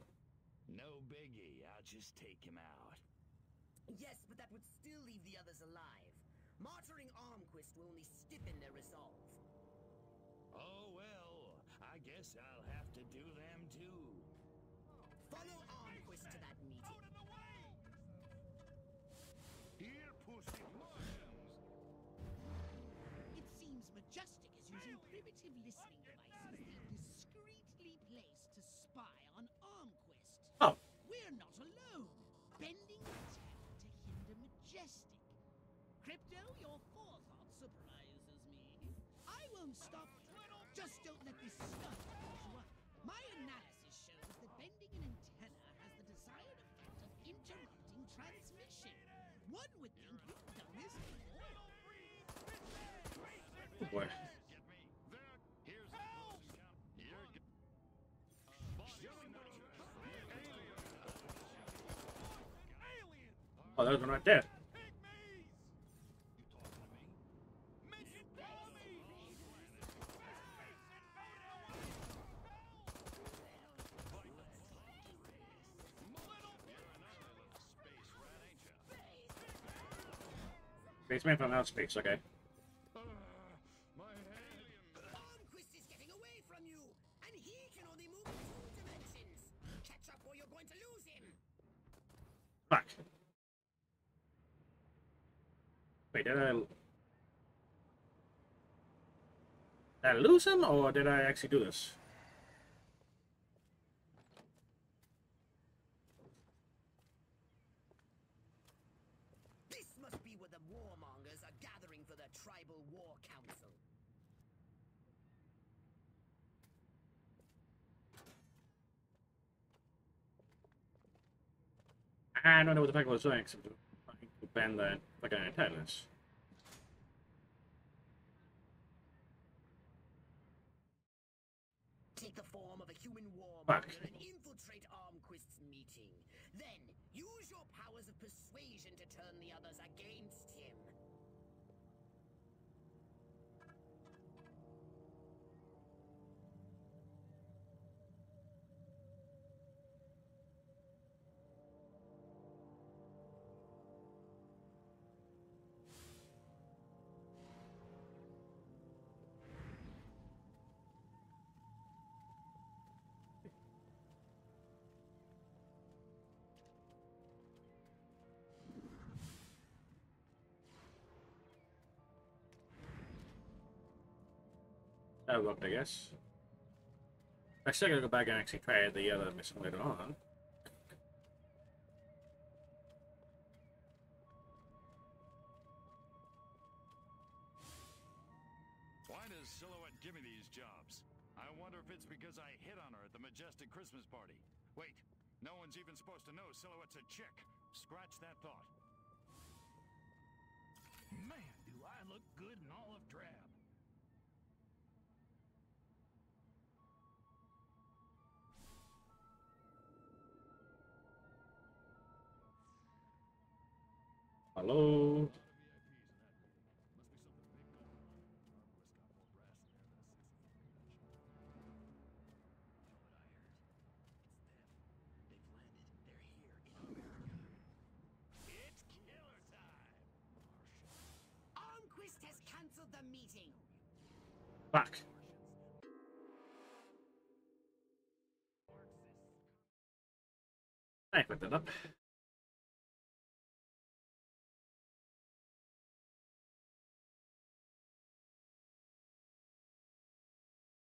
No biggie. I'll just take him out. Yes, but that would still leave the others alive. Martyring Armquist will only stiffen their resolve. Oh well, I guess I'll have to do them too. Follow Armquist to that Stop. Just don't let this up. My analysis shows that bending an antenna has the desired effect of interrupting transmission. One would think you've done this before. Oh boy. Oh, there's one right there. Spaceman from outer space, okay. Armquist is getting away from you, and he can only move two dimensions. Catch up or you're going to lose him. Fuck. Wait, did I... Did I lose him, or did I actually do? This must be where the warmongers are gathering for the Tribal War Council. I don't know what the fuck I was doing, except to ban the fucking antagonist. Take the form of a human warmonger and infiltrate Armquist's meeting. Then, use your powers of persuasion to turn the others against Oh, that worked, I guess. I still gotta go back and actually try the other mission later on. Why does Silhouette give me these jobs? I wonder if it's because I hit on her at the Majestic Christmas party. Wait, no one's even supposed to know Silhouette's a chick. Scratch that thought. Man, do I look good in olive drab. Meeting. Fuck. I put that up.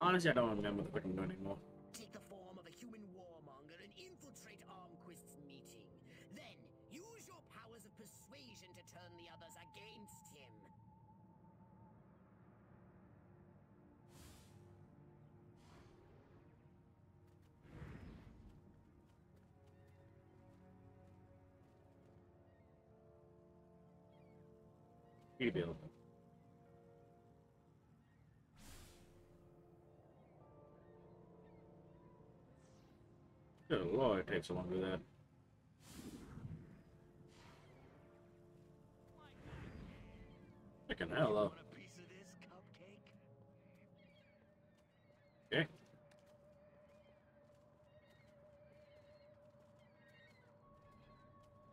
Honestly, I don't remember what I'm doing anymore. Take the form of a human warmonger and infiltrate Armquist's meeting. Then, use your powers of persuasion to turn the others against him. Rebuild. Good lord, it takes so long to do that. Fucking hell, though. Okay.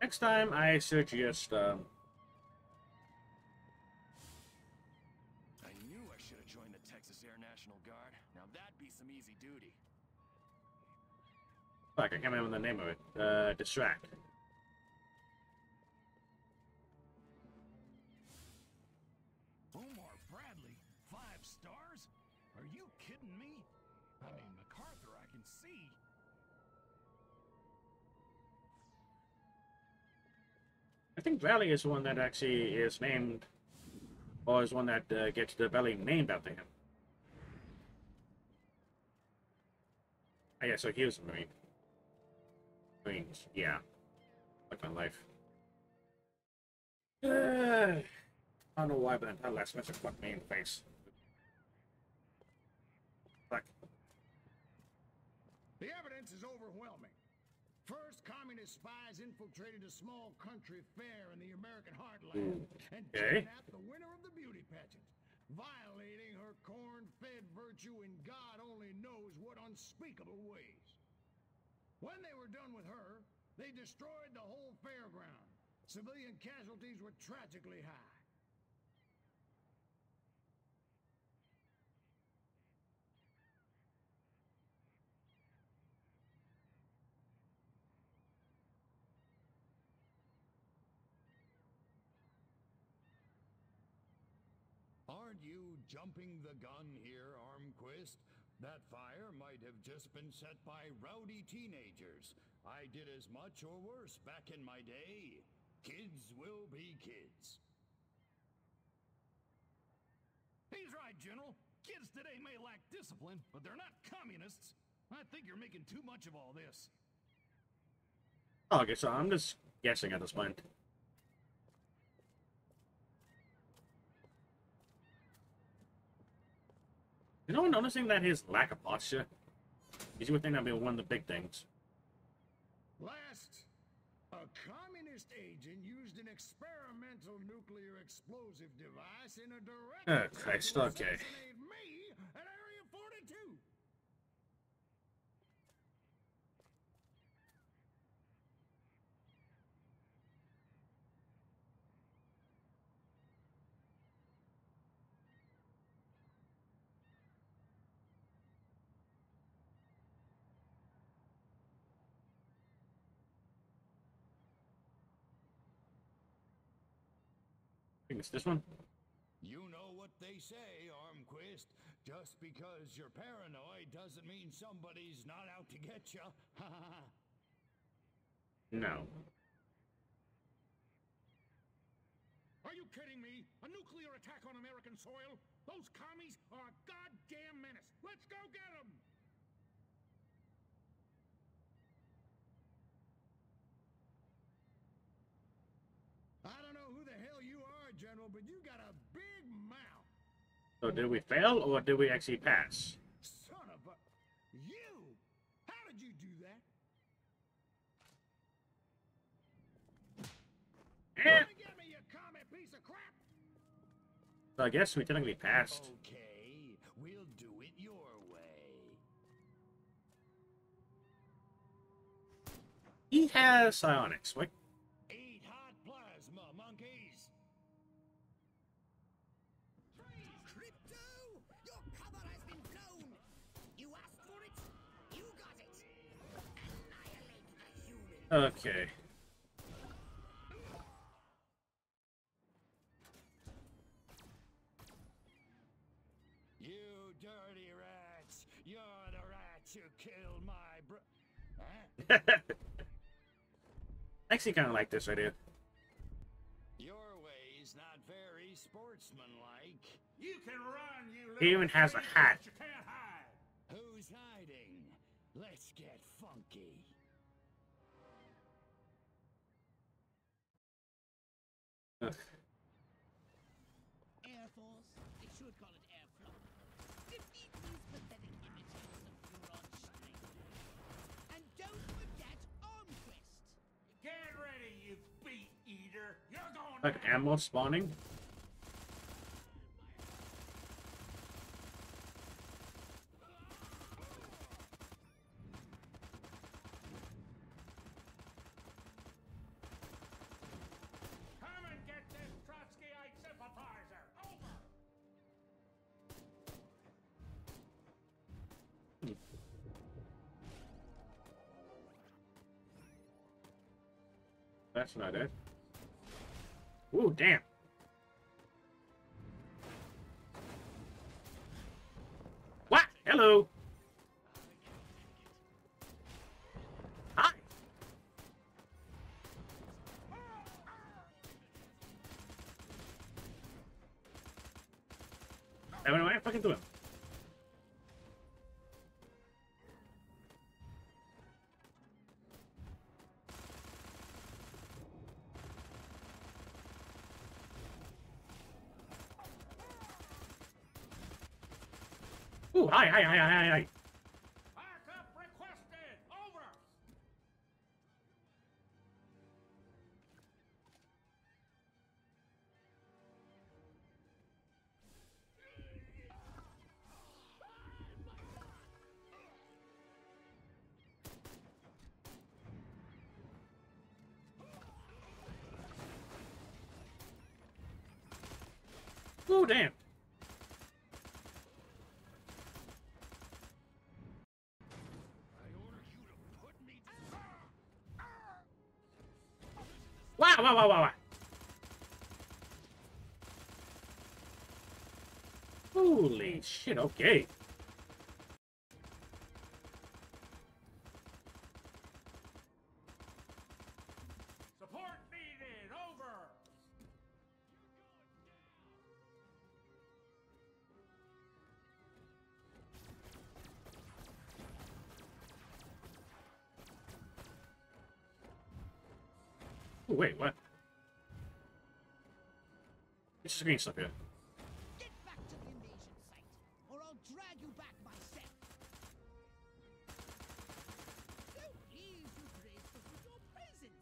Next time, I suggest, um, fuck, I can't remember the name of it. Uh, Distract. Omar Bradley, five stars? Are you kidding me? I mean, MacArthur, I can see. I think Valley is the one that actually is named, or is one that uh, gets the belly named after him. Oh, yeah, so he was a Marine. Marines, yeah. Like my life. I don't know why, but that last mission fucked me in the face. Fuck. The evidence is overwhelming. First, communist spies infiltrated a small country fair in the American heartland hmm. and Okay. kidnapped the winner of the beauty pageant, violating her corn-fed virtue in God only knows what unspeakable ways. When they were done with her, they destroyed the whole fairground. Civilian casualties were tragically high. Aren't you jumping the gun here, Armquist? That fire might have just been set by rowdy teenagers. I did as much or worse back in my day. Kids will be kids. He's right, General. Kids today may lack discipline, but they're not communists. I think you're making too much of all this. Okay, so I'm just guessing at this point. You know, noticing that his lack of posture, is you would think that'd be one of the big things. Last, a communist agent used an experimental nuclear explosive device in a direct Oh, Christ, okay. assassinate me at Area 42. I think it's this one. You know what they say, Armquist. Just because you're paranoid doesn't mean somebody's not out to get you. No. Are you kidding me? A nuclear attack on American soil? Those commies are a goddamn menace. Let's go get them! I don't know who the hell you are, General, but you got a big mouth. So did we fail or did we actually pass? Son of a... You! How did you do that? Eh, Wanna get me, you commie piece of crap? so I guess we technically passed. Okay, we'll do it your way. He has psionics. What? Okay. You dirty rats! You're the rats who killed my bro... Huh? I actually kind of like this idea. Your way's not very sportsmanlike. You can run, you He even has a hat. Like ammo spawning. That's not it. Ooh, damn. Hi, hi, hi, hi, hi. Backup requested! Over! Ooh, damn. Wow, wow, wow, wow. Holy shit, okay. Green stuff here. Get back to the invasion site, or I'll drag you back myself. So please you grace us with your presence,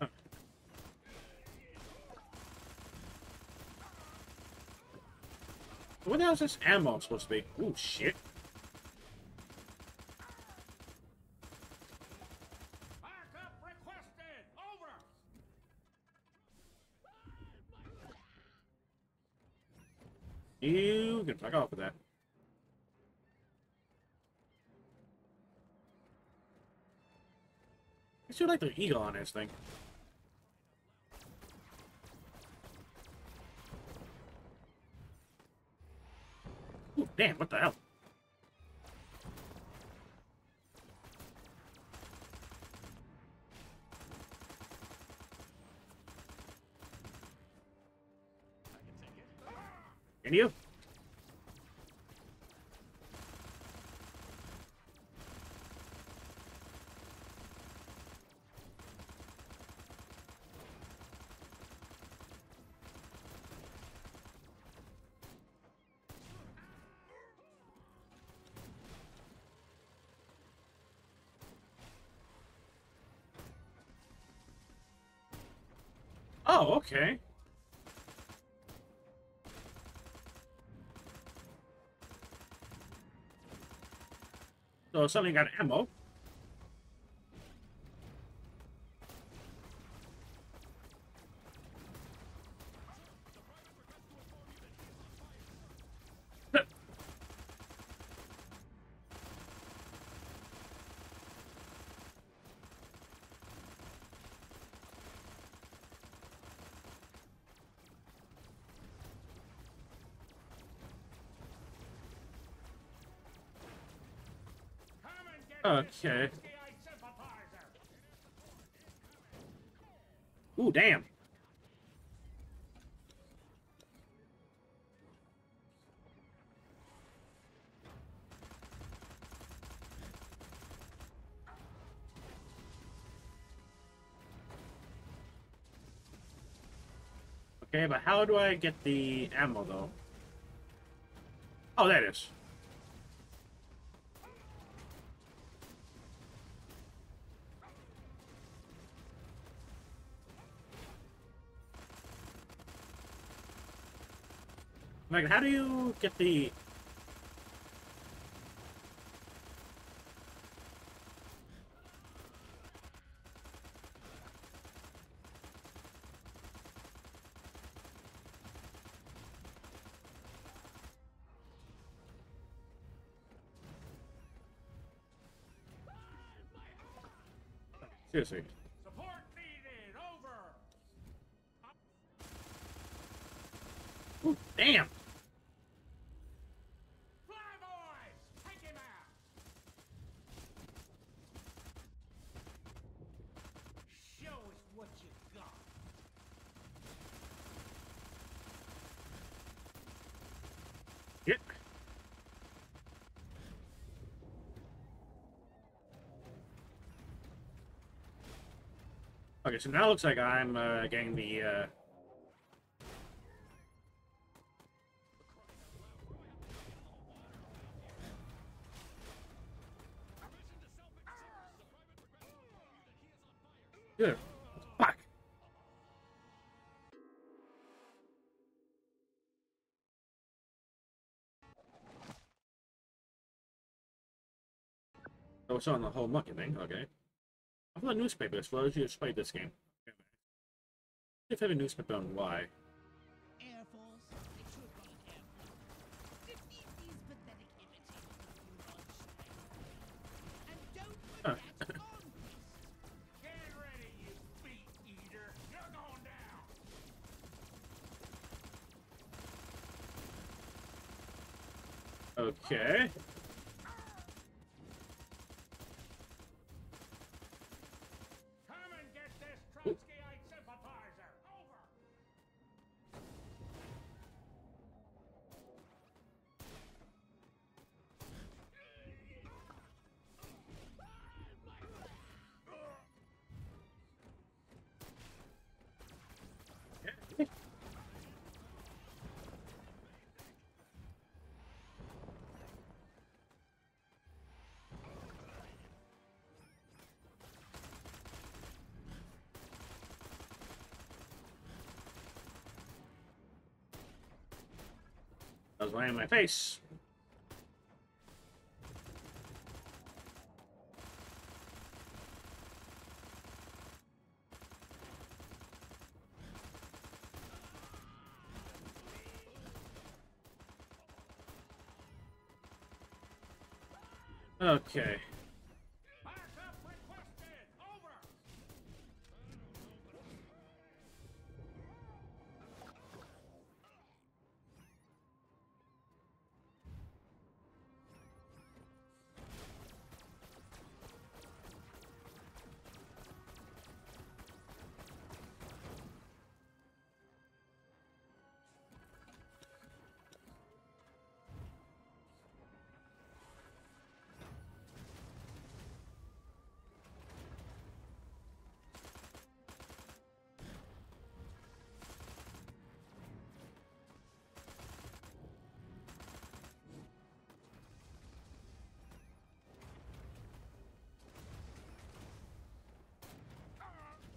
Crypto. What the hell is this ammo supposed to be? Ooh, shit. Backup requested. Over. You can fuck off with that. I still like the eagle on this thing. Ooh, damn, what the hell? Okay. So something got ammo. Okay. Ooh, damn. Okay, but how do I get the ammo, though? Oh, that is. Like, how do you get the... Seriously. Support needed. Over. Ooh, damn! Fly boys, take him out. Show us what you got. Yep. Okay, so now it looks like I'm uh, getting the. Uh... Good. Fuck. Oh, it's on the whole monkey thing. Okay. I've a newspaper as well as you played this game. If I have a newspaper on why. Air Force, it should be Air Force. Defeat these pathetic imitators you. And don't Get ready, you feet eater. You're going down. Okay. Was right in my face.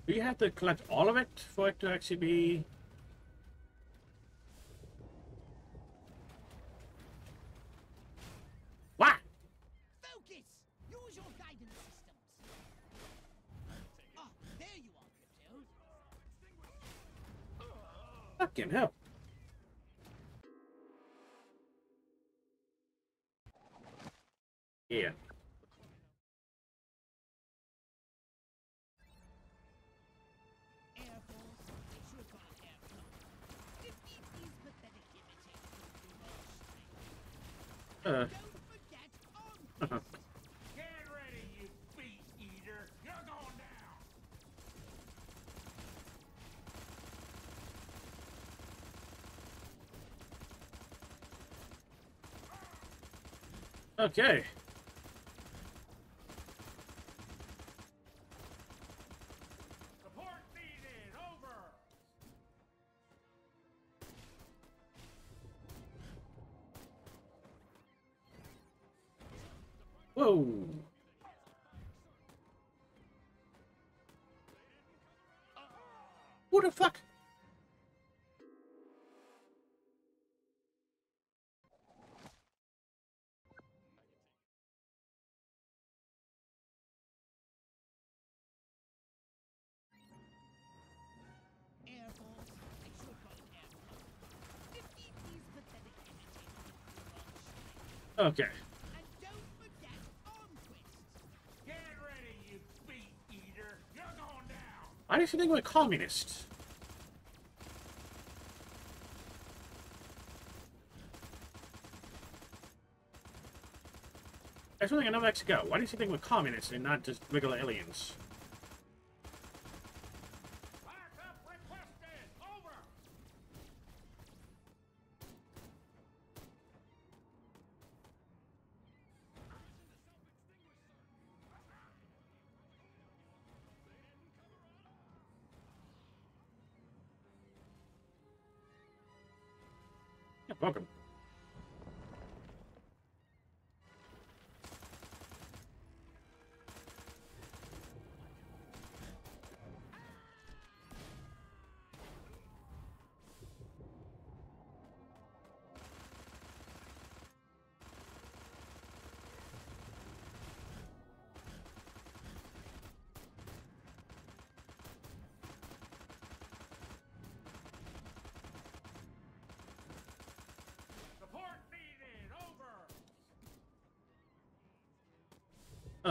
Do you have to collect all of it for it to actually be... What? Focus! Use your guidance systems. Ah, there you are, Crypto. Fucking hell. Okay. Support needed. Over. Whoa. Who the fuck? Okay. Ready, you. Why does she think we're communists? That's one thing I never actually got. Why does she think we're communists and not just regular aliens?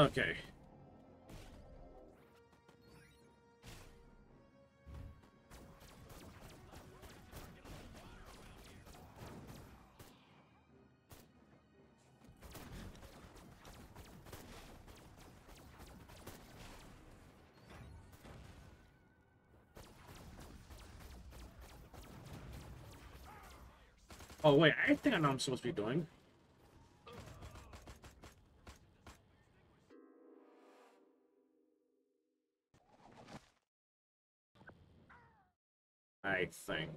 Okay. Oh wait, I think I know I'm supposed to be doing. think.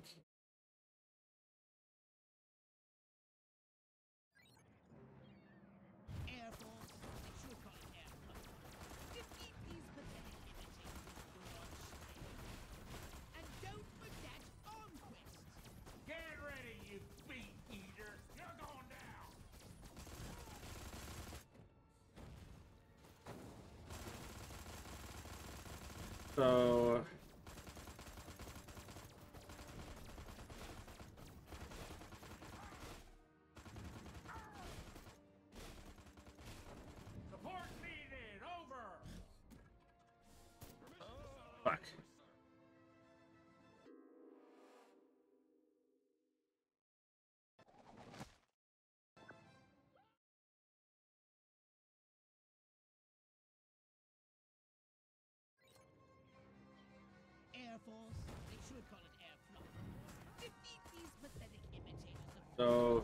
So,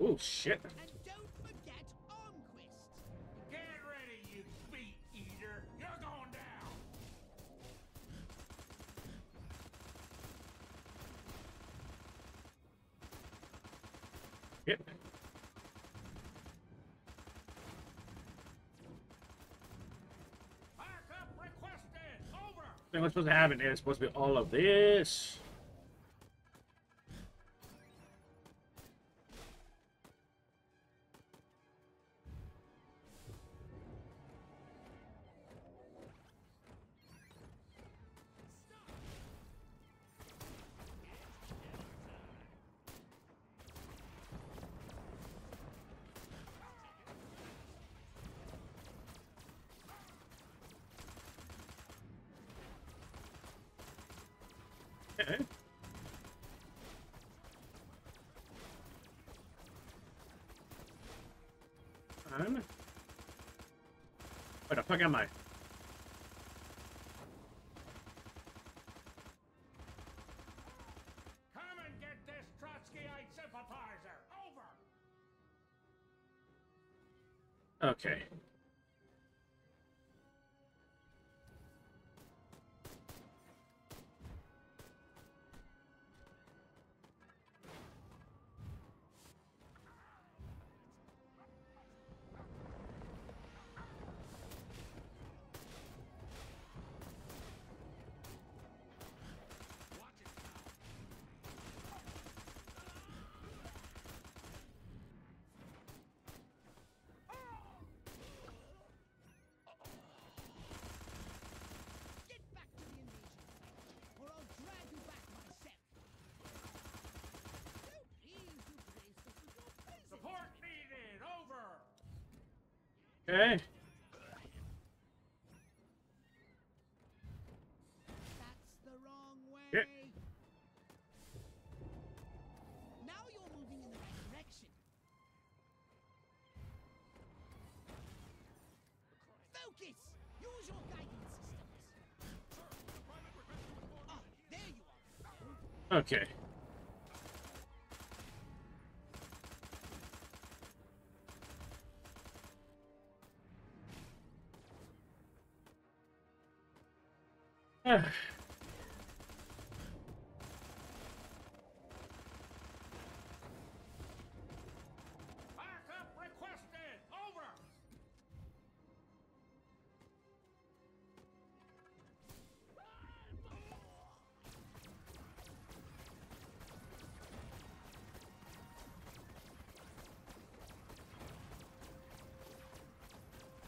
oh shit. What's supposed to happen? It's supposed to be all of this. fuck am I? Okay. Yeah. Now you're moving in the right direction. Focus! Use your guidance systems. Ah, okay.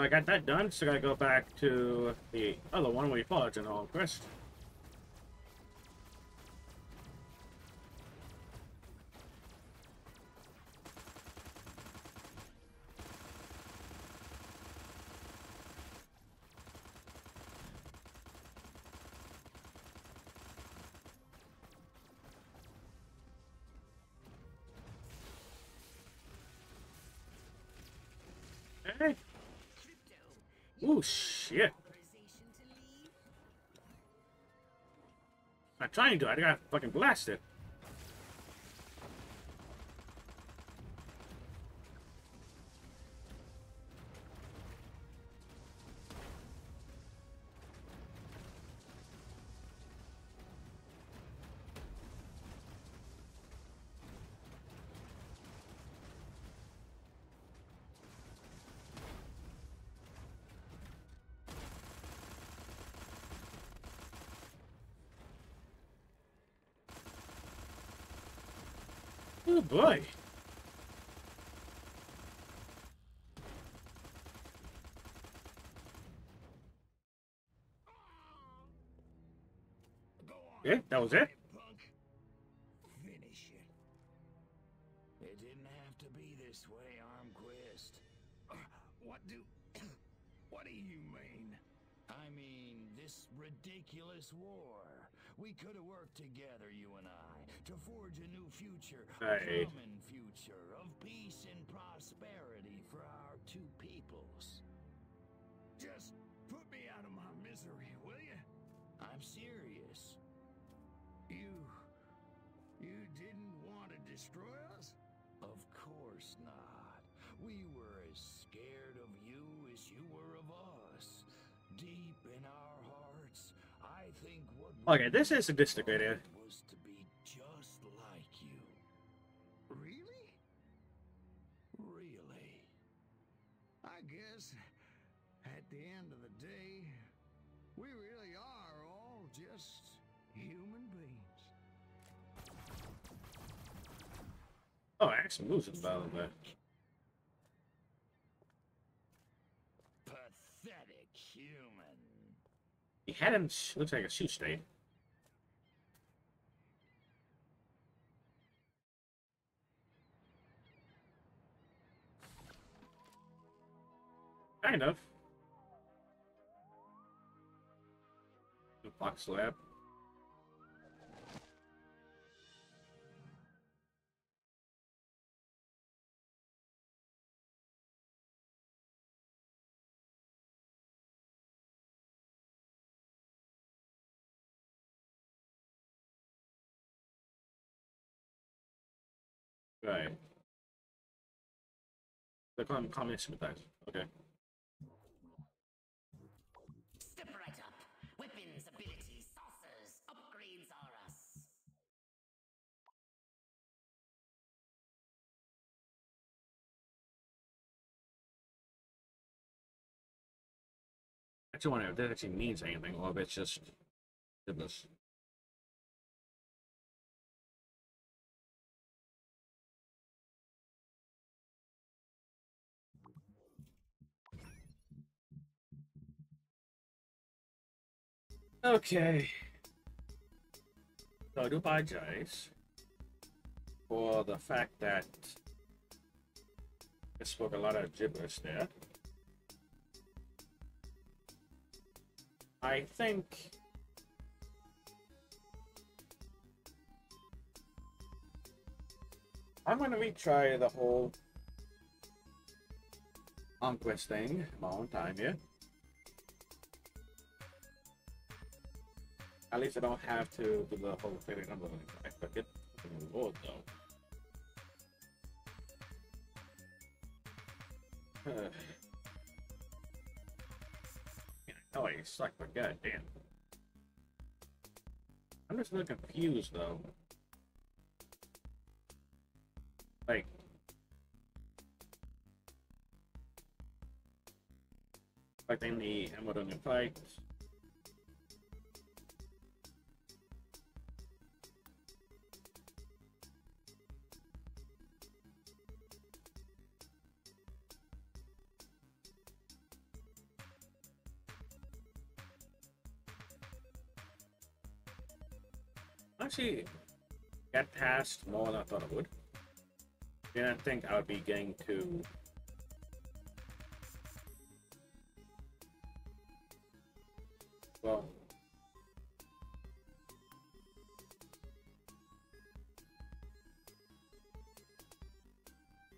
So I got that done, so I gotta go back to the other one where we followed in all quest. Trying to. I got fucking blasted. Yeah, that was it. Finish it. It didn't have to be this way, Armquist. Uh, what do... what do you mean? I mean, this ridiculous war. We could have worked together, you and I, to forge a new future, Right. a common future of peace and prosperity for our two peoples. Just put me out of my misery, will you? I'm serious. You... you didn't want to destroy us? Of course not. We were as scared of you as you were of us. Deep in our hearts, I think what Okay, this is sophisticated. was Oh, I actually losing battle there. Pathetic human. He had him. Looks like a shoe stain. Kind of. The box lab. Right. The com communist sympathize. Okay. Step right up. Weapons, abilities, saucers, upgrades are us. I actually wonder if that actually means anything, or if it's just goodness. Okay. So I do apologize for the fact that I spoke a lot of gibberish there. I think I'm gonna retry the whole Conquest thing my own time here. At least I don't have to do the whole favorite number I forget the Lord though. oh, I suck, but goddamn. I'm just a little confused though. Like, like in the Amazonian fight. Actually, get past more than I thought I would. Didn't think I would be getting to. Well,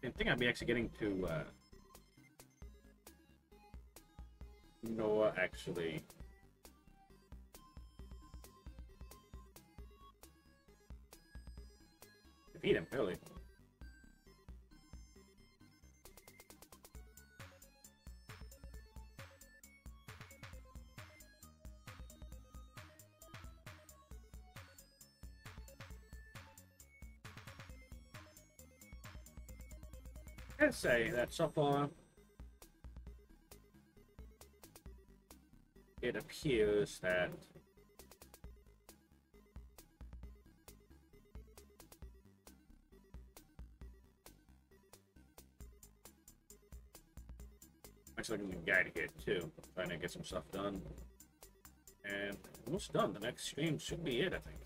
I think I'd be actually getting to uh, Noah actually him, really. I'd say that so far it appears that looking at to get too, trying to get some stuff done. And almost done. The next stream should be it, I think.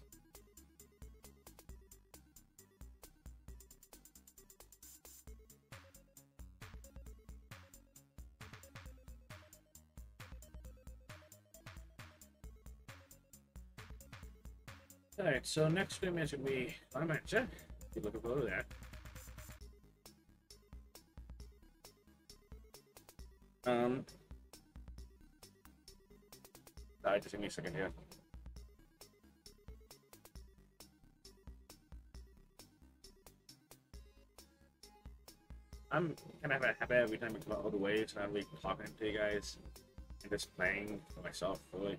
Alright, so next stream is gonna be Climb Mansion. Be looking forward to that. Alright, just me a second here. I'm kind of happy every time come out all the way, so I'm like talking to you guys and just playing for myself, really.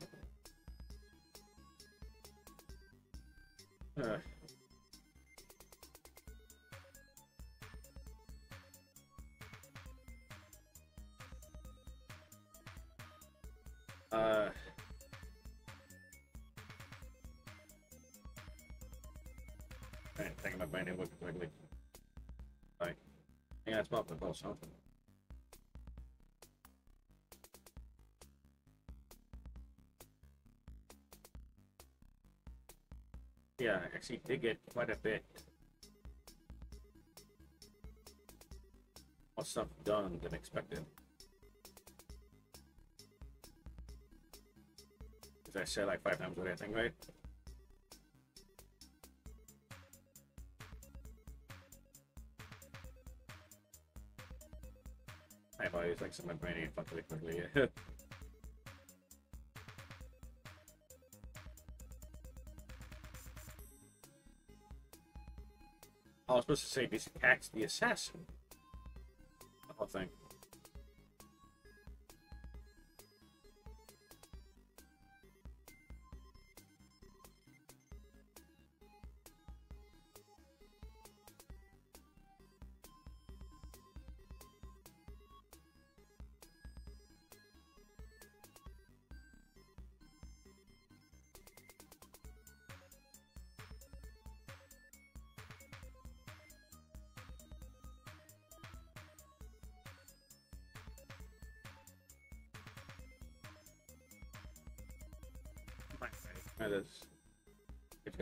Uh. Huh? Yeah, I actually dig it quite a bit more stuff done than expected. Did I say like five times what I think, right? My brain fucking quickly. I was supposed to say this attacks the assassin. The whole thing.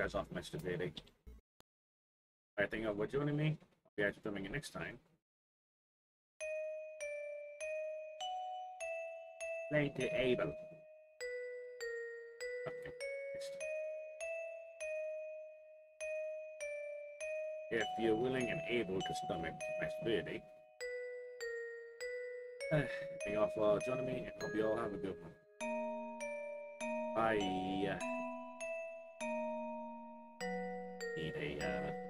Guys off my stupidity. I think of what wanted me. I'll be actually filming it next time. To able. Okay. If you're willing and able to stomach my stupidity. Thank you all for joining me and hope you all have a good one. Bye. A